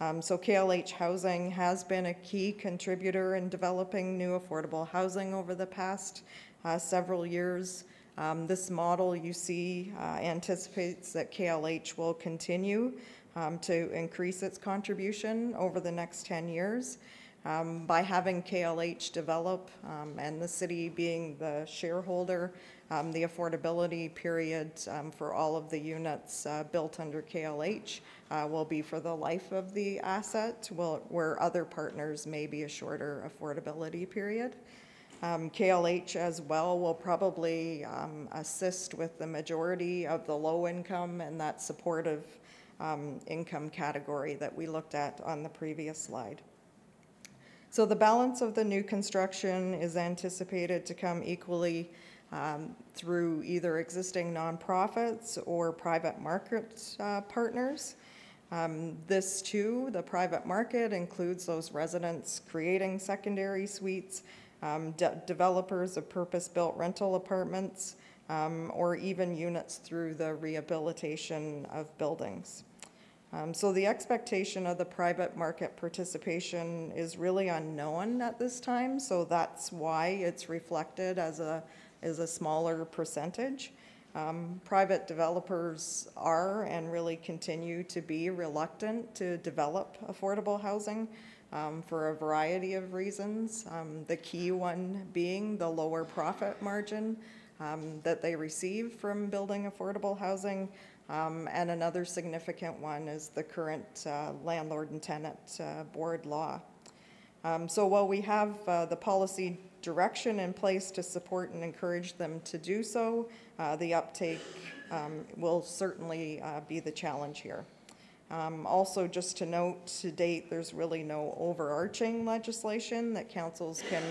Um, so KLH Housing has been a key contributor in developing new affordable housing over the past uh, several years. Um, this model you see uh, anticipates that KLH will continue um, to increase its contribution over the next 10 years. Um, by having KLH develop um, and the city being the shareholder, um, the affordability period um, for all of the units uh, built under KLH uh, will be for the life of the asset, will, where other partners may be a shorter affordability period. Um, KLH as well will probably um, assist with the majority of the low income and that supportive um, income category that we looked at on the previous slide. So the balance of the new construction is anticipated to come equally um, through either existing nonprofits or private market uh, partners. Um, This too, the private market includes those residents creating secondary suites, um, de- developers of purpose-built rental apartments, um, or even units through the rehabilitation of buildings. Um, So the expectation of the private market participation is really unknown at this time, so that's why it's reflected as a, as a smaller percentage. Um, Private developers are and really continue to be reluctant to develop affordable housing um, for a variety of reasons. Um, The key one being the lower profit margin um, that they receive from building affordable housing. Um, And another significant one is the current uh, landlord and tenant uh, board law. Um, So while we have uh, the policy direction in place to support and encourage them to do so, uh, the uptake um, will certainly uh, be the challenge here. Um, Also, just to note, to date, there's really no overarching legislation that councils can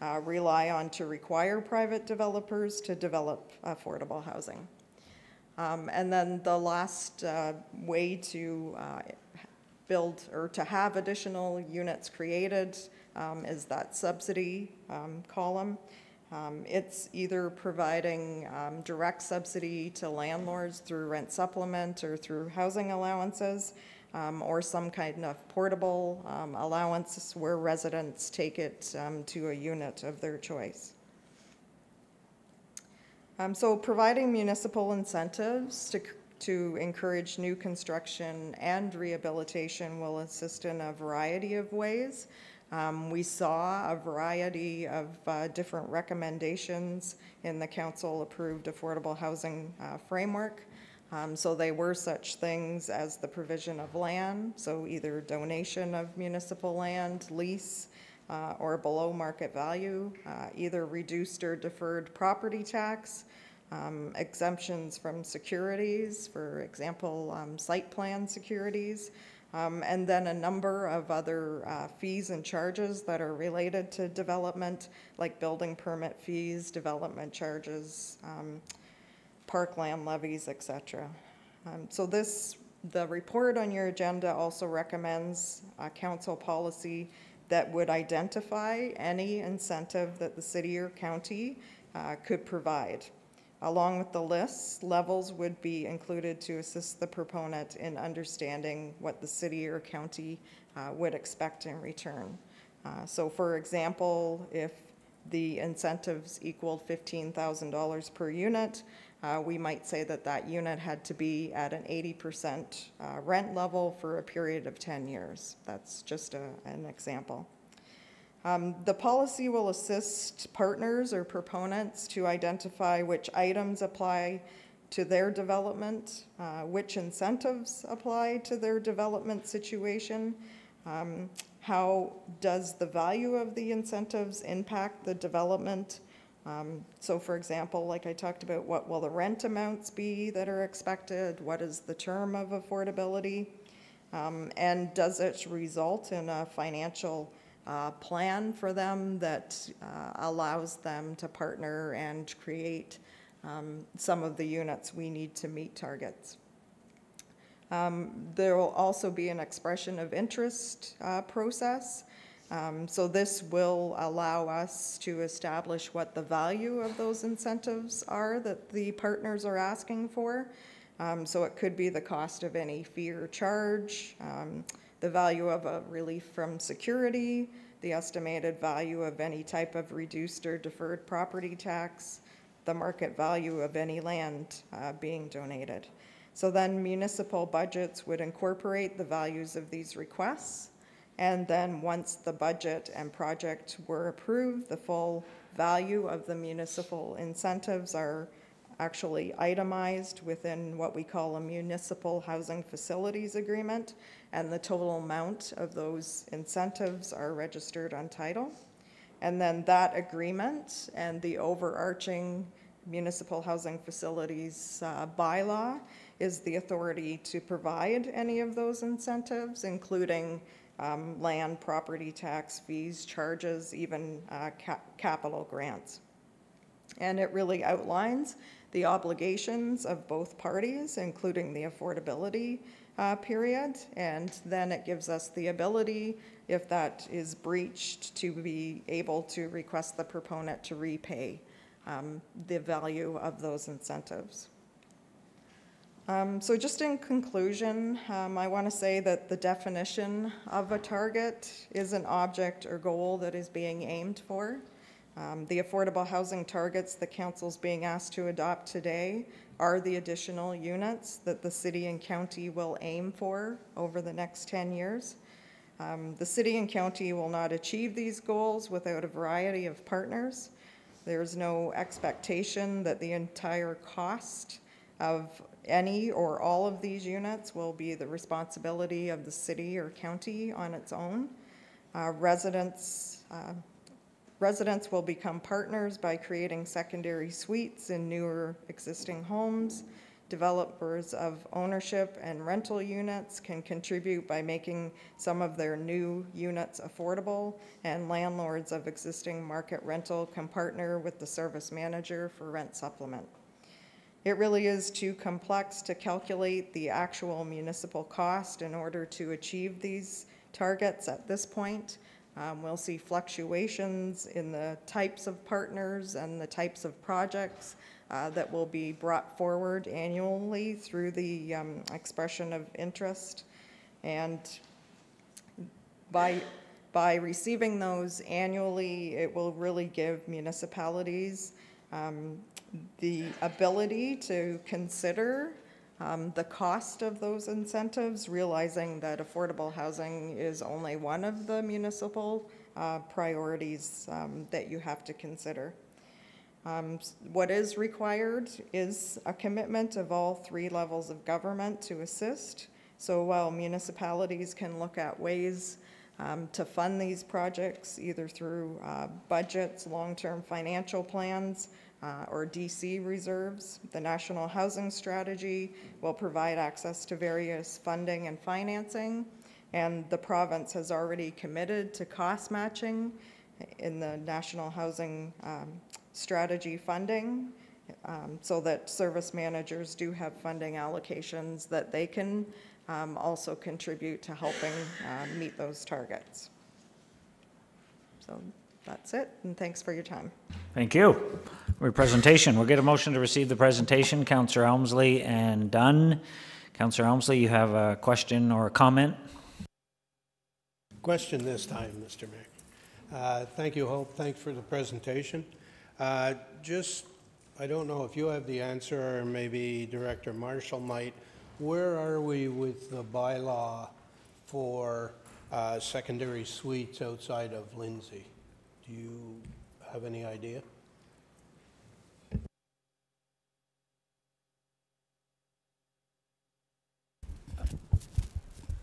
uh, rely on to require private developers to develop affordable housing. Um, And then the last uh, way to uh, build or to have additional units created um, is that subsidy um, column. Um, It's either providing um, direct subsidy to landlords through rent supplement or through housing allowances, um, or some kind of portable um, allowance where residents take it to a unit of their choice. So providing municipal incentives to, to encourage new construction and rehabilitation will assist in a variety of ways. Um, We saw a variety of uh, different recommendations in the council-approved affordable housing uh, framework. Um, So they were such things as the provision of land, so either donation of municipal land, lease, uh, or below market value, uh, either reduced or deferred property tax, um, exemptions from securities, for example, um, site plan securities, um, and then a number of other uh, fees and charges that are related to development, like building permit fees, development charges, um, parkland levies, et cetera. Um, So this, the report on your agenda also recommends a council policy that would identify any incentive that the city or county uh, could provide. Along with the lists, levels would be included to assist the proponent in understanding what the city or county uh, would expect in return. Uh, So for example, if the incentives equaled $15,000 per unit, uh, we might say that that unit had to be at an 80% uh, rent level for a period of 10 years. That's just a, an example. Um, The policy will assist partners or proponents to identify which items apply to their development, uh, which incentives apply to their development situation, um, how does the value of the incentives impact the development, um, So for example, like I talked about, what will the rent amounts be that are expected? What is the term of affordability? Um, And does it result in a financial uh, plan for them that uh, allows them to partner and create um, some of the units we need to meet targets? Um, There will also be an expression of interest uh, process. Um, So this will allow us to establish what the value of those incentives are that the partners are asking for. Um, So it could be the cost of any fee or charge, um, the value of a relief from security, the estimated value of any type of reduced or deferred property tax, the market value of any land uh, being donated. So then municipal budgets would incorporate the values of these requests. And then once the budget and project were approved, the full value of the municipal incentives are actually itemized within what we call a municipal housing facilities agreement. And the total amount of those incentives are registered on title. And then that agreement and the overarching municipal housing facilities uh, bylaw is the authority to provide any of those incentives, including um, land, property tax fees, charges, even uh, ca- capital grants. And it really outlines the obligations of both parties, including the affordability uh, period. And then it gives us the ability, if that is breached, to be able to request the proponent to repay um, the value of those incentives. Um, So just in conclusion, um, I want to say that the definition of a target is an object or goal that is being aimed for. Um, The affordable housing targets the council's being asked to adopt today are the additional units that the city and county will aim for over the next 10 years. Um, The city and county will not achieve these goals without a variety of partners. There's no expectation that the entire cost of any or all of these units will be the responsibility of the city or county on its own. Uh, Residents, uh, residents will become partners by creating secondary suites in newer existing homes. Developers of ownership and rental units can contribute by making some of their new units affordable, and landlords of existing market rental can partner with the service manager for rent supplement. It really is too complex to calculate the actual municipal cost in order to achieve these targets at this point. Um, We'll see fluctuations in the types of partners and the types of projects uh, that will be brought forward annually through the um, expression of interest. And by, by receiving those annually, it will really give municipalities um, the ability to consider um, the cost of those incentives, realizing that affordable housing is only one of the municipal uh, priorities um, that you have to consider. Um, What is required is a commitment of all three levels of government to assist. So while municipalities can look at ways um, to fund these projects, either through uh, budgets, long-term financial plans, uh, or DC reserves. The National Housing Strategy will provide access to various funding and financing, and the province has already committed to cost matching in the National Housing um, Strategy funding, um, so that service managers do have funding allocations that they can um, also contribute to helping uh, meet those targets. So that's it, and thanks for your time. Thank you. For your presentation, we'll get a motion to receive the presentation. Counselor Elmslie and Dunn. Counselor Elmslie, you have a question or a comment? Question this time, Mr. Mayor. Uh, Thank you, Hope. Thanks for the presentation. Uh, Just, I don't know if you have the answer, or maybe Director Marshall might. Where are we with the bylaw for uh, secondary suites outside of Lindsay? Do you have any idea?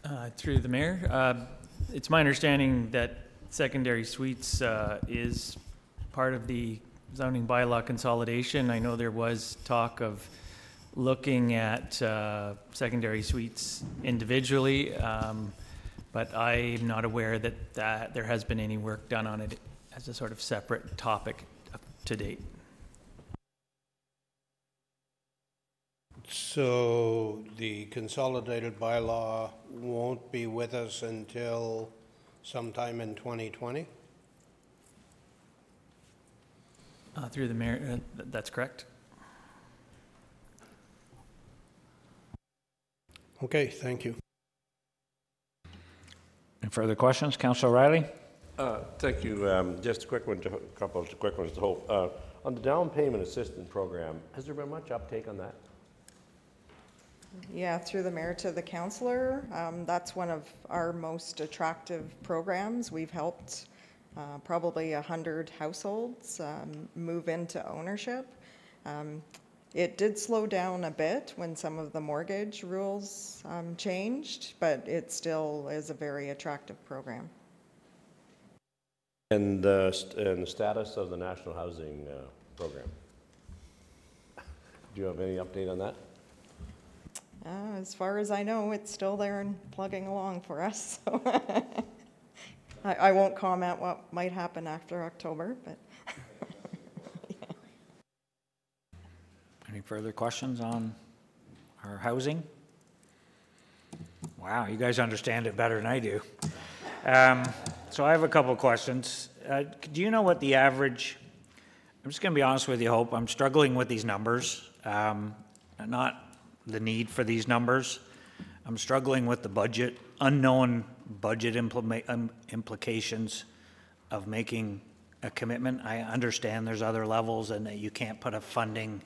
Uh, Through the mayor, uh, it's my understanding that secondary suites uh, is part of the zoning bylaw consolidation. I know there was talk of looking at uh, secondary suites individually, um, but I'm not aware that, that there has been any work done on it as a sort of separate topic to date. So the consolidated bylaw won't be with us until sometime in 2020? Uh, Through the mayor, uh, th- that's correct. Okay, thank you. Any further questions? Counselor Riley? Uh, Thank you. Um, Just a quick one, to a couple of quick ones to Hope. Uh, On the down payment assistance program, has there been much uptake on that? Yeah, through the mayor to the councillor. Um, That's one of our most attractive programs. We've helped uh, probably 100 households um, move into ownership. Um, It did slow down a bit when some of the mortgage rules um, changed, but it still is a very attractive program. And the, st- and the status of the National Housing uh, Program? Do you have any update on that? Uh, As far as I know, it's still there and plugging along for us, so I I won't comment what might happen after October, but Any further questions on our housing? Wow, you guys understand it better than I do. Um, So I have a couple questions. Uh, Do you know what the average, I'm just going to be honest with you, Hope, I'm struggling with these numbers, um, not the need for these numbers. I'm struggling with the budget, unknown budget implema- um, implications of making a commitment. I understand there's other levels and that you can't put a funding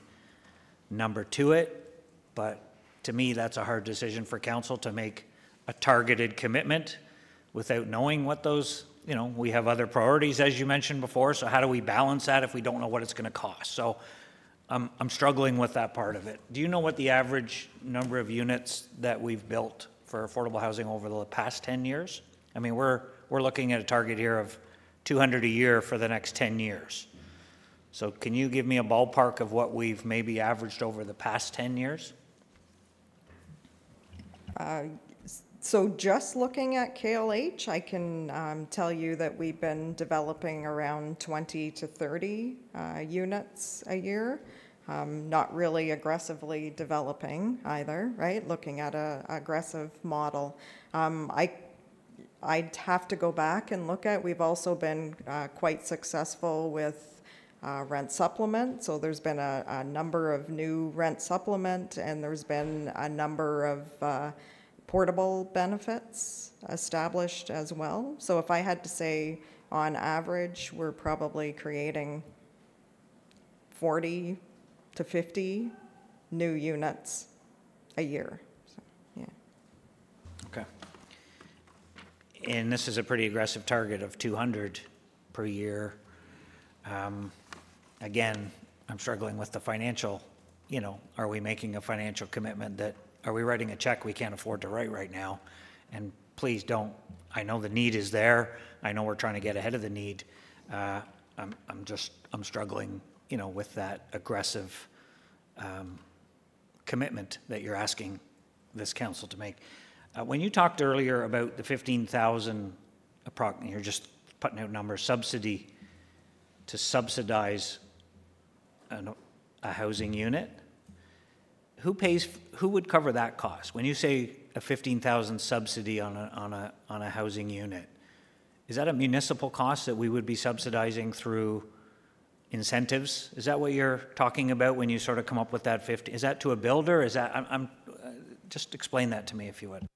number to it, but to me, that's a hard decision for council to make a targeted commitment without knowing what those, you know, we have other priorities, as you mentioned before, so how do we balance that if we don't know what it's gonna cost? So I'm, I'm struggling with that part of it. Do you know what the average number of units that we've built for affordable housing over the past 10 years? I mean, we're, we're looking at a target here of 200 a year for the next 10 years. So can you give me a ballpark of what we've maybe averaged over the past 10 years? Uh, So just looking at KLH, I can um, tell you that we've been developing around 20 to 30 uh, units a year. Um, Not really aggressively developing either, right? Looking at a aggressive model. Um, I, I'd have to go back and look at, we've also been uh, quite successful with uh, rent supplement. So there's been a, a number of new rent supplement, and there's been a number of uh, portable benefits established as well. So if I had to say, on average, we're probably creating 40 to 50 new units a year. Yeah. Okay. And this is a pretty aggressive target of 200 per year. Um, Again, I'm struggling with the financial, you know, are we making a financial commitment that, are we writing a check we can't afford to write right now? And please don't, I know the need is there, I know we're trying to get ahead of the need. Uh, I'm, I'm just, I'm struggling, you know, with that aggressive um, commitment that you're asking this council to make. Uh, When you talked earlier about the 15,000, approx- you're just putting out numbers, subsidy to subsidize an- a housing unit, who pays, who would cover that cost? When you say a 15,000 subsidy on a, on a, on a housing unit, is that a municipal cost that we would be subsidizing through incentives? Is that what you're talking about when you sort of come up with that 50? Is that to a builder? Is that, I'm, I'm, uh, just explain that to me if you would.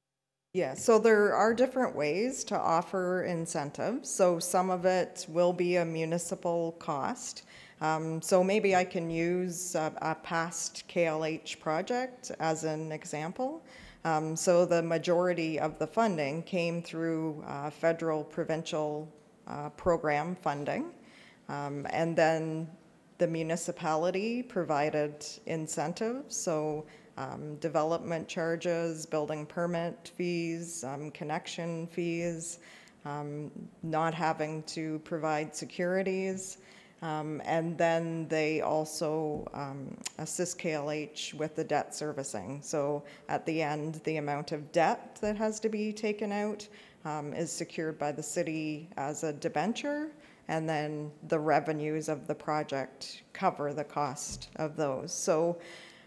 Yeah, so there are different ways to offer incentives. So some of it will be a municipal cost. Um, so maybe I can use a, a past KLH project as an example. Um, so the majority of the funding came through uh, federal provincial uh, program funding. Um, and then the municipality provided incentives, so um, development charges, building permit fees, um, connection fees, um, not having to provide securities. Um, and then they also um, assist KLH with the debt servicing. So at the end, the amount of debt that has to be taken out um, is secured by the city as a debenture, and then the revenues of the project cover the cost of those. So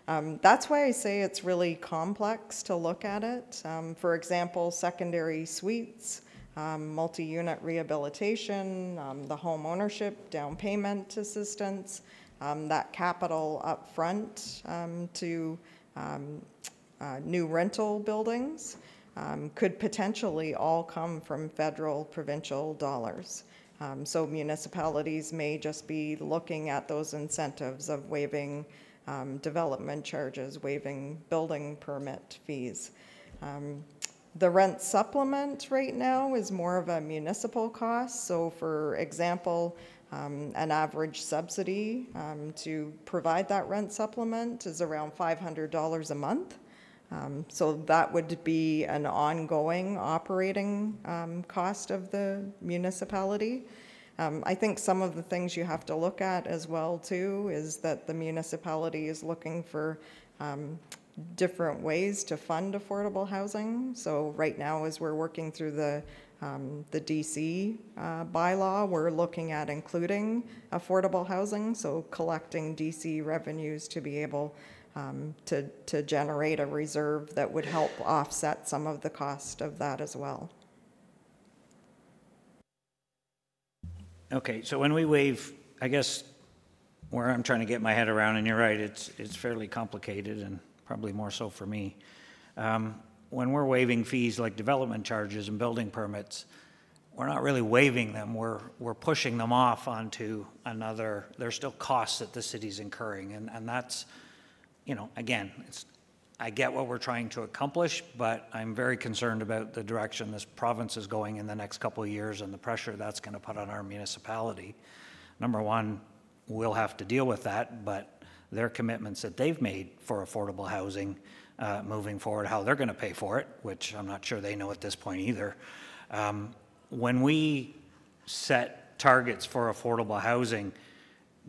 um, that's why I say it's really complex to look at it. Um, for example, secondary suites, um, multi-unit rehabilitation, um, the home ownership down payment assistance, um, that capital up front um, to um, uh, new rental buildings um, could potentially all come from federal, provincial dollars. So municipalities may just be looking at those incentives of waiving development charges, waiving building permit fees. The rent supplement right now is more of a municipal cost. So, for example, um, an average subsidy um, to provide that rent supplement is around $500 a month. Um, so that would be an ongoing operating um, cost of the municipality. Um, I think some of the things you have to look at as well too is that the municipality is looking for um, different ways to fund affordable housing. So right now, as we're working through the um, the DC uh, bylaw, we're looking at including affordable housing, so collecting DC revenues to be able um, to, to generate a reserve that would help offset some of the cost of that as well. Okay, so when we waive, I guess where I'm trying to get my head around, and you're right, it's, it's fairly complicated and probably more so for me. Um, When we're waiving fees like development charges and building permits, we're not really waiving them, we're, we're pushing them off onto another, there's still costs that the city's incurring, and, and that's, you know, again, it's, I get what we're trying to accomplish, but I'm very concerned about the direction this province is going in the next couple of years and the pressure that's going to put on our municipality. Number one, we'll have to deal with that, but their commitments that they've made for affordable housing uh, moving forward, how they're going to pay for it, which I'm not sure they know at this point either. Um, When we set targets for affordable housing,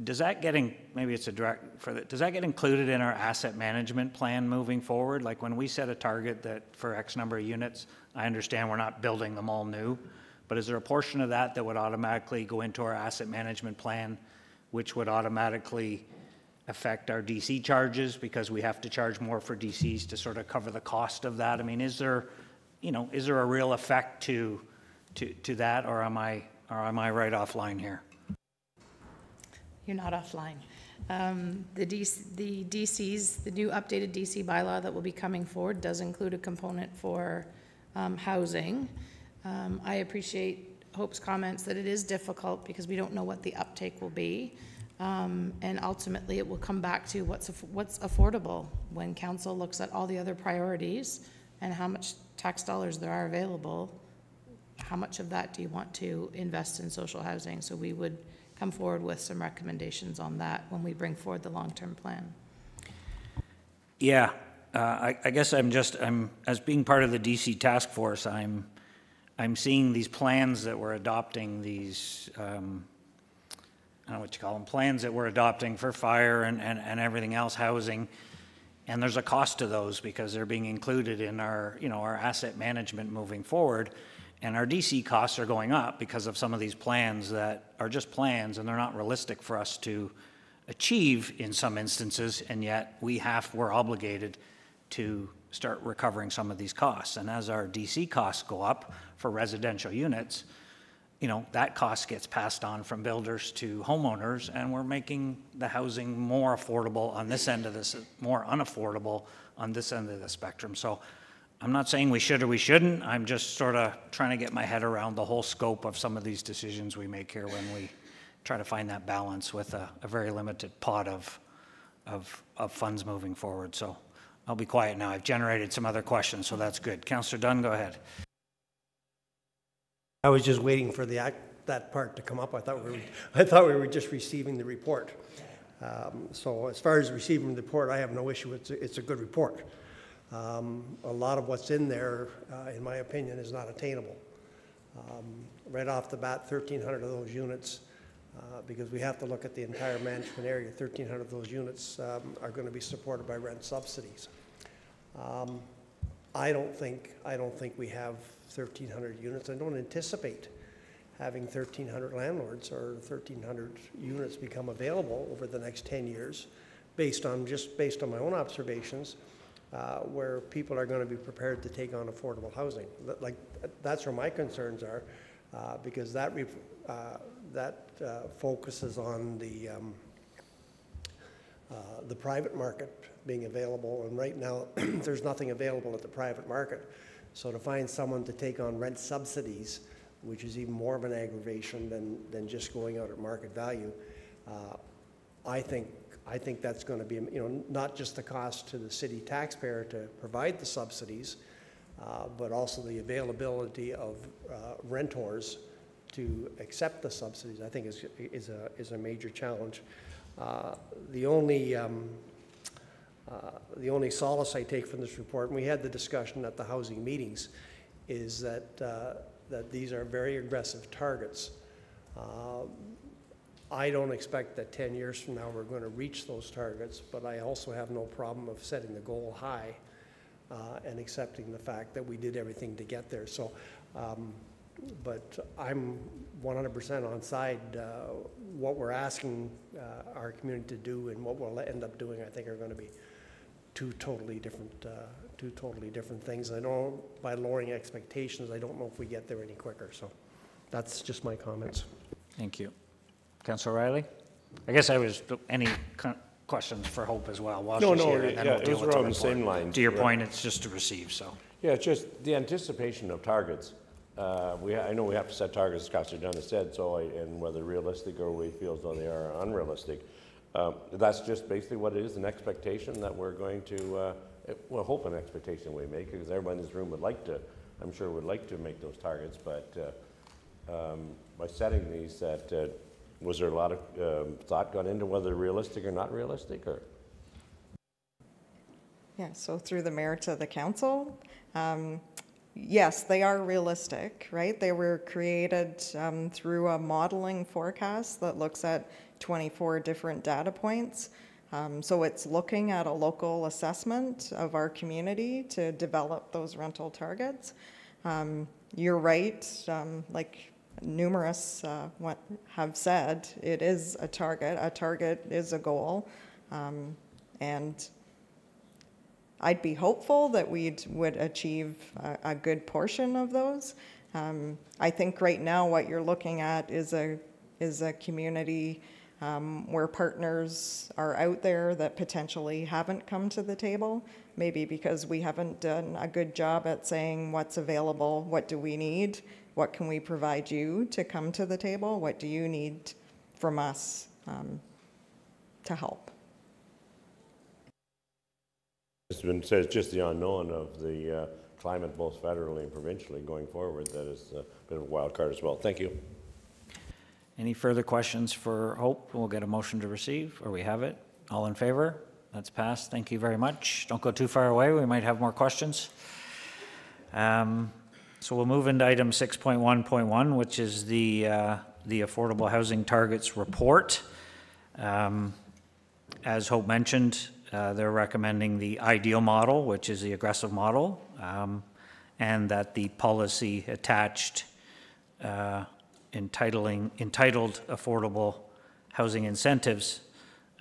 does that get, in- maybe it's a direct, for the, does that get included in our asset management plan moving forward? Like when we set a target that for X number of units, I understand we're not building them all new, but is there a portion of that that would automatically go into our asset management plan, which would automatically affect our DC charges because we have to charge more for DCs to sort of cover the cost of that? I mean, is there, you know, is there a real effect to, to, to that, or am I, or am I right offline here? You're not offline. Um, The DC, the DCs, the new updated DC bylaw that will be coming forward does include a component for um, housing. Um, I appreciate Hope's comments that it is difficult because we don't know what the uptake will be. Um, And ultimately, it will come back to what's, what's affordable when council looks at all the other priorities and how much tax dollars there are available. How much of that do you want to invest in social housing? So we would come forward with some recommendations on that when we bring forward the long-term plan. Yeah, uh, I, I guess I'm just, I'm, as being part of the DC task force, I'm, I'm seeing these plans that we're adopting, these, um, I don't know what you call them, plans that we're adopting for fire and, and, and everything else, housing. And there's a cost to those because they're being included in our, you know, our asset management moving forward. And our DC costs are going up because of some of these plans that are just plans and they're not realistic for us to achieve in some instances. And yet we have, we're obligated to start recovering some of these costs. And as our DC costs go up for residential units, you know, that cost gets passed on from builders to homeowners, and we're making the housing more affordable on this end of this, more unaffordable on this end of the spectrum. So I'm not saying we should or we shouldn't, I'm just sort of trying to get my head around the whole scope of some of these decisions we make here when we try to find that balance with a, a very limited pot of, of, of funds moving forward. So I'll be quiet now. I've generated some other questions, so that's good. Councillor Dunn, go ahead. I was just waiting for the, act- that part to come up. I thought we were, I thought we were just receiving the report. Um, So as far as receiving the report, I have no issue. It's, a- it's a good report. Um, A lot of what's in there, uh, in my opinion, is not attainable. Um, Right off the bat, 1,300 of those units, uh, because we have to look at the entire management area, 1,300 of those units um, are going to be supported by rent subsidies. Um, I don't think, I don't think we have 1,300 units. I don't anticipate having 1,300 landlords or 1,300 units become available over the next 10 years, based on, just based on my own observations, uh, where people are going to be prepared to take on affordable housing. Like, that's where my concerns are, uh, because that, uh, that uh, focuses on the, um, uh, the private market being available, and right now, there's nothing available at the private market. So to find someone to take on rent subsidies, which is even more of an aggravation than, than just going out at market value, uh, I think, I think that's going to be, you know, not just the cost to the city taxpayer to provide the subsidies, uh, but also the availability of uh, renters to accept the subsidies, I think is, is a, is a major challenge. Uh, The only, um, uh, the only solace I take from this report, and we had the discussion at the housing meetings, is that, uh, that these are very aggressive targets. Uh, I don't expect that 10 years from now, we're going to reach those targets, but I also have no problem of setting the goal high uh, and accepting the fact that we did everything to get there. So um, but I'm 100% on side. uh, What we're asking uh, our community to do and what we'll end up doing, I think are going to be two totally different, uh, two totally different things. I know by lowering expectations, I don't know if we get there any quicker, so that's just my comments. Thank you. Councillor Riley? I guess I was, any questions for Hope as well while No, she's no, here? and then yeah, we'll it deal was the around the same lines, To your yeah. point, it's just to receive, so. Yeah, it's just the anticipation of targets. Uh, We, I know we have to set targets, as Councillor Dunn has said, so, I- and whether realistic or we feel as though they are unrealistic. Um, That's just basically what it is, an expectation that we're going to, uh, well, hope an expectation we make, because everyone in this room would like to, I'm sure would like to make those targets, but uh, um, by setting these, that, uh, was there a lot of um, thought gone into whether realistic or not realistic, or? Yeah, so through the mayor to the council, um, yes, they are realistic, right? They were created um, through a modeling forecast that looks at 24 different data points. Um, So it's looking at a local assessment of our community to develop those rental targets. Um, You're right, um, like numerous uh, have said, it is a target. A target is a goal. Um, And I'd be hopeful that we would achieve a, a good portion of those. Um, I think right now what you're looking at is a is a community um, where partners are out there that potentially haven't come to the table, maybe because we haven't done a good job at saying what's available, what do we need, what can we provide you to come to the table, what do you need from us um, to help. It's been said, just the unknown of the uh, climate, both federally and provincially, going forward, that is a bit of a wild card as well. Thank you. Any further questions for Hope? We'll get a motion to receive, or we have it. All in favor? That's passed. Thank you very much. Don't go too far away. We might have more questions. Um, So we'll move into item 6.1.1, which is the, uh, the Affordable Housing Targets Report. Um, As Hope mentioned, uh, they're recommending the ideal model, which is the aggressive model, um, and that the policy attached uh, entitling, entitled affordable housing incentives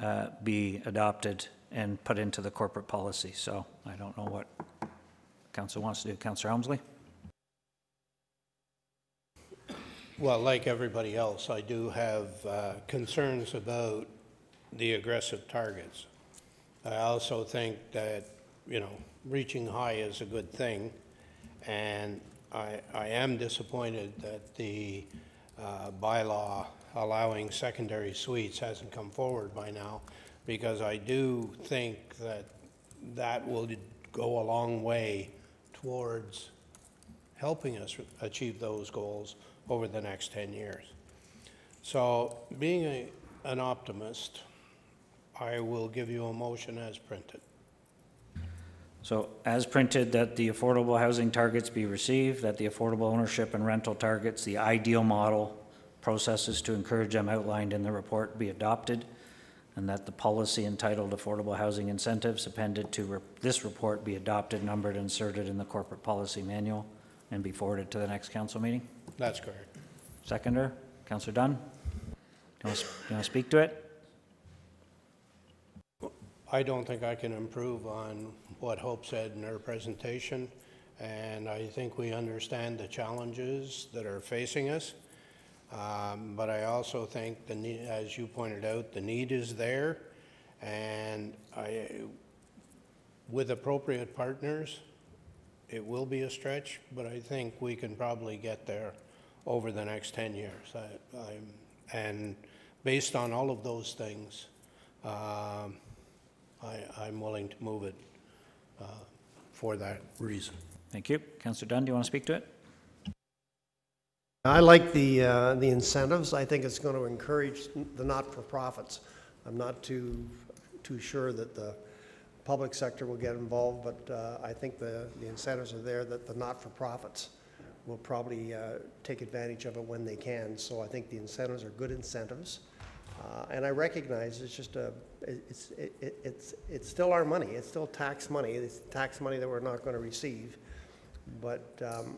uh, be adopted and put into the corporate policy. So I don't know what council wants to do. Councillor Elmslie? Well, like everybody else, I do have uh, concerns about the aggressive targets. I also think that, you know, reaching high is a good thing, and I, I am disappointed that the uh, bylaw allowing secondary suites hasn't come forward by now, because I do think that that will go a long way towards helping us achieve those goals over the next 10 years. So being a, an optimist, I will give you a motion as printed. So as printed, that the affordable housing targets be received, that the affordable ownership and rental targets, the ideal model processes to encourage them outlined in the report be adopted, and that the policy entitled Affordable Housing Incentives appended to re- this report be adopted, numbered, and inserted in the corporate policy manual, and be forwarded to the next council meeting. That's correct. Seconder, Councillor Dunn? Do you want to, you want to speak to it? I don't think I can improve on what Hope said in her presentation, and I think we understand the challenges that are facing us. Um, But I also think the need, as you pointed out, the need is there, and I, with appropriate partners, it will be a stretch, but I think we can probably get there over the next 10 years. I- And based on all of those things, um, I, I'm willing to move it uh, for that reason. Thank you. Councillor Dunn, do you want to speak to it? I like the, uh, the incentives. I think it's going to encourage the not-for-profits. I'm not too, too sure that the public sector will get involved, but uh, I think the, the incentives are there that the not-for-profits will probably uh, take advantage of it when they can. So I think the incentives are good incentives. Uh, And I recognize it's just a, it's, it- it- it's, it's still our money. It's still tax money. It's tax money that we're not going to receive. But um,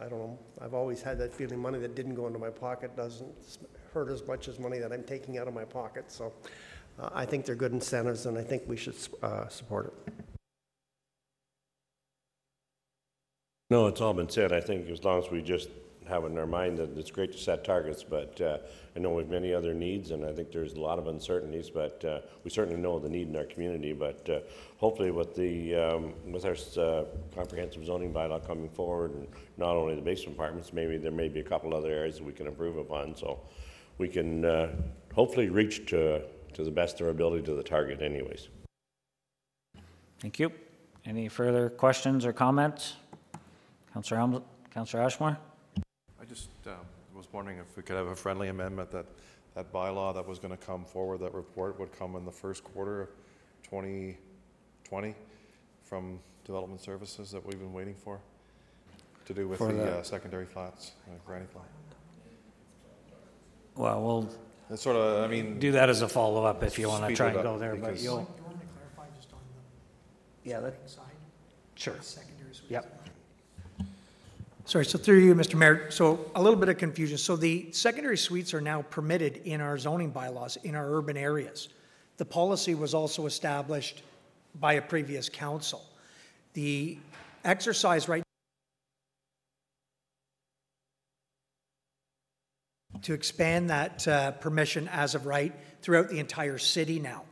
I don't know, I've always had that feeling money that didn't go into my pocket doesn't hurt as much as money that I'm taking out of my pocket. So uh, I think they're good incentives, and I think we should uh, support it. No, it's all been said. I think as long as we just have in our mind that it's great to set targets, but uh, I know we have many other needs, and I think there's a lot of uncertainties, but uh, we certainly know the need in our community. But uh, hopefully with the, um, with our uh, comprehensive zoning bylaw coming forward, and not only the basement apartments, maybe there may be a couple other areas that we can improve upon, so we can uh, hopefully reach to, to the best of our ability to the target anyways. Thank you. Any further questions or comments? Councillor Councillor Ashmore? I just um, was wondering if we could have a friendly amendment that, that bylaw that was going to come forward, that report would come in the first quarter of 2020 from Development Services that we've been waiting for, to do with For the the- uh, secondary flats, uh, granny flat. Well, we'll It's sort of, I mean. do that as a follow-up if you want to try and go there, but you'll, You want to clarify just on the Yeah, that- side? Sure. Secondary suites. Yep. Sorry, so through you, Mr. Mayor, so a little bit of confusion. So the secondary suites are now permitted in our zoning bylaws in our urban areas. The policy was also established by a previous council. The exercise right to expand that uh, permission as of right throughout the entire city now.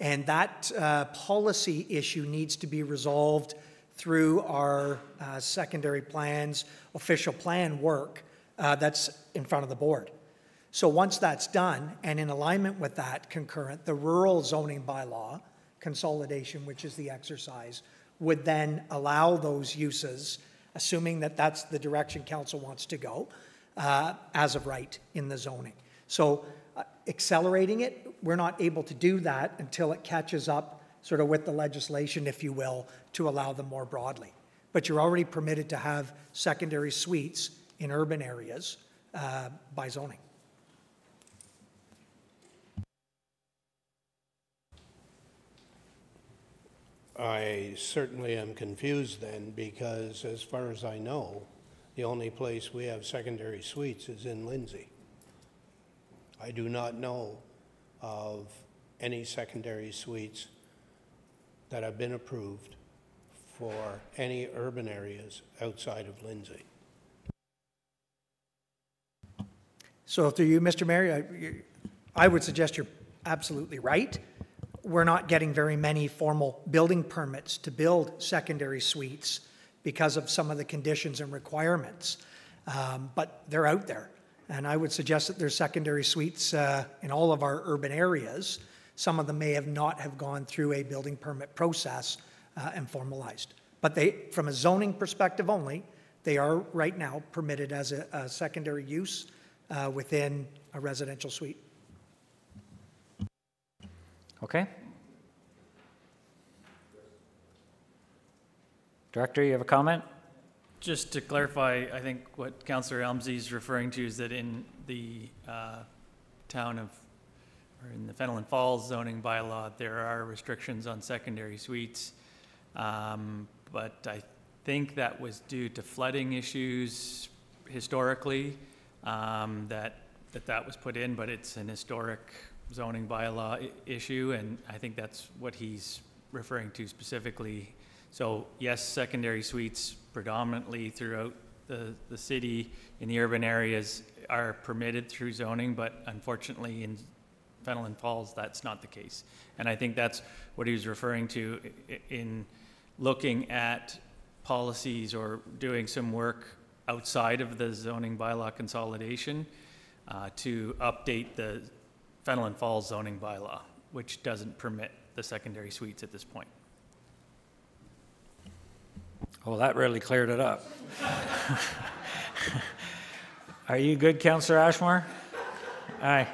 And that uh, policy issue needs to be resolved through our uh, secondary plans, official plan work uh, that's in front of the board. So once that's done, and in alignment with that concurrent, the rural zoning bylaw consolidation, which is the exercise, would then allow those uses, assuming that that's the direction council wants to go, uh, as of right in the zoning. So uh, accelerating it, we're not able to do that until it catches up sort of with the legislation, if you will, to allow them more broadly. But you're already permitted to have secondary suites in urban areas uh, by zoning. I certainly am confused then, because as far as I know, the only place we have secondary suites is in Lindsay. I do not know of any secondary suites that have been approved for any urban areas outside of Lindsay. So through you, Mr. Mayor, I- I would suggest you're absolutely right. We're not getting very many formal building permits to build secondary suites because of some of the conditions and requirements. Um, But they're out there. And I would suggest that there's secondary suites uh, in all of our urban areas. Some of them may have not have gone through a building permit process uh, and formalized. But they, from a zoning perspective only, they are right now permitted as a, a secondary use uh, within a residential suite. Okay. Director, you have a comment? Just to clarify, I think what Councillor Elmslie is referring to is that in the uh, town of, or in the Fenelon Falls zoning bylaw, there are restrictions on secondary suites. Um, But I think that was due to flooding issues historically, um, that, that that was put in, but it's an historic zoning bylaw issue, and I think that's what he's referring to specifically. So yes, secondary suites predominantly throughout the, the city in the urban areas are permitted through zoning, but unfortunately in Fenelon Falls, that's not the case. And I think that's what he was referring to in looking at policies or doing some work outside of the zoning bylaw consolidation uh, to update the Fenelon Falls zoning bylaw, which doesn't permit the secondary suites at this point. Well, that really cleared it up. Are you good, Councillor Ashmore? Aye.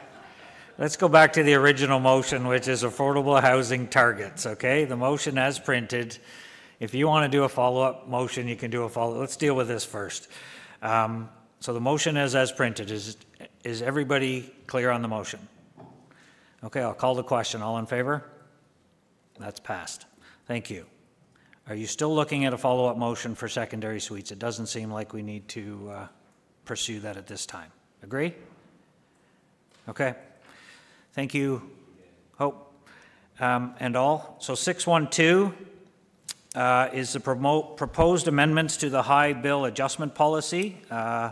Let's go back to the original motion, which is affordable housing targets, okay? The motion as printed. If you want to do a follow-up motion, you can do a follow, let's deal with this first. Um, So the motion is as printed. Is, is everybody clear on the motion? Okay, I'll call the question. All in favor? That's passed. Thank you. Are you still looking at a follow-up motion for secondary suites? It doesn't seem like we need to uh, pursue that at this time. Agree? Okay. Thank you, Hope, um, and all. So 612 uh, is the promote, proposed amendments to the high bill adjustment policy. Uh,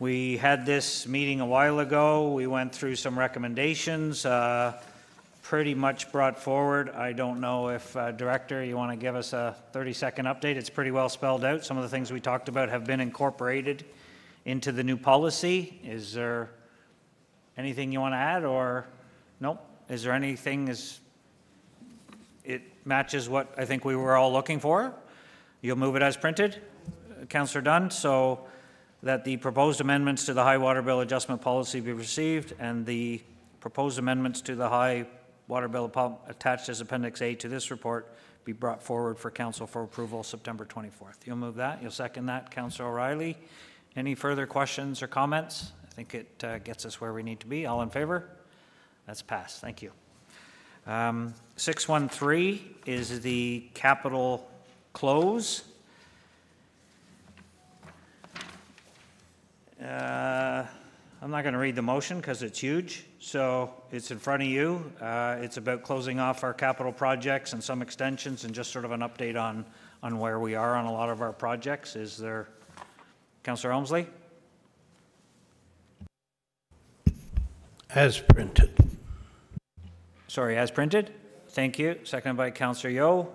We had this meeting a while ago. We went through some recommendations, uh, pretty much brought forward. I don't know if, uh, Director, you want to give us a 30-second update? It's pretty well spelled out. Some of the things we talked about have been incorporated into the new policy. Is there anything you want to add, or, nope? Is there anything, is, it matches what I think we were all looking for? You'll move it as printed, Councillor Dunn, so that the proposed amendments to the high water bill adjustment policy be received, and the proposed amendments to the high water bill attached as Appendix A to this report be brought forward for council for approval September 24th. You'll move that, you'll second that, Councillor O'Reilly. Any further questions or comments? I think it uh, gets us where we need to be. All in favor? That's passed, thank you. Um, 613 is the capital close. Uh, I'm not going to read the motion because it's huge. So it's in front of you. Uh, It's about closing off our capital projects and some extensions and just sort of an update on, on where we are on a lot of our projects. Is there, Councillor Elmslie? As printed. Sorry, as printed? Thank you. Seconded by Councillor Yeo.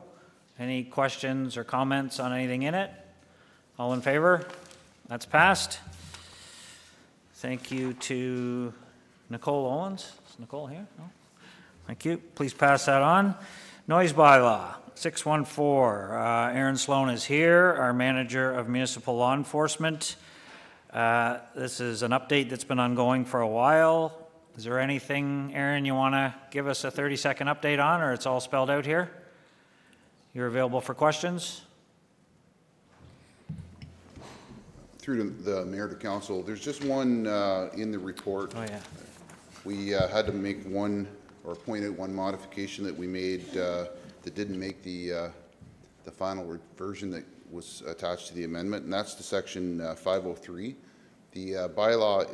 Any questions or comments on anything in it? All in favor? That's passed. Thank you to Nicole Owens. Is Nicole here? No? Thank you. Please pass that on. Noise bylaw, 614. Uh, Aaron Sloan is here, our manager of municipal law enforcement. Uh, This is an update that's been ongoing for a while. Is there anything, Aaron, you want to give us a 30-second update on, or it's all spelled out here? You're available for questions? Through to the mayor to council, there's just one uh, in the report. Oh, yeah. We uh, had to make one, or point out one modification that we made uh, that didn't make the, uh, the final re- version that was attached to the amendment, and that's to section uh, 503. The uh, bylaw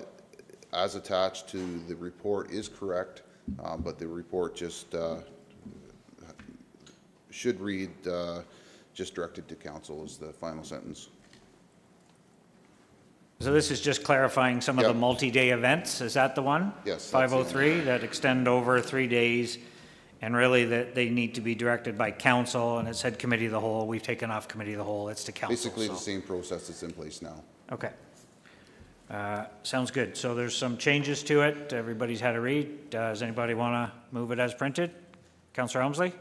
as attached to the report is correct, uh, but the report just uh, should read, uh, just directed to council as the final sentence. So this is just clarifying some of the multi-day events, is that the one? Yes, that's the one. 503, that extend over three days, and really that they need to be directed by council, and it said committee of the whole, we've taken off committee of the whole, it's to council. Basically, the same process that's in place now. Okay. Uh, Sounds good. So there's some changes to it. Everybody's had a read. Does anybody want to move it as printed? Counselor Elmslie?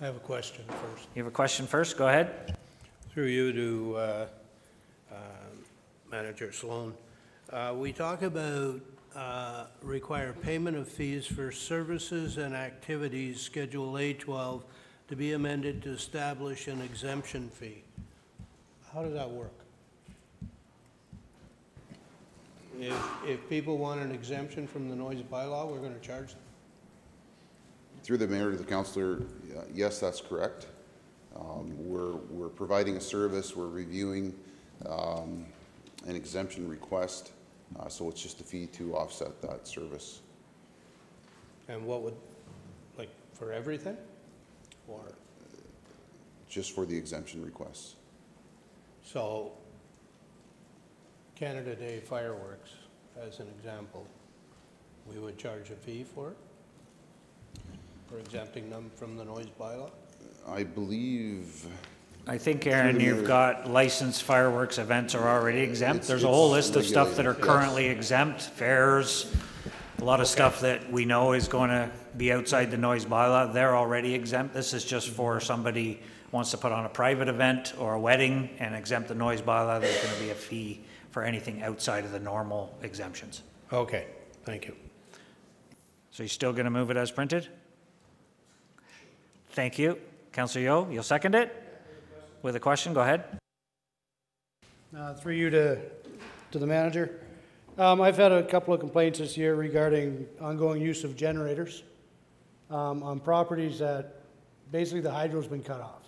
I have a question first. You have a question first? Go ahead. Through you to uh, uh, Manager Sloan. Uh, We talk about uh, require payment of fees for services and activities, Schedule A12, to be amended to establish an exemption fee. How does that work? If, if people want an exemption from the noise bylaw, we're going to charge them? Through the mayor to the councillor, uh, yes, that's correct. Um, We're, we're providing a service, we're reviewing um, an exemption request, uh, so it's just a fee to offset that service. And what would, like, for everything? Or, just for the exemption requests. so, Canada Day fireworks, as an example, we would charge a fee for it? For exempting them from the noise bylaw? I believe, I think, Aaron, you've got licensed fireworks events are already exempt. It's- There's a whole it's list of stuff that are regulated, yes. currently exempt, fairs, a lot of stuff that we know is going to be outside the noise bylaw. They're already exempt. This is just for somebody wants to put on a private event or a wedding and exempt the noise bylaw. There's going to be a fee for anything outside of the normal exemptions. Okay, thank you. So you're still going to move it as printed? Thank you. Counselor Yeo, you'll second it? With a question, go ahead. Uh, Through you to, to the manager. Um, I've had a couple of complaints this year regarding ongoing use of generators um, on properties that basically the hydro's been cut off.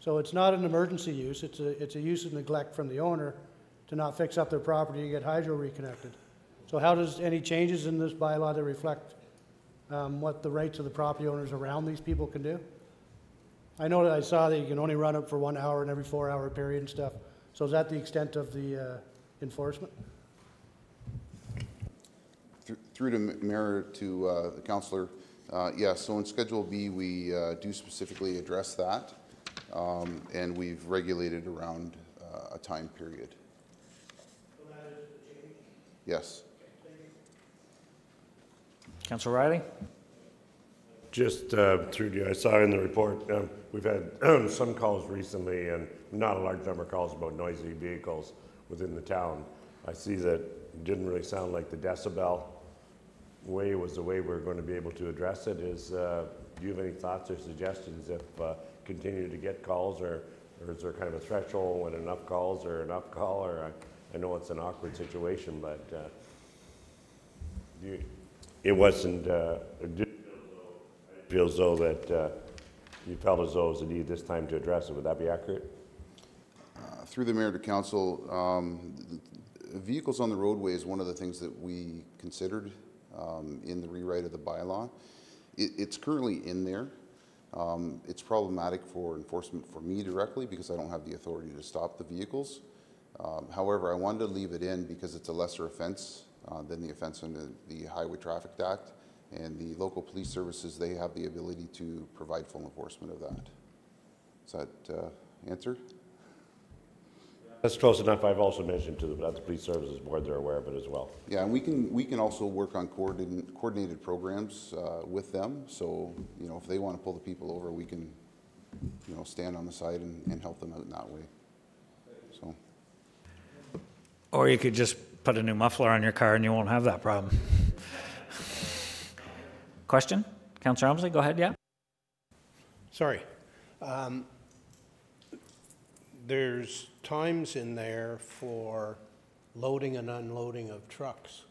So it's not an emergency use, it's a, it's a use of neglect from the owner to not fix up their property and get hydro reconnected. So how does any changes in this bylaw to reflect um, what the rights of the property owners around these people can do? I know that I saw that you can only run it for one hour in every four-hour period and stuff. So is that the extent of the uh, enforcement? Through- to Mayor, to uh, the councillor, uh, yes, so in Schedule B, we uh, do specifically address that, um, and we've regulated around uh, a time period. Yes. Councillor Riley? Just uh, through you, I saw in the report, um, we've had um, some calls recently, and not a large number of calls about noisy vehicles within the town. I see that it didn't really sound like the decibel way was the way we're going to be able to address it. Is, uh, do you have any thoughts or suggestions if uh, continue to get calls, or, or is there kind of a threshold when enough calls or enough call, or I, I know it's an awkward situation, but uh, you, it wasn't, uh, didn't feel though that uh, you felt as though it was a need this time to address it. Would that be accurate? Uh, Through the mayor to council, um, vehicles on the roadway is one of the things that we considered um, in the rewrite of the bylaw. It, it's currently in there. Um, It's problematic for enforcement for me directly because I don't have the authority to stop the vehicles. Um, However, I wanted to leave it in because it's a lesser offense uh, than the offense under the Highway Traffic Act. And the local police services, they have the ability to provide full enforcement of that. Does that uh, answer? That's close enough. I've also mentioned to the, that the police services board, they're aware of it as well. Yeah, and we can, we can also work on coordinated, coordinated programs uh, with them. So, you know, if they want to pull the people over, we can, you know, stand on the side and, and help them out in that way. So, Or you could just put a new muffler on your car and you won't have that problem. Question? Councillor Elmslie, go ahead, yeah? Sorry. Um, There's times in there for loading and unloading of trucks.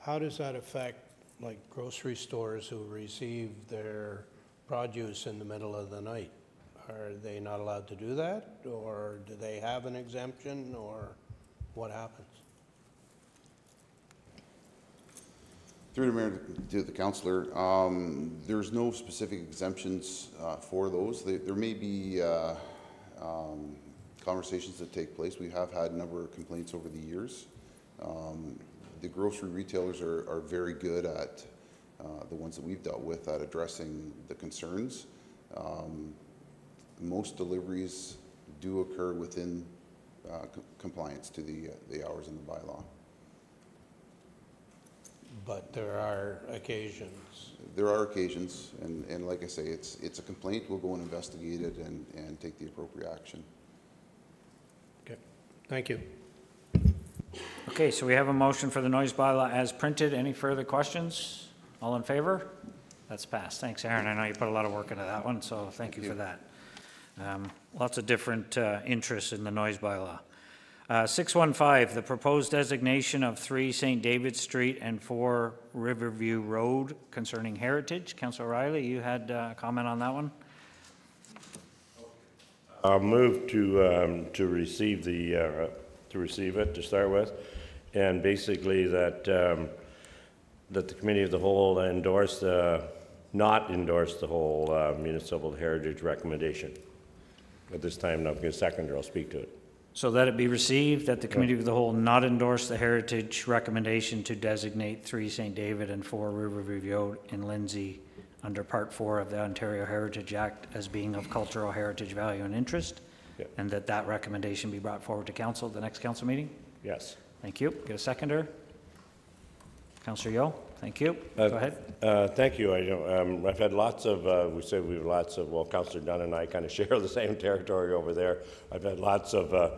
How does that affect, like, grocery stores who receive their produce in the middle of the night? Are they not allowed to do that, or do they have an exemption, or what happens? through the mayor to the councillor, um, there's no specific exemptions uh, for those. There, there may be uh, um, conversations that take place. We have had a number of complaints over the years. Um, the grocery retailers are, are very good at uh, the ones that we've dealt with at addressing the concerns. Um, most deliveries do occur within uh, co- compliance to the, uh, the hours in the bylaw. But there are occasions. There are occasions, and, and like I say, it's, it's a complaint, we'll go and investigate it and, and take the appropriate action. Okay, thank you. Okay, so we have a motion for the noise bylaw as printed. Any further questions? All in favor? That's passed. Thanks, Aaron. I know you put a lot of work into that one, so thank you for that. Um, Lots of different uh, interests in the noise bylaw. Uh, 615, the proposed designation of 3 St. David Street and 4 Riverview Road concerning heritage. Councilor Riley, you had uh, a comment on that one? I'll move to, um, to receive the, uh, to receive it to start with, and basically that, um, that the committee of the whole endorse, uh, not endorse the whole uh, municipal heritage recommendation. At this time, I'm going to second or I'll speak to it. So that it be received that the Committee of the Whole not endorse the heritage recommendation to designate 3 St. David and 4 Riverview Road in Lindsay under Part 4 of the Ontario Heritage Act as being of cultural heritage value and interest, and that that recommendation be brought forward to council at the next council meeting? Yes. Thank you. Get a seconder? Councillor Yeo, thank you. Uh, Go ahead. Uh, Thank you. I know, um, I've had lots of, uh, we said we have lots of, well, Councillor Dunn and I kind of share the same territory over there. I've had lots of, uh,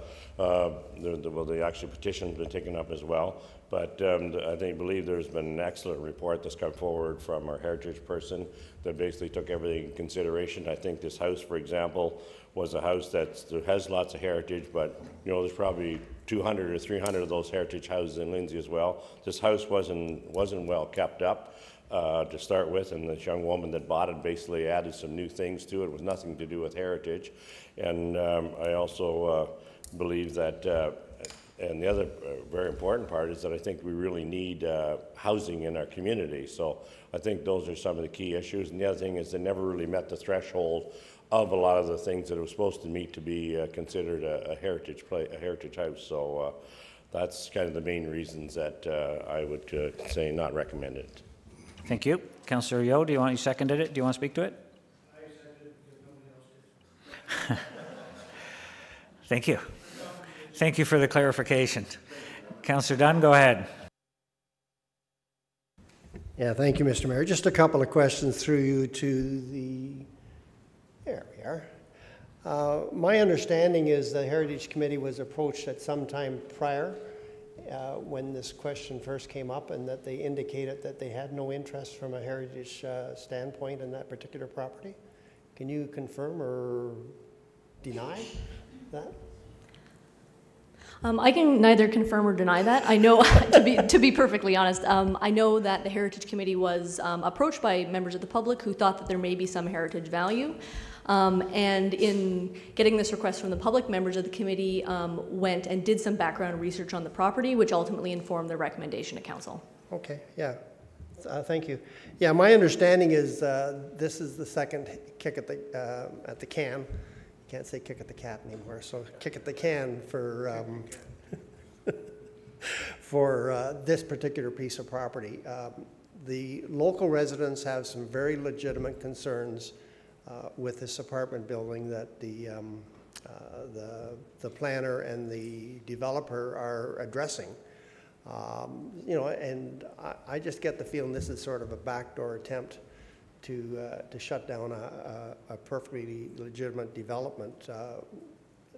uh, the, the- well, the actual petition's been taken up as well. But um, I think, believe there's been an excellent report that's come forward from our heritage person that basically took everything in consideration. I think this house, for example, was a house that has lots of heritage, but, you know, there's probably 200 or 300 of those heritage houses in Lindsay as well. This house wasn't, wasn't well kept up. uh, to start with, and this young woman that bought it basically added some new things to it. It was nothing to do with heritage. And um, I also uh, believe that, uh, and the other uh, very important part is that I think we really need uh, housing in our community. So I think those are some of the key issues. And the other thing is they never really met the threshold of a lot of the things that it was supposed to meet to be uh, considered a, a heritage play, a heritage house. So uh, that's kind of the main reasons that uh, I would uh, say not recommend it. Thank you. Councillor Yeo, do you want, you seconded it? Do you want to speak to it? Thank you. Thank you for the clarification. Councillor Dunn, go ahead. Yeah, thank you, Mr. Mayor. Just a couple of questions through you to the, there. Uh, My understanding is the Heritage Committee was approached at some time prior uh, when this question first came up and that they indicated that they had no interest from a heritage uh, standpoint in that particular property. Can you confirm or deny that? Um, I can neither confirm or deny that. I know, to be to be perfectly honest, um, I know that the Heritage Committee was um, approached by members of the public who thought that there may be some heritage value. Um, and in getting this request from the public, members of the committee um, went and did some background research on the property, which ultimately informed their recommendation to council. Okay, yeah. Uh, Thank you. Yeah, my understanding is uh, this is the second kick at the, uh, at the can. You Can't say kick at the cat anymore, so kick at the can for, um, for uh, this particular piece of property. Um, The local residents have some very legitimate concerns uh, with this apartment building that the, um, uh, the, the planner and the developer are addressing. Um, You know, and I, I just get the feeling this is sort of a backdoor attempt to, uh, to shut down a, a a perfectly legitimate development uh,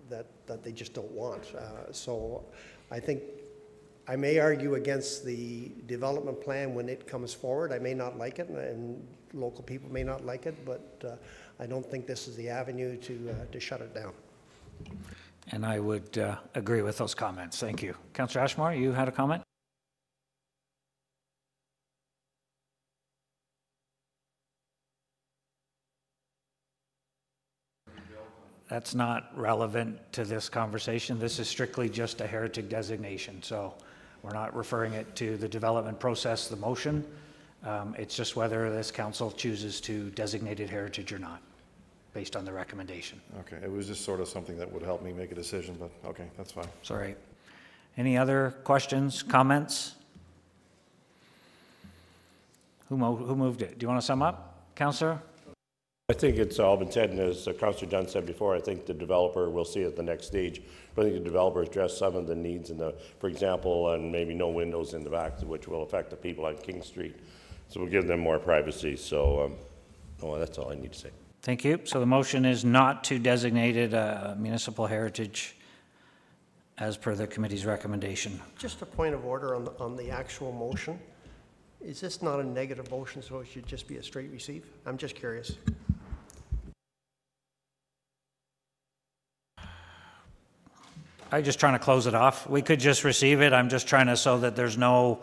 that, that they just don't want. Uh, So I think, I may argue against the development plan when it comes forward. I may not like it, and- and local people may not like it, but uh, I don't think this is the avenue to, uh, to shut it down. And I would uh, agree with those comments. Thank you. Councillor Ashmore, you had a comment? That's not relevant to this conversation. This is strictly just a heritage designation, so we're not referring it to the development process, the motion. Um, It's just whether this council chooses to designate it heritage or not, based on the recommendation. Okay, it was just sort of something that would help me make a decision, but okay, that's fine. Sorry. Any other questions, comments? Who mo, who moved it? Do you want to sum up, Counselor? I think it's all been said, and as uh, Councillor Dunn said before, I think the developer will see it at the next stage. But I think the developer addressed some of the needs in the, for example, and maybe no windows in the back, which will affect the people on King Street. So we'll give them more privacy, so, um, oh, that's all I need to say. Thank you. So the motion is not to designate it a municipal heritage as per the committee's recommendation. Just a point of order on the, on the actual motion. Is this not a negative motion, so it should just be a straight receive? I'm just curious. I'm just trying to close it off. We could just receive it. I'm just trying to, so that there's no,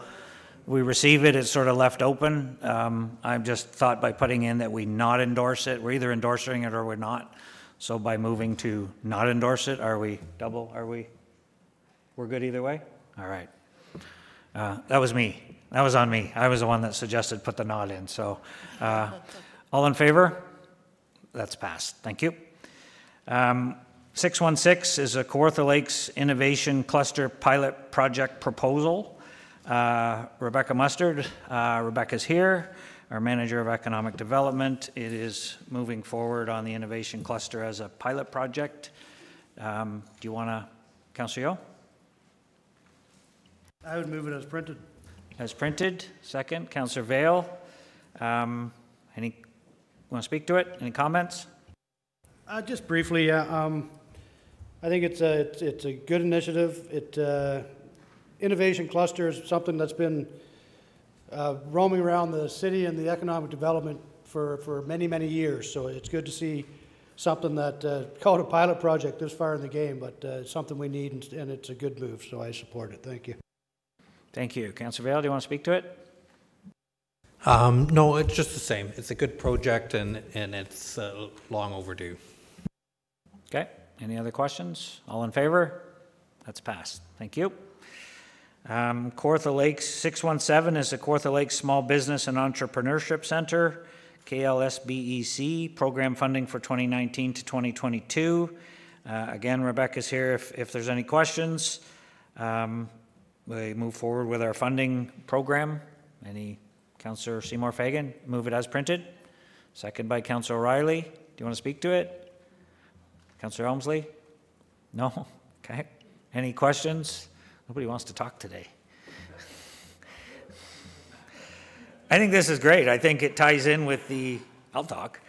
we receive it, it's sort of left open. Um, I've just thought by putting in that we not endorse it, we're either endorsing it or we're not. So by moving to not endorse it, are we double, are we, we're good either way? All right. Uh, That was me. That was on me. I was the one that suggested put the not in, so. uh, All in favor? That's passed. Thank you. Um, 616 is a Kawartha Lakes Innovation Cluster Pilot Project Proposal. Uh, Rebecca Mustard, uh, Rebecca's here, our Manager of Economic Development. It is moving forward on the Innovation Cluster as a pilot project. Um, Do you want to, Councillor Yeo? I would move it as printed. As printed, second. Councillor Veale. Um, Any, want to speak to it? Any comments? Uh, just briefly, yeah, um, I think it's a, it's, it's a good initiative. It, uh, innovation cluster is something that's been, uh, roaming around the city and the economic development for, for many, many years. So it's good to see something that, uh, called a pilot project this far in the game, but, uh, it's something we need and, and it's a good move, so I support it. Thank you. Thank you. Councillor Veale, do you want to speak to it? Um, no, it's just the same. It's a good project and, and it's uh, long overdue. Okay, any other questions? All in favor? That's passed. Thank you. Um, Lakes 617 is the Kawartha Lakes Small Business and Entrepreneurship Center, KLSBEC, program funding for 2019 to 2022. Uh, Again, Rebecca's here if, if there's any questions. Um, We move forward with our funding program. Any, Councillor Seymour Fagan, move it as printed. Second by Councillor O'Reilly. Do you want to speak to it? Councillor Elmslie? No? Okay. Any questions? Nobody wants to talk today. I think this is great. I think it ties in with the, I'll talk,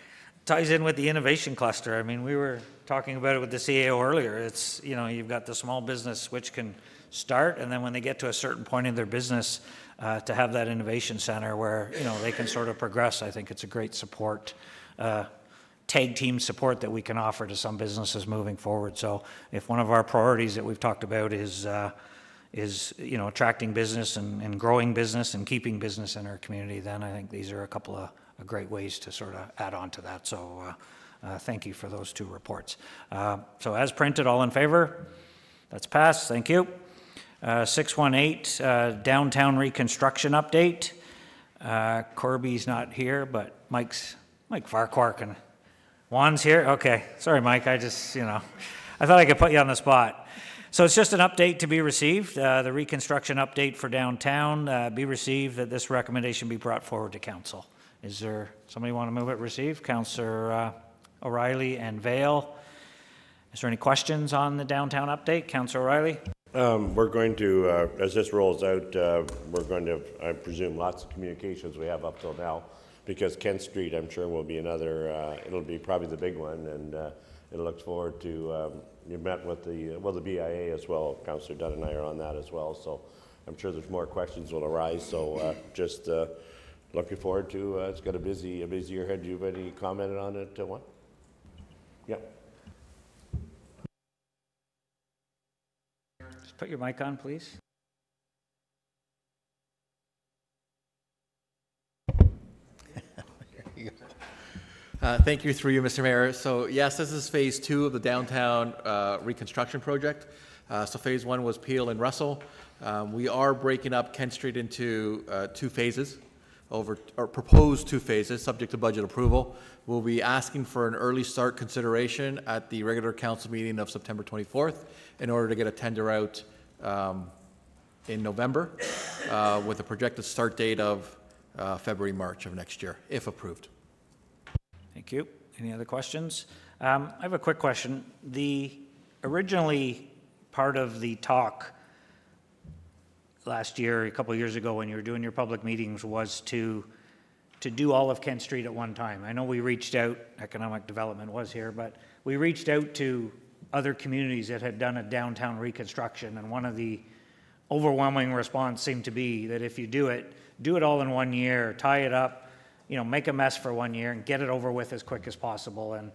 ties in with the innovation cluster. I mean, we were talking about it with the CAO earlier. It's, you know, you've got the small business which can start, and then when they get to a certain point in their business, uh, to have that innovation center where, you know, they can sort of progress. I think it's a great support, uh, tag team support that we can offer to some businesses moving forward. So if one of our priorities that we've talked about is, uh, is, you know, attracting business and, and growing business and keeping business in our community, then I think these are a couple of, great ways to sort of add on to that. So uh, uh, thank you for those two reports. Uh, So as printed, all in favor? That's passed, thank you. Uh, 618, uh, downtown reconstruction update. Uh, Corby's not here, but Mike's, Mike Farquhar and Juan's here? Okay, sorry, Mike, I just, you know, I thought I could put you on the spot. So it's just an update to be received, uh, the reconstruction update for downtown, uh, be received, that this recommendation be brought forward to council. Is there, somebody want to move it, receive? Councillor uh, O'Reilly and Veale. Is there any questions on the downtown update? Councillor O'Reilly? Um, We're going to, uh, as this rolls out, uh, we're going to, I presume, lots of communications we have up till now, because Kent Street, I'm sure, will be another, uh, it'll be probably the big one, and uh, it looks forward to, um, you met with the, well, the BIA as well, Councillor Dunn and I are on that as well, so I'm sure there's more questions will arise, so uh, just uh, looking forward to, uh, it's got a busy, a busy year ahead. You have any comment on it, uh, Juan? Yep. Just put your mic on, please. Uh, Thank you through you, Mr. Mayor. So yes, this is phase two of the downtown uh, reconstruction project. Uh, So phase one was Peel and Russell. Um, We are breaking up Kent Street into uh, two phases, over, or proposed two phases, subject to budget approval. We'll be asking for an early start consideration at the regular council meeting of September 24th in order to get a tender out um, in November uh, with a projected start date of uh, February, March of next year, if approved. Thank you. Any other questions? Um, I have a quick question. The, originally, part of the talk last year, a couple years ago, when you were doing your public meetings, was to, to do all of Kent Street at one time. I know we reached out, Economic Development was here, but we reached out to other communities that had done a downtown reconstruction, and one of the overwhelming response seemed to be that if you do it, do it all in one year, tie it up, you know, make a mess for one year and get it over with as quick as possible. And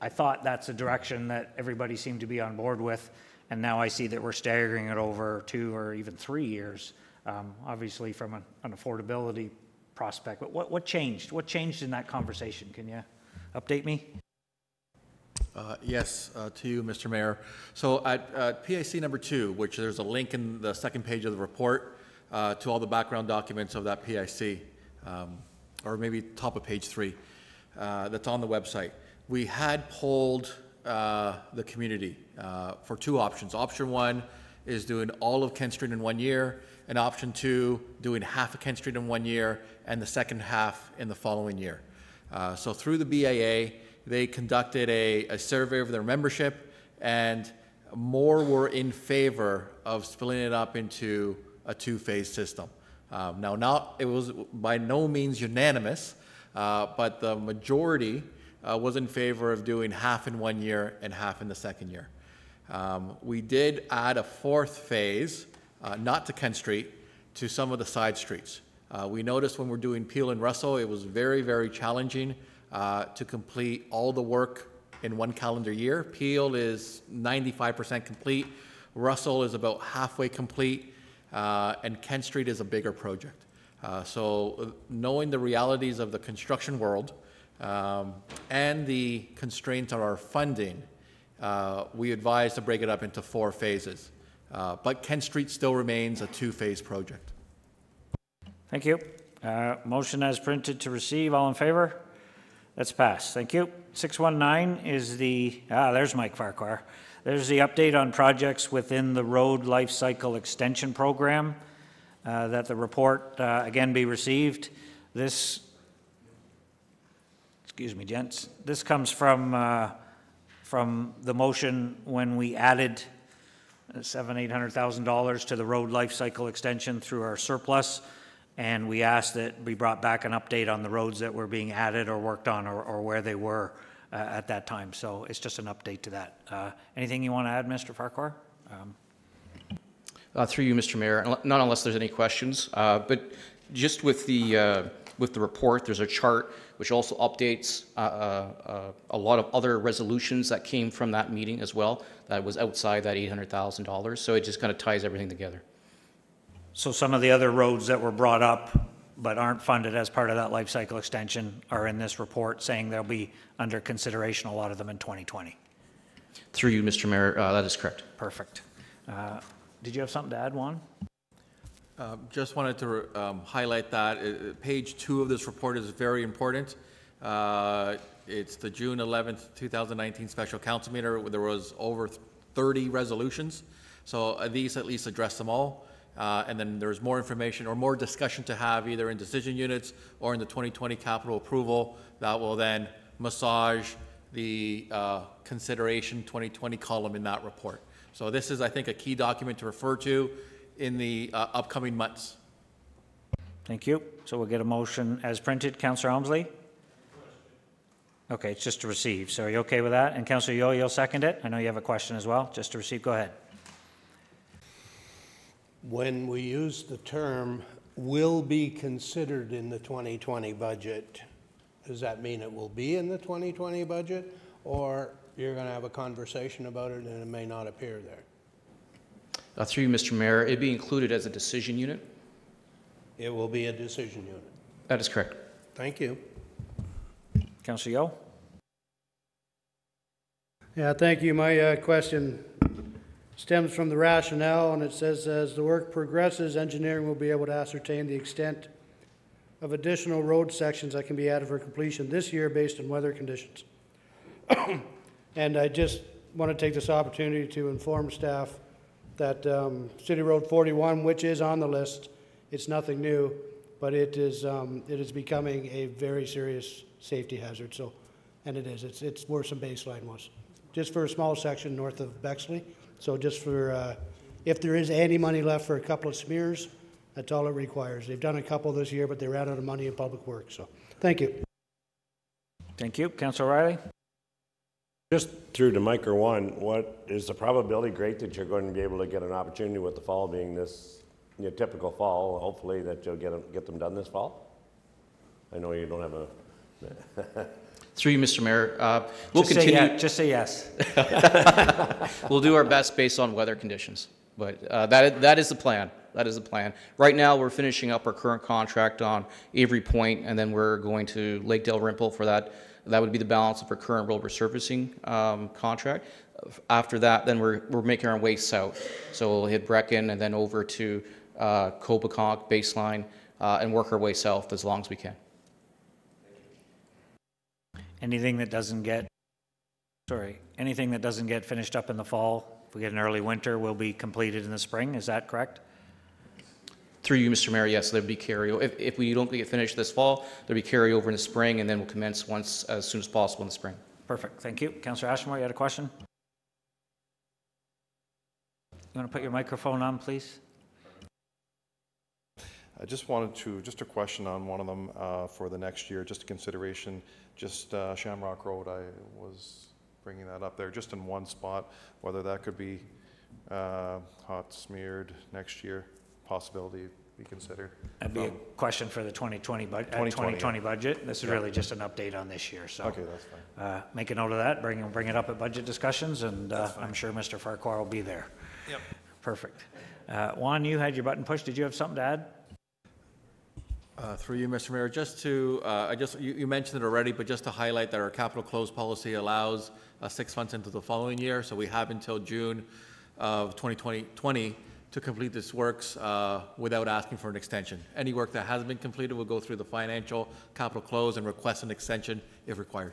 I thought that's a direction that everybody seemed to be on board with. And now I see that we're staggering it over two or even three years, um, obviously from an, an affordability prospect. But what, what changed? What changed in that conversation? Can you update me? Uh, Yes, uh, to you, Mr. Mayor. So at uh, PIC number two, which there's a link in the second page of the report uh, to all the background documents of that PIC, um, or maybe top of page three, uh, that's on the website. We had polled uh, the community uh, for two options. Option one is doing all of Kent Street in one year, and option two, doing half of Kent Street in one year, and the second half in the following year. Uh, So through the BAA, they conducted a, a survey of their membership, and more were in favor of splitting it up into a two-phase system. Um, Now, not, it was by no means unanimous, uh, but the majority uh, was in favor of doing half in one year and half in the second year. Um, We did add a fourth phase, uh, not to Kent Street, to some of the side streets. Uh, We noticed when we're doing Peel and Russell, it was very, very challenging uh, to complete all the work in one calendar year. Peel is 95% complete, Russell is about halfway complete, and Kent Street is a bigger project. Uh, So uh, knowing the realities of the construction world um, and the constraints on our funding, uh, we advise to break it up into four phases. Uh, But Kent Street still remains a two-phase project. Thank you. Uh, Motion as printed to receive, all in favor? That's passed, thank you. 619 is the, ah, there's Mike Farquhar. There's the update on projects within the Road Life Cycle Extension Program, uh, that the report, uh, again, be received. This, excuse me, gents, this comes from, uh, from the motion when we added seven, eight hundred thousand dollars to the road life cycle extension through our surplus. And we asked that we brought back an update on the roads that were being added or worked on or, or where they were uh, at that time. So it's just an update to that. Uh, Anything you want to add, Mr. Farquhar? Um, Uh, Through you, Mr. Mayor, not unless there's any questions, uh, but just with the, uh, with the report, there's a chart which also updates uh, uh, uh, a lot of other resolutions that came from that meeting as well, that was outside that $800,000. So it just kind of ties everything together. So some of the other roads that were brought up but aren't funded as part of that life cycle extension are in this report saying they'll be under consideration, a lot of them in 2020. Through you, Mr. Mayor, uh, that is correct. Perfect. Uh, Did you have something to add, Juan? Uh, Just wanted to um, highlight that. Uh, uh, Page two of this report is very important. Uh, It's the June 11th, 2019 special council meeting. where There was over 30 resolutions, so uh, these at least address them all. Uh, And then there's more information or more discussion to have either in decision units or in the 2020 capital approval that will then massage the uh, consideration 2020 column in that report. So this is, I think, a key document to refer to in the uh, upcoming months. Thank you. So we'll get a motion as printed. Counselor Elmslie? Okay, it's just to receive. So are you okay with that? And Counselor Yeo, you'll second it? I know you have a question as well. Just to receive, go ahead. When we use the term "will be considered in the 2020 budget," does that mean it will be in the 2020 budget? Or you're going to have a conversation about it and it may not appear there? Uh, Through you, Mr. Mayor, it'd be included as a decision unit. It will be a decision unit. That is correct. Thank you. Counselor Yeo? Yeah, thank you. My uh, question stems from the rationale, and it says, as the work progresses, engineering will be able to ascertain the extent of additional road sections that can be added for completion this year based on weather conditions. And I just want to take this opportunity to inform staff that um, City Road 41, which is on the list, it's nothing new, but it is, um, it is becoming a very serious safety hazard, so, and it is, it's, it's worse than baseline was. Just for a small section north of Bexley, so just for, uh, if there is any money left for a couple of smears, that's all it requires. They've done a couple this year, but they ran out of money in public works, so, thank you. Thank you. Counselor Riley? Just through to Mike or Juan, what, is the probability great that you're going to be able to get an opportunity with the fall being this, you know, typical fall, hopefully that you'll get them, get them done this fall? I know you don't have a, Through you, Mr. Mayor, uh, we'll Just say continue. ye- Just say yes. We'll do our best based on weather conditions, but uh, that, that is the plan. That is the plan. Right now, we're finishing up our current contract on Avery Point, and then we're going to Lake Dalrymple for that. That would be the balance of our current road resurfacing um, contract. After that, then we're, we're making our way south. So we'll hit Brechin and then over to uh, Coboconk baseline uh, and work our way south as long as we can. Anything that doesn't get, sorry, anything that doesn't get finished up in the fall, if we get an early winter, will be completed in the spring. Is that correct? Through you, Mr. Mayor, yes, there'd be carryover. If, if we don't get finished this fall, there'd be carryover in the spring, and then we'll commence once, as soon as possible in the spring. Perfect, thank you. Counselor Ashmore, you had a question? You want to put your microphone on, please? I just wanted to, just a question on one of them uh, for the next year, just a consideration, just uh, Shamrock Road, I was bringing that up there, just in one spot, whether that could be uh, hot smeared next year, possibility be considered. That'd be a Um, question for the 2020 budget, 2020, 2020 yeah. budget. This is Yeah. really just an update on this year, so. Okay, that's fine. Uh, Make a note of that, bring, bring it up at budget discussions, and uh, I'm sure Mr. Farquhar will be there. Yep. Perfect. Uh, Juan, you had your button pushed. Did you have something to add? Uh, Through you, Mr. Mayor, just to, uh, I just, you you mentioned it already, but just to highlight that our capital close policy allows uh, six months into the following year, so we have until June of 2020 to complete this works uh, without asking for an extension. Any work that hasn't been completed will go through the financial capital close and request an extension if required.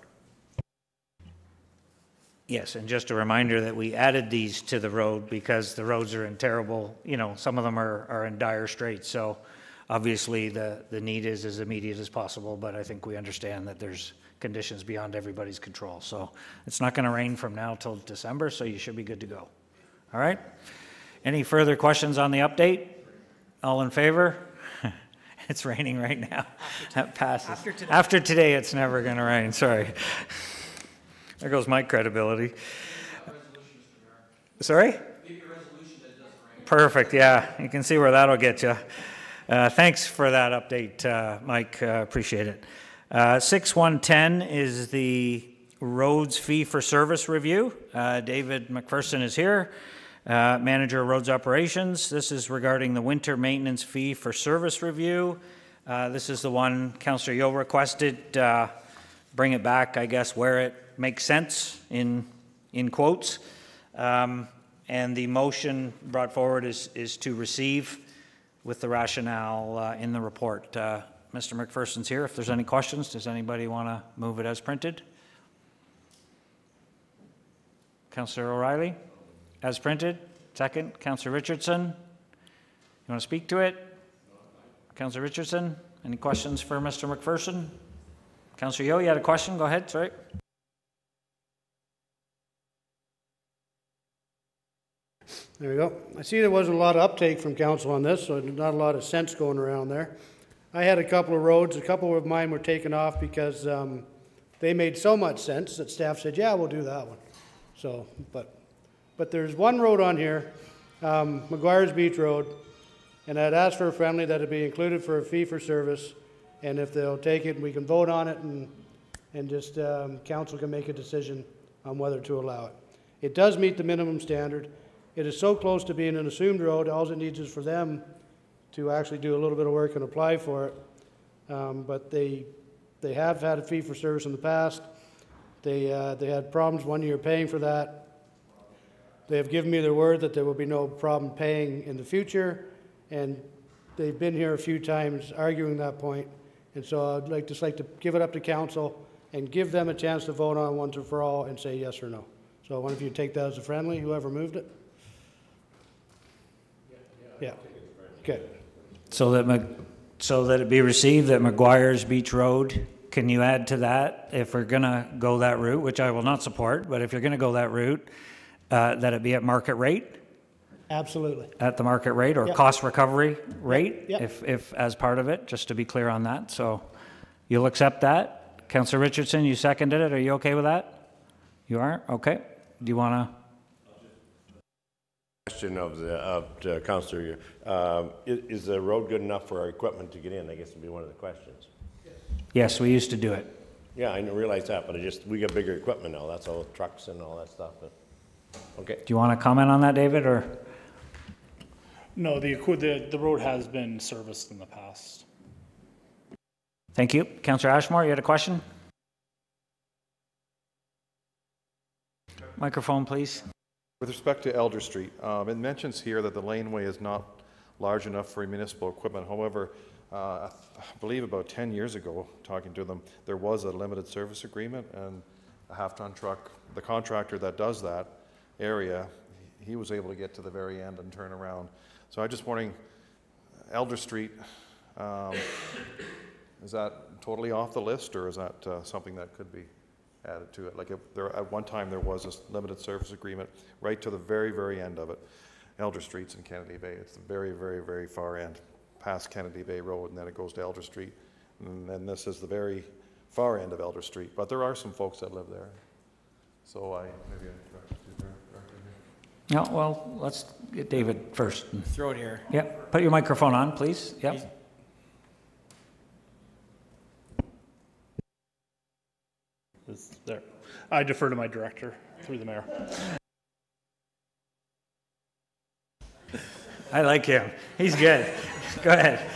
Yes, and just a reminder that we added these to the road because the roads are in terrible, you know, some of them are, are in dire straits. So obviously, the, the need is as immediate as possible, but I think we understand that there's conditions beyond everybody's control. So it's not going to rain from now till December, so you should be good to go. All right? Any further questions on the update? All in favor? It's raining right now. That passes. After today. After today, it's never going to rain, sorry. There goes my credibility. Sorry? Perfect, yeah. You can see where that'll get you. Uh, Thanks for that update, uh, Mike. Uh, Appreciate it. Uh, 6110 is the roads fee for service review. Uh, David McPherson is here, uh, Manager of Roads Operations. This is regarding the winter maintenance fee for service review. This is the one Councillor Yeo requested. Bring it back, I guess, where it makes sense in, in quotes. Um, And the motion brought forward is, is to receive with the rationale uh, in the report. Uh, Mr. McPherson's here. If there's any questions, does anybody want to move it as printed? Councillor O'Reilly, as printed. Second, Councillor Richardson. You want to speak to it? Councillor Richardson, any questions for Mr. McPherson? Councillor Yeo, you had a question? Go ahead, sorry. There we go. I see there wasn't a lot of uptake from council on this, so not a lot of sense going around there. I had a couple of roads, a couple of mine were taken off because um, they made so much sense that staff said, yeah, we'll do that one. So, but, but there's one road on here, um, McGuire's Beach Road, and I'd asked for a friendly that it be included for a fee for service, and if they'll take it, we can vote on it, and, and just, um, council can make a decision on whether to allow it. It does meet the minimum standard. It is so close to being an assumed road, all it needs is for them to actually do a little bit of work and apply for it. Um, but they, they have had a fee for service in the past. They, uh, they had problems one year paying for that. They have given me their word that there will be no problem paying in the future, and they've been here a few times arguing that point. And so I'd like, just like to give it up to council and give them a chance to vote on it once and for all and say yes or no. So I wonder if you take that as a friendly, whoever moved it? Yeah, good. So that, Mc- so that it be received that McGuire's Beach Road, can you add to that, if we're gonna go that route, which I will not support, but if you're gonna go that route, uh, that it be at market rate, Absolutely. at the market rate, or Yep. cost recovery rate? Yep. If, if, as part of it, just to be clear on that, so you'll accept that? Counselor Richardson, you seconded it, are you okay with that? You are, okay. Do you wanna, Question of the, of uh, Counselor, um, is, is the road good enough for our equipment to get in? I guess would be one of the questions. yes, we used to do it. Yeah, I didn't realize that, but I just, we got bigger equipment now, that's all trucks and all that stuff, but, okay. Do you wanna comment on that, David, or? No, the, the, the road has been serviced in the past. Thank you. Counselor Ashmore, you had a question? Microphone, please. With respect to Elder Street, um, it mentions here that the laneway is not large enough for municipal equipment. However, uh, I believe about 10 years ago, talking to them, there was a limited service agreement and a half-ton truck, the contractor that does that area, he he was able to get to the very end and turn around. So I'm just wondering, Elder Street, um, is that totally off the list or is that uh, something that could be added to it? Like, if there, at one time, there was this limited service agreement right to the very, very end of it. Elder Street's in Kennedy Bay. It's the very, very, very far end, past Kennedy Bay Road, and then it goes to Elder Street. And then this is the very far end of Elder Street. But there are some folks that live there. So I, maybe I direct you there, directly here. No, well, let's get David first. Throw it here. Yep, put your microphone on, please. Yep. Is there. I defer to my director through the mayor. I like him. He's good. Go ahead.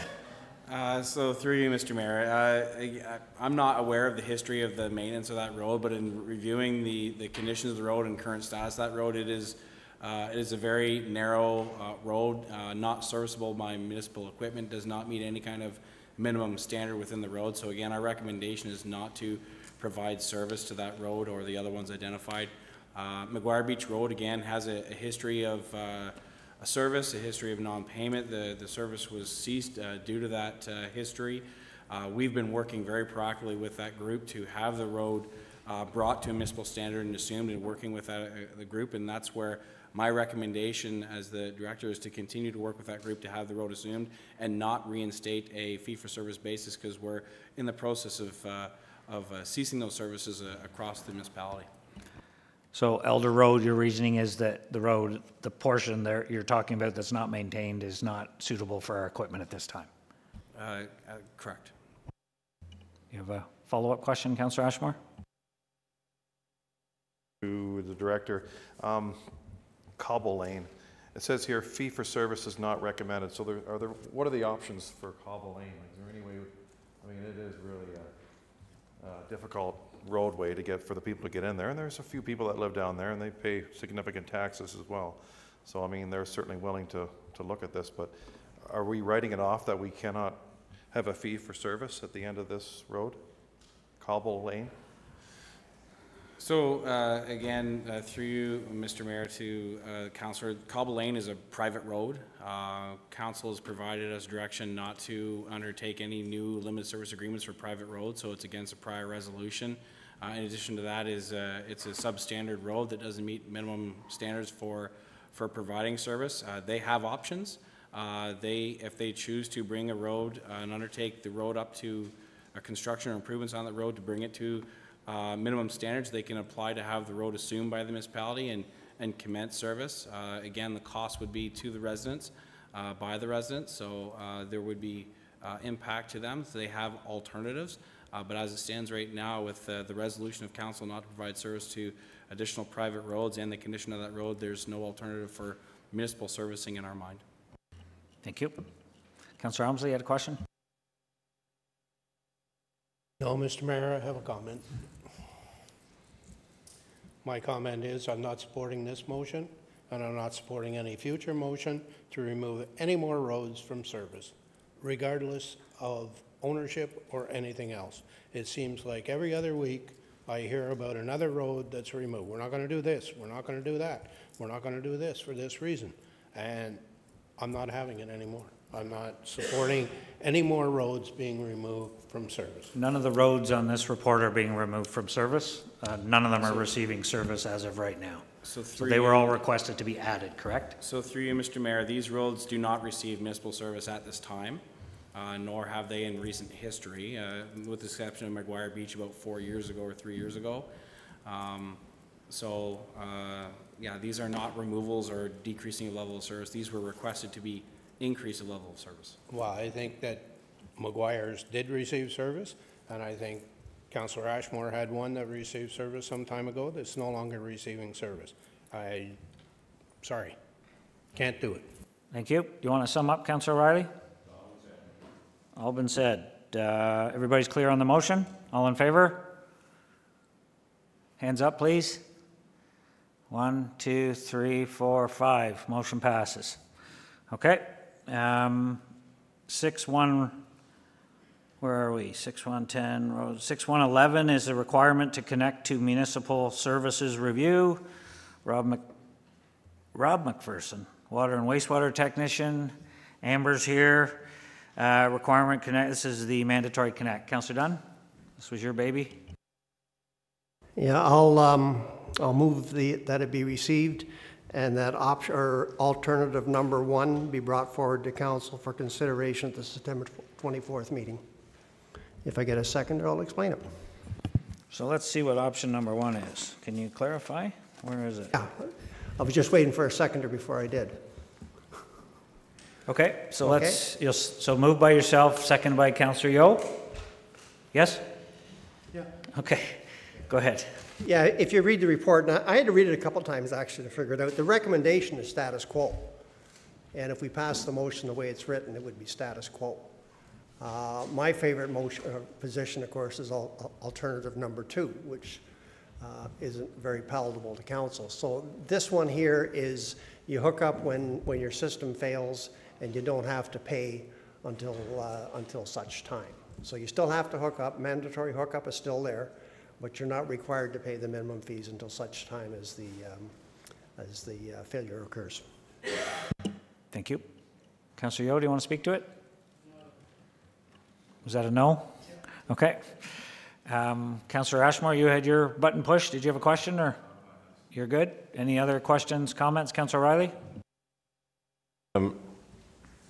Uh, so through you, Mr. Mayor, uh, I, I'm not aware of the history of the maintenance of that road, but in reviewing the, the conditions of the road and current status of that road, it is, uh, it is a very narrow, uh, road, uh, not serviceable by municipal equipment, does not meet any kind of minimum standard within the road. So again, our recommendation is not to provide service to that road or the other ones identified. Uh, McGuire Beach Road, again, has a, a history of, uh, a service, a history of non-payment. The, the service was ceased uh, due to that uh, history. Uh, We've been working very proactively with that group to have the road uh, brought to a municipal standard and assumed and working with that, the group. And that's where my recommendation as the director is to continue to work with that group to have the road assumed and not reinstate a fee-for-service basis because we're in the process of, of uh, ceasing those services uh, across the municipality. So Elder Road, your reasoning is that the road, the portion there you're talking about that's not maintained is not suitable for our equipment at this time? Uh, uh, Correct. You have a follow-up question, Councillor Ashmore? To the director, um, Cobble Lane, it says here fee for service is not recommended, so there, are there, what are the options for Cobble Lane? Is there any way, I mean, it is really a difficult roadway to get, for the people to get in there, and there's a few people that live down there, and they pay significant taxes as well. So, I mean, they're certainly willing to, to look at this, but are we writing it off that we cannot have a fee for service at the end of this road? Cobble Lane? So, uh, again, uh, through you, Mr. Mayor, to uh, Councillor, Cobble Lane is a private road. Uh, Council has provided us direction not to undertake any new limited service agreements for private roads, so it's against a prior resolution. Uh, In addition to that is, uh, it's a substandard road that doesn't meet minimum standards for, for providing service. Uh, They have options. They, if they choose to bring a road and undertake the road up to a construction or improvements on the road to bring it to uh, minimum standards, they can apply to have the road assumed by the municipality and, and commence service. Uh, Again, the cost would be to the residents, uh, by the residents, so uh, there would be uh, impact to them. So they have alternatives, Uh, but as it stands right now with uh, the resolution of council not to provide service to additional private roads and the condition of that road, there's no alternative for municipal servicing in our mind. Thank you. Councillor Elmslie, you had a question? No, Mr. Mayor, I have a comment. My comment is I'm not supporting this motion, and I'm not supporting any future motion to remove any more roads from service, regardless of ownership or anything else. It seems like every other week, I hear about another road that's removed. We're not gonna do this, we're not gonna do that, we're not gonna do this for this reason. And I'm not having it anymore. I'm not supporting any more roads being removed from service. None of the roads on this report are being removed from service. Uh, None of them are receiving service as of right now. So So they were all requested to be added, correct? So through you, Mr. Mayor, these roads do not receive municipal service at this time, uh, nor have they in recent history, uh, with the exception of McGuire Beach about four years ago or three years ago. Um, So, uh, yeah, these are not removals or decreasing of level of service. These were requested to be increase the level of service. Well, I think that McGuire's did receive service, and I think Councillor Ashmore had one that received service some time ago that's no longer receiving service. I, sorry, can't do it. Thank you. Do you want to sum up, Councillor Riley? All been said. Uh, Everybody's clear on the motion? All in favor? Hands up, please. One, two, three, four, five. Motion passes. Okay. Um, Six one, where are we? Six one ten, road, six one eleven is a requirement to connect to municipal services review. Rob Mc, Rob McPherson, water and wastewater technician. Amber's here. Uh, Requirement connect, this is the mandatory connect. Counselor Dunn, this was your baby? Yeah, I'll, um, I'll move the, that it be received and that option, or alternative number one be brought forward to council for consideration at the September 24th meeting. If I get a second, I'll explain it. So let's see what option number one is. Can you clarify? Where is it? Yeah, I was just waiting for a seconder before I did. Okay, so let's, you'll, so move by yourself, second by Counselor Yeo? Yes? Yeah. Okay, go ahead. Yeah, if you read the report, and I had to read it a couple times actually to figure it out. The recommendation is status quo. And if we pass the motion the way it's written, it would be status quo. Uh, My favorite motion, uh, position, of course, is al- alternative number two, which uh, isn't very palatable to council. So this one here is you hook up when, when your system fails and you don't have to pay until, uh, until such time. So you still have to hook up, mandatory hookup is still there, but you're not required to pay the minimum fees until such time as the, um, as the uh, failure occurs. Thank you. Councillor Yeo, do you want to speak to it? Was that a no? Okay. Um, Councillor Ashmore, you had your button pushed. Did you have a question or? You're good? Any other questions, comments? Councillor Riley? Um,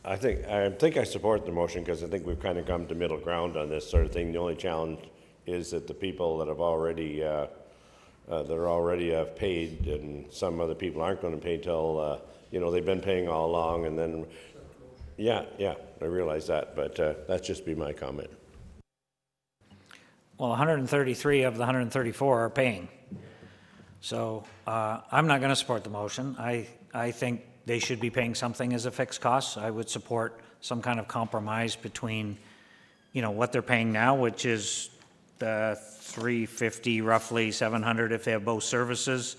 I think, I think I support the motion because I think we've kind of come to middle ground on this sort of thing. The only challenge is that the people that have already, uh, uh, that are already have paid and some other people aren't going to pay till, uh, you know, they've been paying all along and then, yeah, yeah, I realize that, but uh, that's just be my comment. Well, 133 of the 134 are paying. So uh, I'm not going to support the motion. I, I think they should be paying something as a fixed cost. I would support some kind of compromise between, you know, what they're paying now, which is the 350, roughly 700 if they have both services,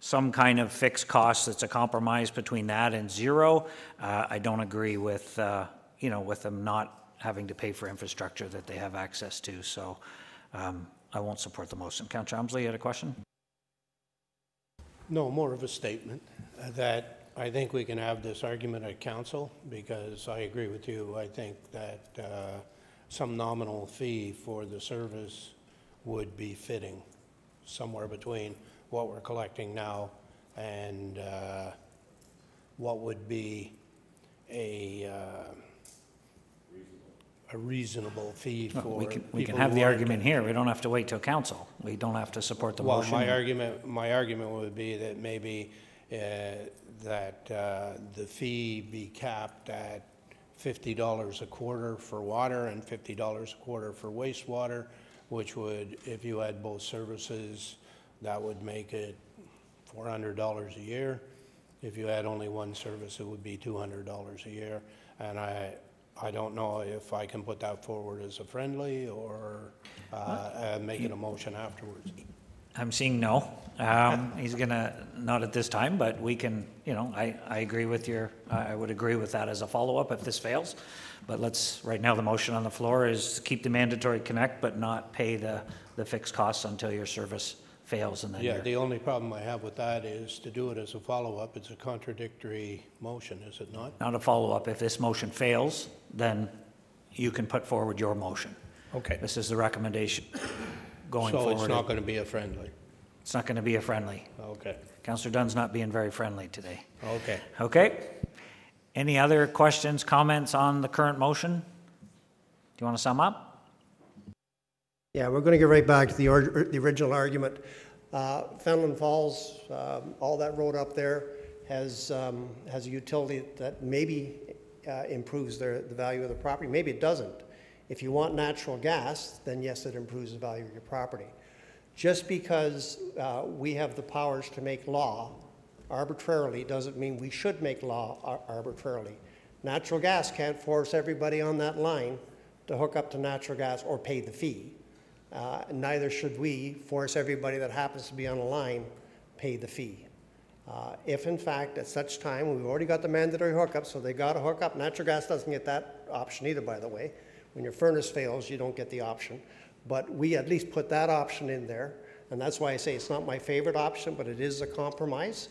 some kind of fixed cost that's a compromise between that and zero. Uh, I don't agree with, uh, you know, with them not having to pay for infrastructure that they have access to. So um, I won't support the motion. Councillor Elmslie, you had a question? No, more of a statement uh, that I think we can have this argument at council because I agree with you. I think that uh, some nominal fee for the service would be fitting, somewhere between what we're collecting now and uh, what would be a, uh, a reasonable fee for We can, we can people have who the aren't- argument here. We don't have to wait till council. We don't have to support the Well, motion. my argument, my argument would be that maybe uh, that uh, the fee be capped at fifty dollars a quarter for water and fifty dollars a quarter for wastewater, which would, if you had both services, that would make it four hundred dollars a year. If you had only one service, it would be two hundred dollars a year. And I, I don't know if I can put that forward as a friendly or uh, uh, make it a motion afterwards. I'm seeing no. Um, He's going to, not at this time, but we can, you know, I, I agree with your, I would agree with that as a follow-up if this fails. But let's, right now, the motion on the floor is to keep the mandatory connect, but not pay the, the fixed costs until your service fails and then Yeah, the only problem I have with that is to do it as a follow-up, it's a contradictory motion, is it not? Not a follow-up. If this motion fails, then you can put forward your motion. Okay. This is the recommendation going So forward. it's not going to be a friendly? It's not going to be a friendly. Okay, Counselor Dunn's not being very friendly today. okay. Okay. Any other questions, comments on the current motion? Do you want to sum up? Yeah, we're going to get right back to the, or- the original argument. Uh, Fenelon Falls, um, all that road up there has, um, has a utility that maybe uh, improves their, the value of the property, maybe it doesn't. If you want natural gas, then yes, it improves the value of your property. Just because uh, we have the powers to make law arbitrarily doesn't mean we should make law ar- arbitrarily. Natural gas can't force everybody on that line to hook up to natural gas or pay the fee. Uh, Neither should we force everybody that happens to be on a line pay the fee. Uh, If in fact, at such time, we've already got the mandatory hookup, so they got to hook up. Natural gas doesn't get that option either, by the way. When your furnace fails, you don't get the option. But we at least put that option in there, and that's why I say it's not my favorite option, but it is a compromise.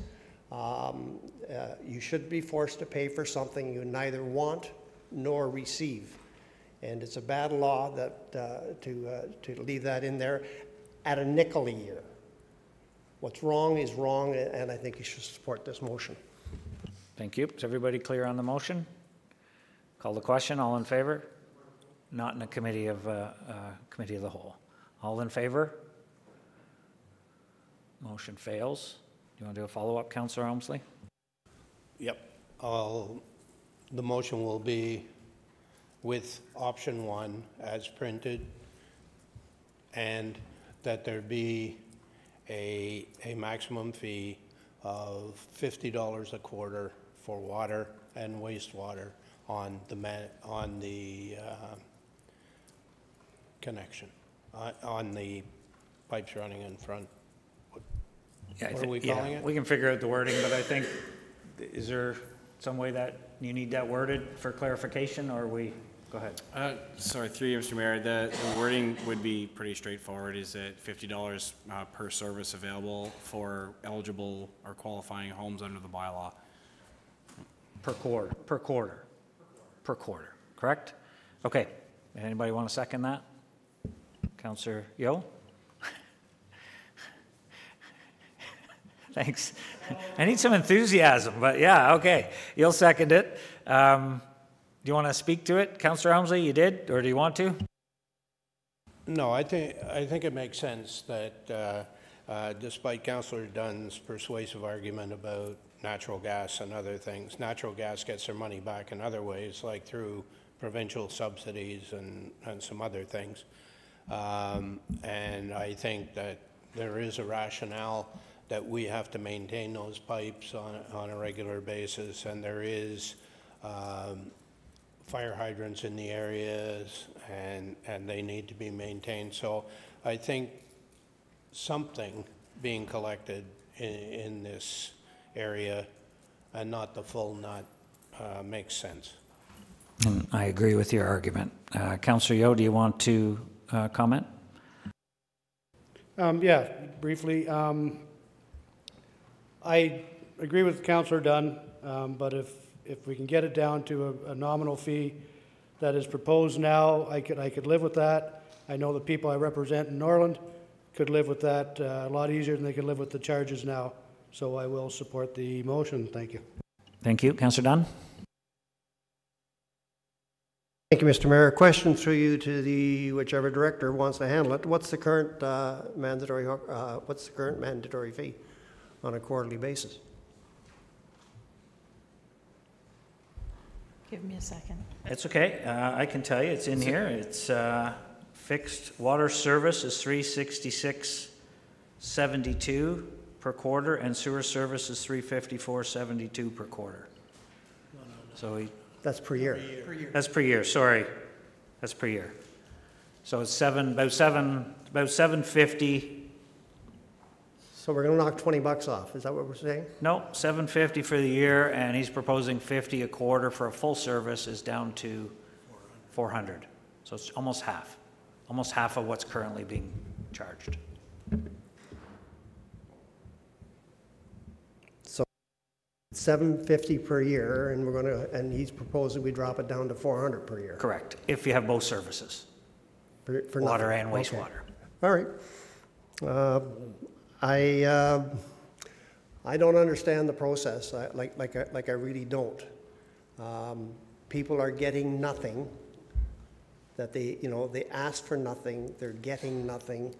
Um, uh, You should be forced to pay for something you neither want nor receive. And it's a bad law that, uh, to, uh, to leave that in there at a nickel a year. What's wrong is wrong, and I think you should support this motion. Thank you. Is everybody clear on the motion? Call the question. All in favor? Not in a committee of, uh, uh, committee of the whole. All in favor? Motion fails. Do you want to do a follow-up, Counselor Elmslie? Yep. I'll- The motion will be with option one as printed, and that there be a, a maximum fee of $50 a quarter for water and wastewater on the, on the uh, connection on, on the pipes running in front. Yeah, I What are thi- we yeah, calling it? We can figure out the wording, but I think, is there some way that you need that worded for clarification, or we, go ahead. Uh, Sorry, through you, Mr. Mayor, the the wording would be pretty straightforward, is that fifty dollars uh, per service available for eligible or qualifying homes under the bylaw. Per quarter, per quarter, per quarter, correct? Okay, anybody want to second that? Counselor Yeo? Thanks. I need some enthusiasm, but yeah, okay, you'll second it. Um, Do you want to speak to it? Counselor Elmslie, you did, or do you want to? No, I think, I think it makes sense that uh, uh, despite Councillor Dunn's persuasive argument about natural gas and other things, natural gas gets their money back in other ways, like through provincial subsidies and, and some other things. Um, And I think that there is a rationale that we have to maintain those pipes on, on a regular basis, and there is um, fire hydrants in the areas, and, and they need to be maintained. So I think something being collected in, in this area and not the full nut uh, makes sense. And I agree with your argument. Uh, Counselor Yeo, do you want to uh, comment? Um, yeah, briefly, um, I agree with Councillor Dunn, um, but if, if we can get it down to a, a nominal fee that is proposed now, I could, I could live with that. I know the people I represent in Norland could live with that uh, a lot easier than they could live with the charges now. So I will support the motion. Thank you. Thank you. Counselor Dunn? Thank you, Mr. Mayor. Question through you to the, whichever director wants to handle it. What's the current uh, mandatory, uh, what's the current mandatory fee on a quarterly basis? Give me a second. It's okay. Uh, I can tell you, it's in here. It's uh, fixed water service is 366.72 per quarter, and sewer service is 354.72 per quarter. So we, That's per year. that's per year, sorry. That's per year. So it's seven, about seven, about 750, So we're going to knock 20 bucks off, is that what we're saying? no, 750 for the year, and he's proposing 50 a quarter for a full service is down to 400. So it's almost half, almost half of what's currently being charged. 750 per year, and we're going to, and he's proposing we drop it down to 400 per year. Correct, if you have both services, For- for water nothing. and Okay. wastewater. All right. Uh, I, uh, I don't understand the process, I- like, like, I- like I really don't. Um, People are getting nothing, that they, you know, they ask for nothing, they're getting nothing.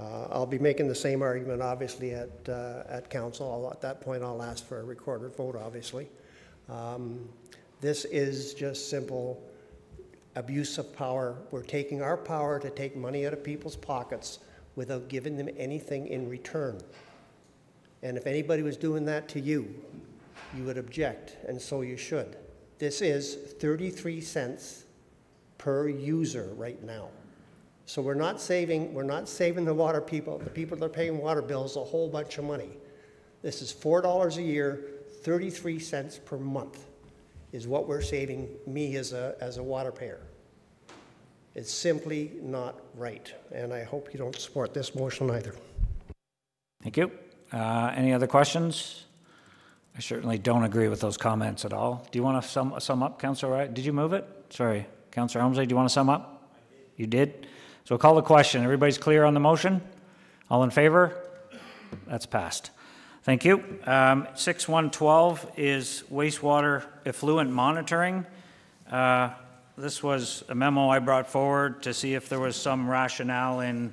Uh, I'll be making the same argument, obviously, at, uh, at council. I'll- At that point, I'll ask for a recorded vote, obviously. Um, This is just simple abuse of power. We're taking our power to take money out of people's pockets without giving them anything in return. And if anybody was doing that to you, you would object, and so you should. This is 33 cents per user right now. So we're not saving, we're not saving the water people, the people that are paying water bills a whole bunch of money. This is $4 a year, 33 cents per month is what we're saving me as a, as a water payer. It's simply not right, and I hope you don't support this motion either. Thank you. Uh, Any other questions? I certainly don't agree with those comments at all. Do you want to sum, sum up, Councillor Wright? Did you move it? Sorry, Councillor Elmslie, do you want to sum up? You did? So call the question. Everybody's clear on the motion? All in favor? That's passed. Thank you. Um, 6112 is wastewater effluent monitoring. Uh, This was a memo I brought forward to see if there was some rationale in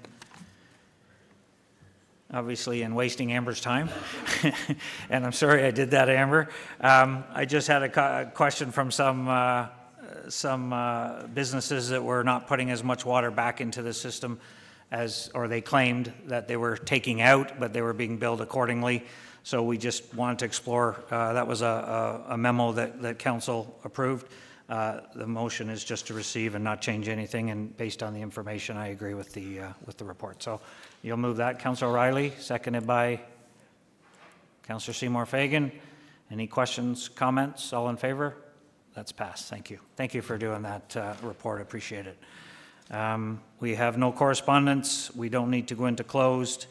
obviously in wasting Amber's time. and I'm sorry I did that, Amber. Um, I just had a, question from some, uh, some uh, businesses that were not putting as much water back into the system as, or they claimed that they were taking out, but they were being billed accordingly. So we just wanted to explore, uh, that was a, a a memo that, that council approved. Uh, The motion is just to receive and not change anything, and based on the information, I agree with the, uh, with the report. So you'll move that. Councillor Riley, seconded by Councillor Seymour Fagan. Any questions, comments? All in favor? That's passed. Thank you. Thank you for doing that uh, report. Appreciate it. Um, We have no correspondence. We don't need to go into closed.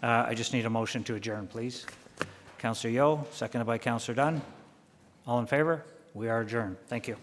Uh, I just need a motion to adjourn, please. Councillor Yeo, seconded by Councillor Dunn. All in favor? We are adjourned. Thank you.